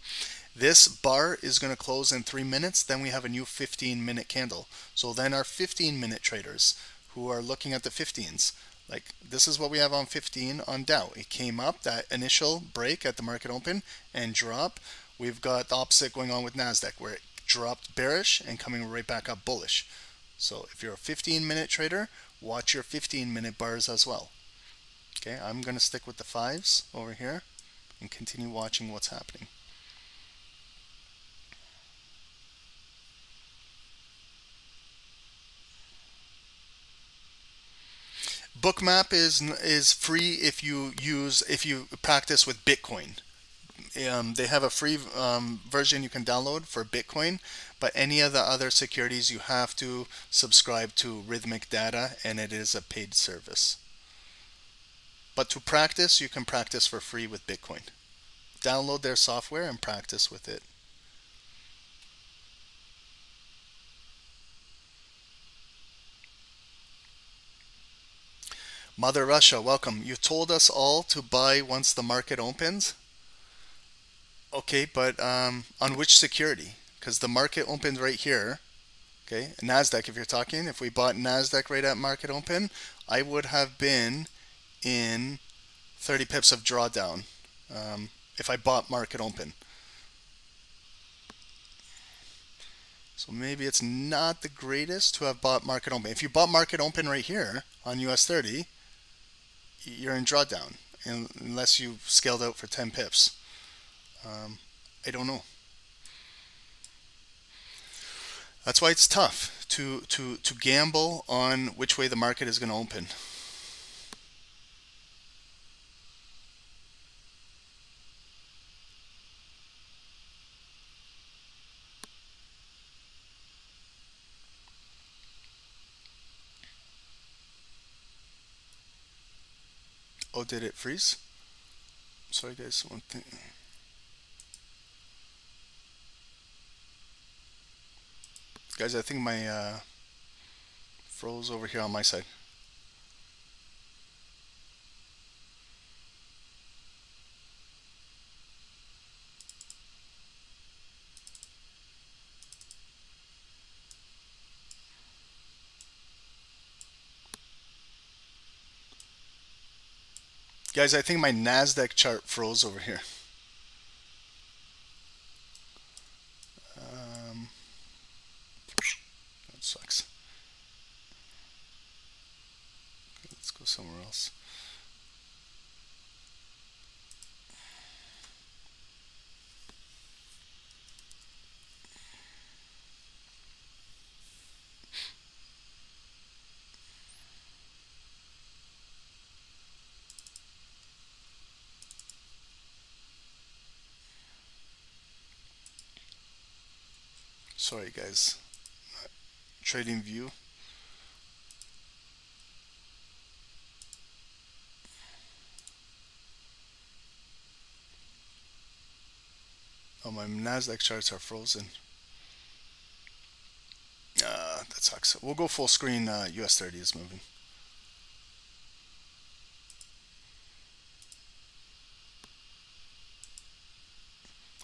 This bar is going to close in three minutes. Then we have a new 15 minute candle. So then our 15 minute traders who are looking at the 15s, like this is what we have on 15 on Dow. It came up that initial break at the market open and drop. we've got the opposite going on with NASDAQ where it dropped bearish and coming right back up bullish. So if you're a 15 minute trader, watch your 15 minute bars as well. Okay, I'm going to stick with the fives over here and continue watching what's happening. Bookmap is is free if you use if you practice with Bitcoin. Um, they have a free um, version you can download for Bitcoin, but any of the other securities you have to subscribe to Rithmic Data, and it is a paid service. But to practice, you can practice for free with Bitcoin. Download their software and practice with it. Mother Russia, welcome. You told us all to buy once the market opens. Okay, but um, on which security? Because the market opened right here. Okay, NASDAQ, if you're talking, if we bought NASDAQ right at market open, I would have been in 30 pips of drawdown um, if I bought market open. So maybe it's not the greatest to have bought market open. If you bought market open right here on US 30, you're in drawdown unless you scaled out for 10 pips. Um, I don't know. That's why it's tough to, to, to gamble on which way the market is going to open. Oh, did it freeze? Sorry guys, one thing. Guys, I think my uh, froze over here on my side. Guys, I think my NASDAQ chart froze over here. Um, that sucks. Let's go somewhere else. Sorry guys. TradingView. Oh, my NASDAQ charts are frozen. Uh, that sucks. We'll go full screen. Uh, US 30 is moving.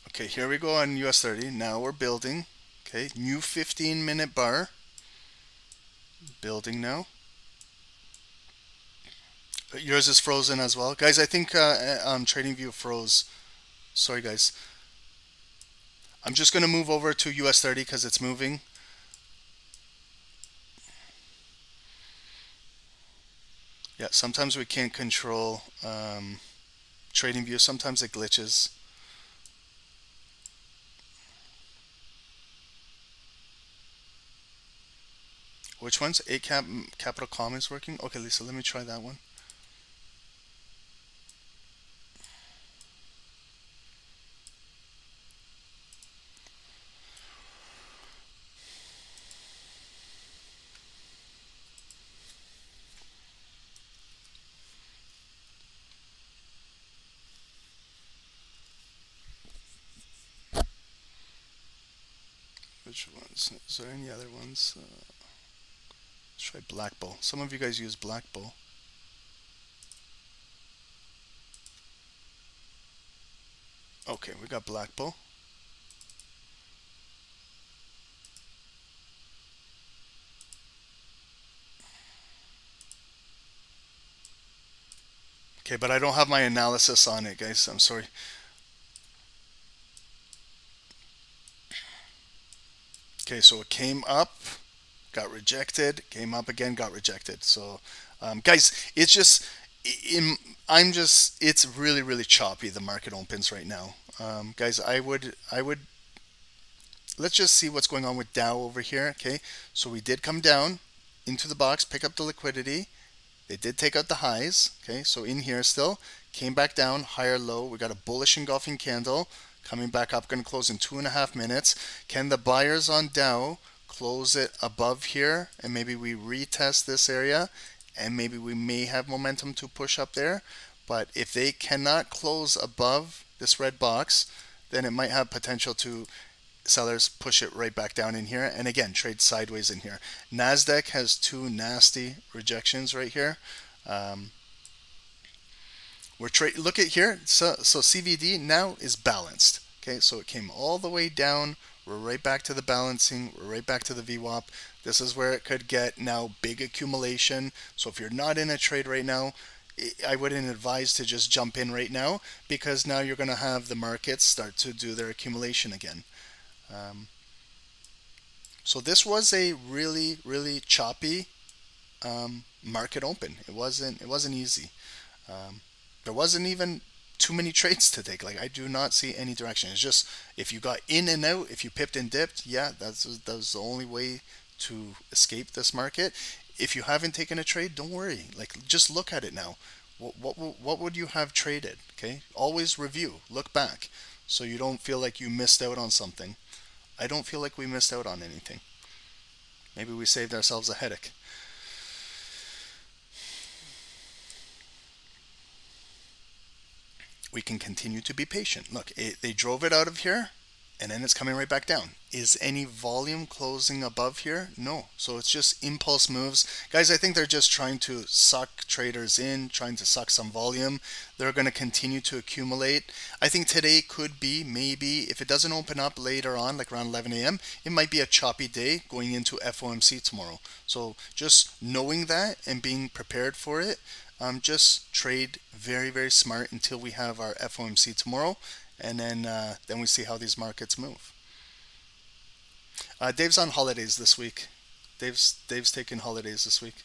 Okay, here we go on US 30. Now we're building. Okay, new 15 minute bar. Building now. Yours is frozen as well. Guys, I think uh, uh um, TradingView froze. Sorry, guys. I'm just going to move over to US 30 because it's moving. Yeah, sometimes we can't control um, TradingView. Sometimes it glitches. Which one's A cap capital comma is working? Okay, Lisa, let me try that one. Which ones? Is there any other ones? Uh, Let's try BlackBull. Some of you guys use Black Bull. Okay, we got BlackBull. Okay, but I don't have my analysis on it, guys. I'm sorry. Okay, so it came up, got rejected, came up again, got rejected. So, um, guys, it's just, I'm just, it's really, really choppy. The market opens right now, um, guys. I would, I would. Let's just see what's going on with Dow over here. Okay, so we did come down into the box, pick up the liquidity. They did take out the highs. Okay, so in here still came back down, higher low. We got a bullish engulfing candle coming back up. Going to close in two and a half minutes. Can the buyers on Dow close it above here and maybe we retest this area and maybe we may have momentum to push up there. But if they cannot close above this red box, then it might have potential to sellers push it right back down in here. And again trade sideways in here. Nasdaq has two nasty rejections right here. Um, we're trade look at here. So so cvd now is balanced. Okay so it came all the way down we're right back to the balancing we're right back to the VWAP this is where it could get now big accumulation so if you're not in a trade right now I wouldn't advise to just jump in right now because now you're going to have the markets start to do their accumulation again um, so this was a really, really choppy um, market open. It wasn't. It wasn't easy. Um, there wasn't even too many trades to take. Like I do not see any direction. It's just if you got in and out, if you pipped and dipped, yeah, that's that's the only way to escape this market. If you haven't taken a trade, don't worry. Like just look at it now. What what what would you have traded? Okay, always review, look back, so you don't feel like you missed out on something. I don't feel like we missed out on anything. Maybe we saved ourselves a headache. We can continue to be patient. Look, it, they drove it out of here and then it's coming right back down. Is any volume closing above here? No. So it's just impulse moves. Guys, I think they're just trying to suck traders in, trying to suck some volume. They're going to continue to accumulate. I think today could be maybe, if it doesn't open up later on, like around 11 a.m., it might be a choppy day going into FOMC tomorrow. So just knowing that and being prepared for it, um, just trade very, very smart until we have our FOMC tomorrow and then uh, then we see how these markets move. Uh, Dave's on holidays this week. Dave's Dave's taking holidays this week.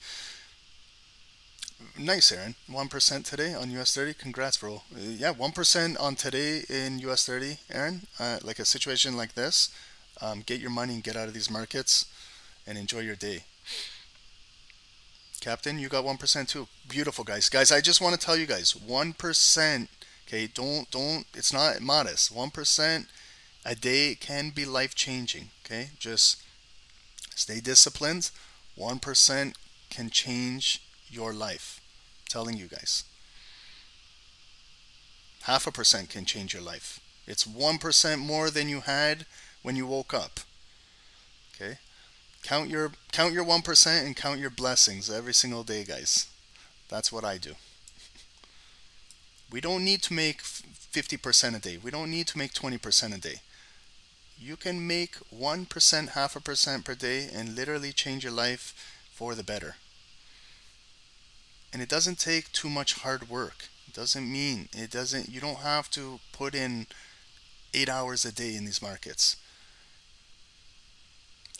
Nice, Aaron. One percent today on US thirty. Congrats, bro. Uh, yeah, one percent on today in US thirty, Aaron. Uh, like a situation like this, um, get your money and get out of these markets, and enjoy your day. Captain, you got one percent too. Beautiful, guys. Guys, I just want to tell you guys, one percent Okay, don't don't. It's not modest. One percent a day can be life changing. Okay, just stay disciplined. One percent can change your life. I'm telling you guys. Half a percent can change your life. It's one percent more than you had when you woke up. Okay, count your count your one percent and count your blessings every single day, guys. That's what I do. We don't need to make 50% a day. We don't need to make 20% a day. You can make 1%, half a percent per day and literally change your life for the better. And it doesn't take too much hard work. It doesn't mean, it doesn't, you don't have to put in eight hours a day in these markets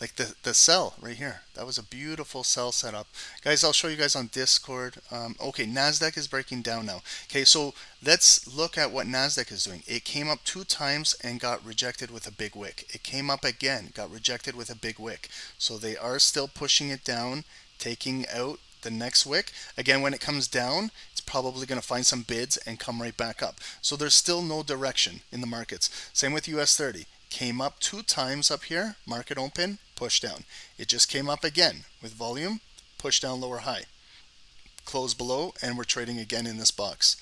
like the, the sell right here. That was a beautiful sell setup. Guys, I'll show you guys on Discord. Um, okay, NASDAQ is breaking down now. Okay, so let's look at what NASDAQ is doing. It came up two times and got rejected with a big wick. It came up again, got rejected with a big wick. So they are still pushing it down, taking out the next wick. Again, when it comes down, it's probably going to find some bids and come right back up. So there's still no direction in the markets. Same with US 30 came up two times up here, market open, push down. It just came up again with volume, push down lower high. Close below and we're trading again in this box.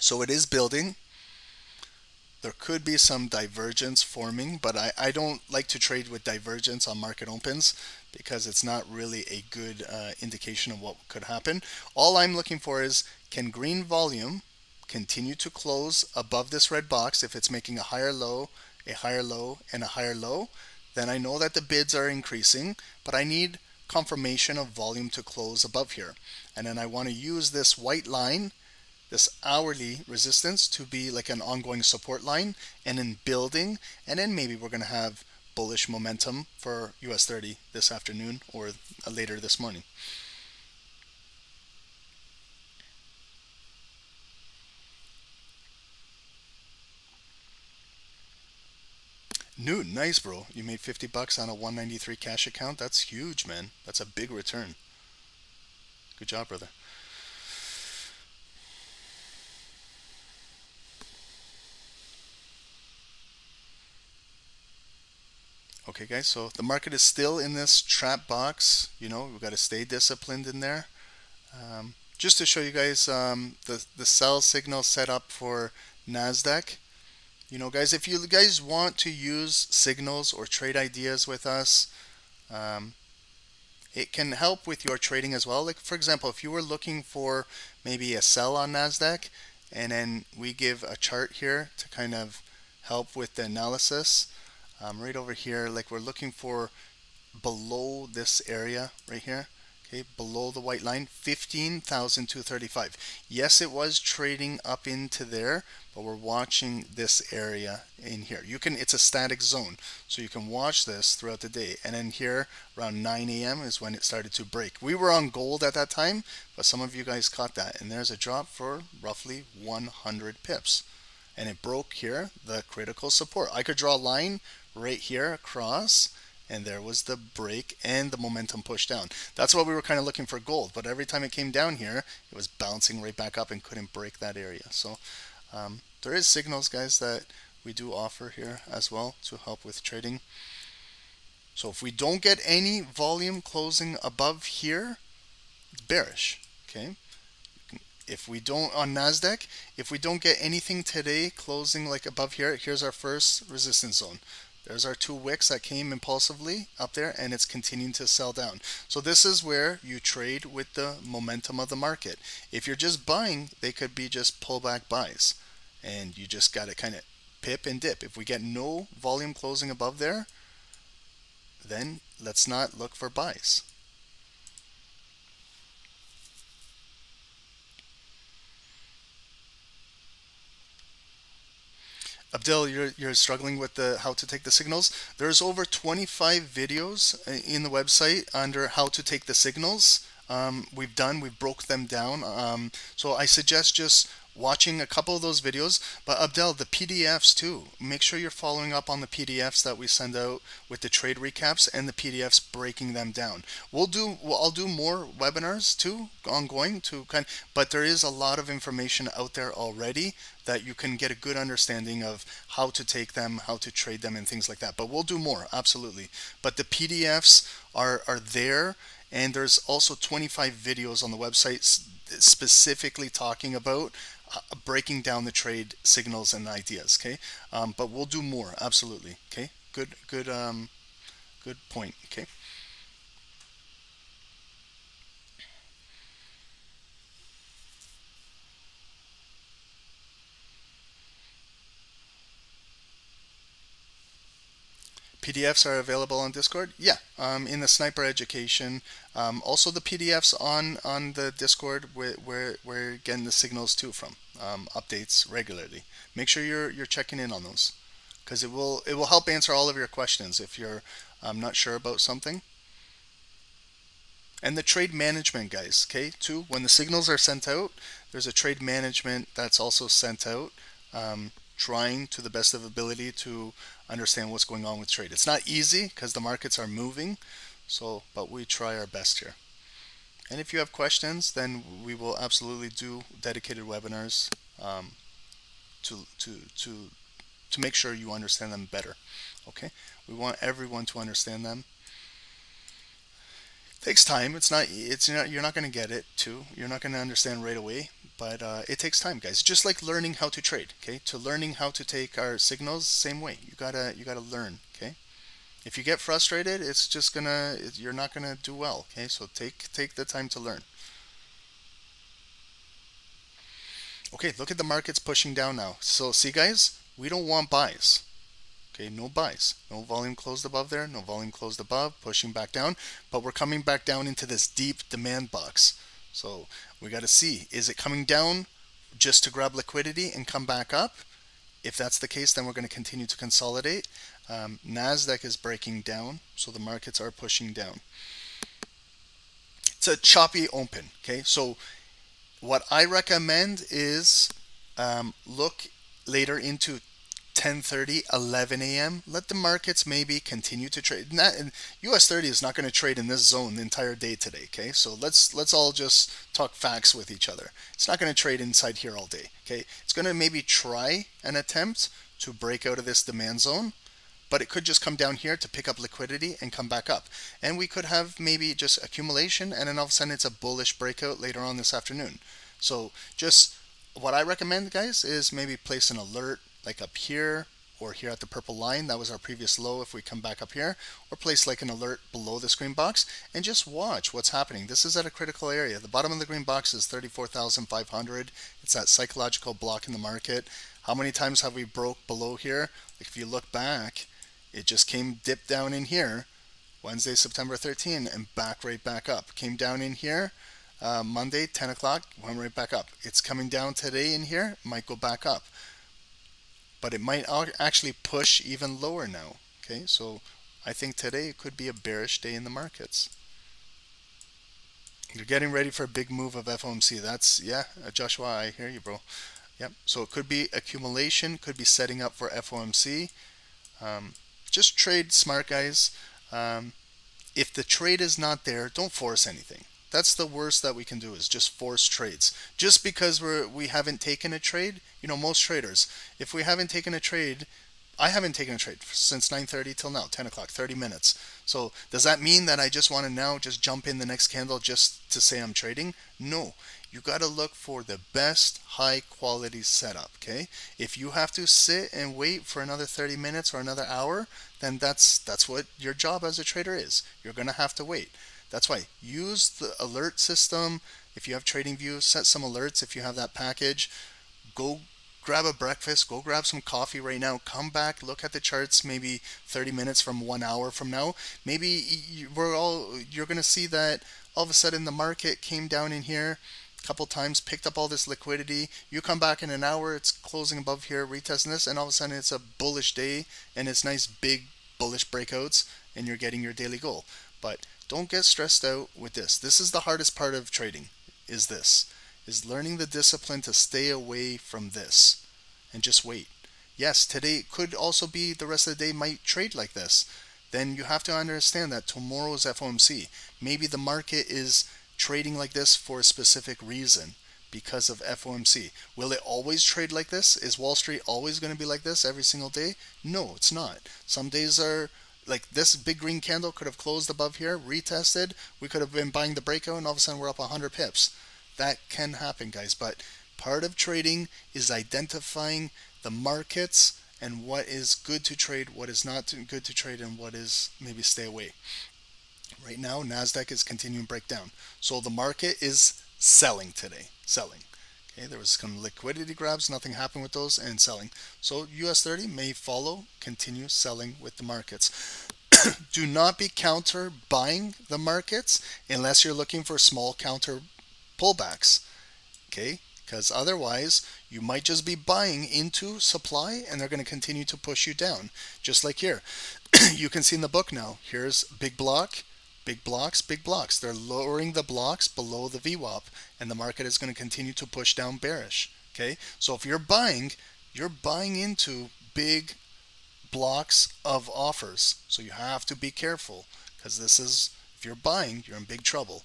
So it is building. There could be some divergence forming, but I, I don't like to trade with divergence on market opens because it's not really a good uh, indication of what could happen. All I'm looking for is can green volume continue to close above this red box if it's making a higher low, a higher low, and a higher low, then I know that the bids are increasing, but I need confirmation of volume to close above here. And then I want to use this white line, this hourly resistance to be like an ongoing support line and then building. And then maybe we're going to have bullish momentum for US 30 this afternoon or later this morning. Newt, nice, bro. You made 50 bucks on a 193 cash account. That's huge, man. That's a big return. Good job, brother. Okay, guys, so the market is still in this trap box. You know, we've got to stay disciplined in there. Um, just to show you guys um, the, the sell signal set up for NASDAQ. You know, guys, if you guys want to use signals or trade ideas with us, um, it can help with your trading as well. Like, for example, if you were looking for maybe a sell on NASDAQ, and then we give a chart here to kind of help with the analysis, um, right over here, like we're looking for below this area right here okay below the white line 15,235 yes it was trading up into there but we're watching this area in here. You can it's a static zone so you can watch this throughout the day. And then here around 9 a.m. is when it started to break. We were on gold at that time but some of you guys caught that. And there's a drop for roughly 100 pips. And it broke here the critical support. I could draw a line right here across and there was the break and the momentum push down. That's what we were kind of looking for gold, but every time it came down here, it was bouncing right back up and couldn't break that area. So um, there is signals, guys, that we do offer here as well to help with trading. So if we don't get any volume closing above here, it's bearish, okay? If we don't, on NASDAQ, if we don't get anything today closing like above here, here's our first resistance zone. There's our two wicks that came impulsively up there and it's continuing to sell down. So this is where you trade with the momentum of the market. If you're just buying, they could be just pullback buys. And you just got to kind of pip and dip. If we get no volume closing above there, then let's not look for buys. Abdel, you're, you're struggling with the how to take the signals. There's over 25 videos uh, in the website under how to take the signals. Um, we've done, we've broke them down. Um, so I suggest just watching a couple of those videos. But Abdel, the PDFs too. Make sure you're following up on the PDFs that we send out with the trade recaps and the PDFs breaking them down. We'll do. Well, I'll do more webinars too, ongoing to kind. But there is a lot of information out there already that you can get a good understanding of how to take them, how to trade them, and things like that. But we'll do more, absolutely. But the PDFs are are there and there's also 25 videos on the website specifically talking about uh, breaking down the trade signals and ideas. Okay, um, but we'll do more. Absolutely. Okay, good, good, um, good point. Okay. PDFs are available on Discord. Yeah, um, in the Sniper Education. Um, also the PDFs on on the Discord where where we're getting the signals too from um, updates regularly. Make sure you're you're checking in on those because it will it will help answer all of your questions if you're um, not sure about something. And the trade management guys, okay, too. When the signals are sent out, there's a trade management that's also sent out. Um, trying to the best of ability to understand what's going on with trade. It's not easy because the markets are moving, so but we try our best here. And if you have questions, then we will absolutely do dedicated webinars um, to to to to make sure you understand them better. Okay, we want everyone to understand them takes time. It's not. It's not. You're not going to get it too. You're not going to understand right away. But uh, it takes time, guys. Just like learning how to trade. Okay. To learning how to take our signals, same way. You gotta. You gotta learn. Okay. If you get frustrated, it's just gonna. You're not gonna do well. Okay. So take take the time to learn. Okay. Look at the markets pushing down now. So see, guys, we don't want buys. Okay, no buys. No volume closed above there, no volume closed above, pushing back down. But we're coming back down into this deep demand box. So we got to see, is it coming down just to grab liquidity and come back up? if that's the case, then we're going to continue to consolidate. Um, NASDAQ is breaking down, so the markets are pushing down. It's a choppy open, okay? So what I recommend is um, look later into 10:30, 11 a.m. Let the markets maybe continue to trade. Not, US 30 is not going to trade in this zone the entire day today. Okay, so let's let's all just talk facts with each other. It's not going to trade inside here all day. Okay, it's going to maybe try an attempt to break out of this demand zone, but it could just come down here to pick up liquidity and come back up. And we could have maybe just accumulation, and then all of a sudden it's a bullish breakout later on this afternoon. So just what I recommend, guys, is maybe place an alert like up here or here at the purple line, that was our previous low if we come back up here, or place like an alert below this green box and just watch what's happening. This is at a critical area. The bottom of the green box is 34,500. It's that psychological block in the market. How many times have we broke below here? Like if you look back, it just came dipped down in here Wednesday, September 13 and back right back up. Came down in here uh, Monday, 10 o'clock, went right back up. It's coming down today in here, might go back up but it might actually push even lower now. Okay, so I think today it could be a bearish day in the markets. You're getting ready for a big move of FOMC. That's, yeah, uh, Joshua, I hear you, bro. Yep, so it could be accumulation, could be setting up for FOMC. Um, just trade smart, guys. Um, if the trade is not there, don't force anything. That's the worst that we can do is just force trades. Just because we're we haven't taken a trade, you know, most traders, if we haven't taken a trade, I haven't taken a trade since 9:30 till now, 10 o'clock, 30 minutes. So does that mean that I just want to now just jump in the next candle just to say I'm trading? No. You got to look for the best high quality setup, okay? If you have to sit and wait for another 30 minutes or another hour, then that's that's what your job as a trader is. You're going to have to wait. That's why use the alert system. If you have TradingView, set some alerts if you have that package. Go grab a breakfast, go grab some coffee right now, come back, look at the charts maybe 30 minutes from one hour from now. Maybe we're all, you're going to see that all of a sudden the market came down in here a couple times, picked up all this liquidity. You come back in an hour, it's closing above here, retesting this, and all of a sudden it's a bullish day and it's nice big bullish breakouts and you're getting your daily goal. But don't get stressed out with this. This is the hardest part of trading is this is learning the discipline to stay away from this and just wait. Yes, today could also be the rest of the day might trade like this. Then you have to understand that tomorrow's FOMC. Maybe the market is trading like this for a specific reason because of FOMC. Will it always trade like this? Is Wall Street always going to be like this every single day? No, it's not. Some days are like this big green candle could have closed above here, retested. We could have been buying the breakout, and all of a sudden we're up 100 pips. That can happen, guys. But part of trading is identifying the markets and what is good to trade, what is not good to trade, and what is maybe stay away. Right now, Nasdaq is continuing breakdown, so the market is selling today, selling. Okay, there was some liquidity grabs, nothing happened with those, and selling. So US 30 may follow, continue selling with the markets. Do not be counter buying the markets unless you're looking for small counter pullbacks. Okay, because otherwise you might just be buying into supply and they're going to continue to push you down. Just like here. you can see in the book now, here's big block, Big blocks, big blocks. They're lowering the blocks below the VWAP, and the market is going to continue to push down bearish. Okay, so if you're buying, you're buying into big blocks of offers. So you have to be careful because this is, if you're buying, you're in big trouble.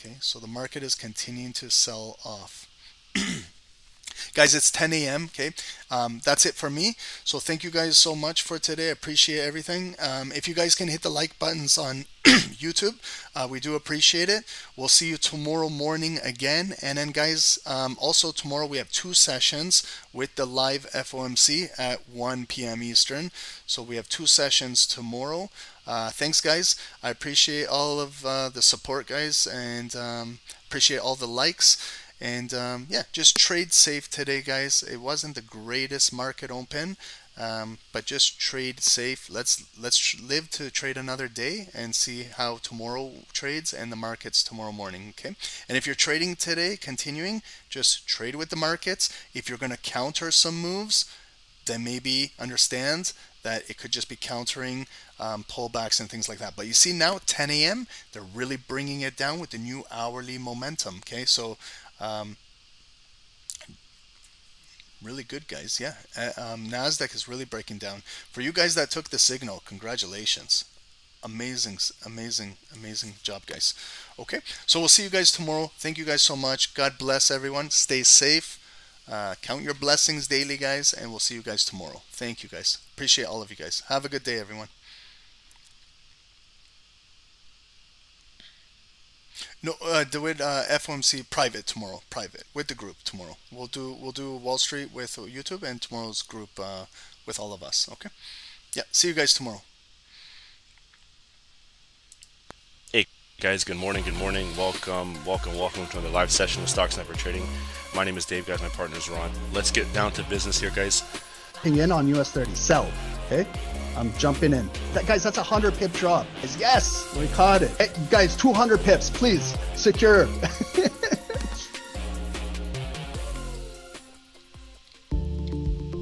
Okay, so the market is continuing to sell off. guys it's 10 a.m okay? Um, that's it for me. So thank you guys so much for today. I appreciate everything. Um, if you guys can hit the like buttons on YouTube uh, we do appreciate it. We'll see you tomorrow morning again. And then guys um, also tomorrow we have two sessions with the live FOMC at 1 p.m. Eastern. So we have two sessions tomorrow. Uh, thanks guys. I appreciate all of uh, the support guys and um, appreciate all the likes and um, yeah, just trade safe today, guys. It wasn't the greatest market open, um, but just trade safe. Let's let's live to trade another day and see how tomorrow trades and the markets tomorrow morning. Okay, and if you're trading today, continuing, just trade with the markets. If you're going to counter some moves, then maybe understand that it could just be countering um, pullbacks and things like that. But you see now 10 a.m. they're really bringing it down with the new hourly momentum. Okay, so um, really good guys. Yeah, uh, um, Nasdaq is really breaking down. For you guys that took the signal, congratulations. Amazing, amazing, amazing job, guys. Okay, so we'll see you guys tomorrow. Thank you guys so much. God bless everyone. Stay safe. Uh, count your blessings daily, guys, and we'll see you guys tomorrow. Thank you, guys. Appreciate all of you guys. Have a good day, everyone. No, uh, do it uh, FOMC private tomorrow. Private with the group tomorrow. We'll do we'll do Wall Street with YouTube and tomorrow's group uh, with all of us. Okay. Yeah. See you guys tomorrow. Hey guys, good morning, good morning. Welcome, welcome, welcome to another live session of Stock Sniper Trading. My name is Dave, guys. My partner is Ron. Let's get down to business here, guys. in on US 30. Sell. Okay? I'm jumping in. That, guys, that's a 100 pip drop. Yes, we caught it. Hey, guys, 200 pips, please. Secure.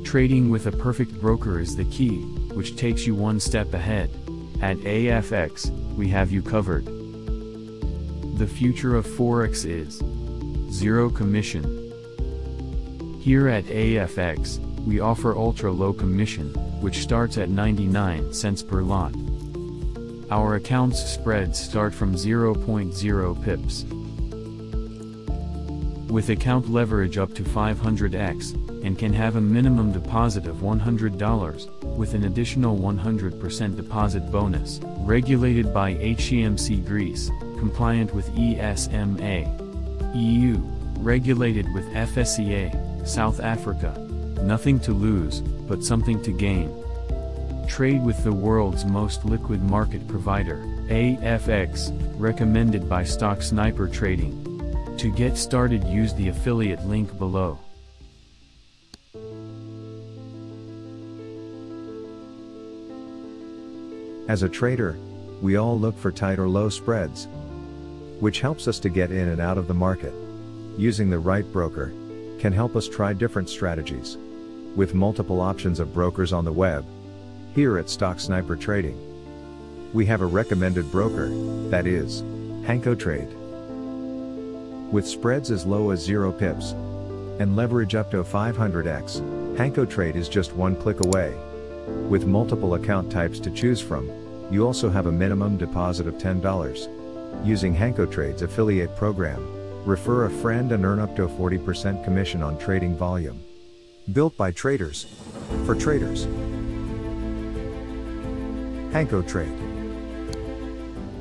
Trading with a perfect broker is the key, which takes you one step ahead. At AFX, we have you covered. The future of Forex is zero commission. Here at AFX, we offer ultra low commission, which starts at 99 cents per lot. Our accounts spreads start from 0.0 pips. With account leverage up to 500x, and can have a minimum deposit of $100, with an additional 100% deposit bonus, regulated by HCMC Greece compliant with ESMA. EU, regulated with FSCA, South Africa. Nothing to lose, but something to gain. Trade with the world's most liquid market provider, AFX, recommended by Stock Sniper Trading. To get started use the affiliate link below. As a trader, we all look for tight or low spreads, which helps us to get in and out of the market. Using the right broker can help us try different strategies. With multiple options of brokers on the web, here at Stock Sniper Trading, we have a recommended broker, that is, HankoTrade. With spreads as low as 0 pips and leverage up to 500x, HankoTrade is just one click away. With multiple account types to choose from, you also have a minimum deposit of $10. Using HankoTrade's affiliate program, refer a friend and earn up to a 40% commission on trading volume. Built by traders, for traders. HankoTrade.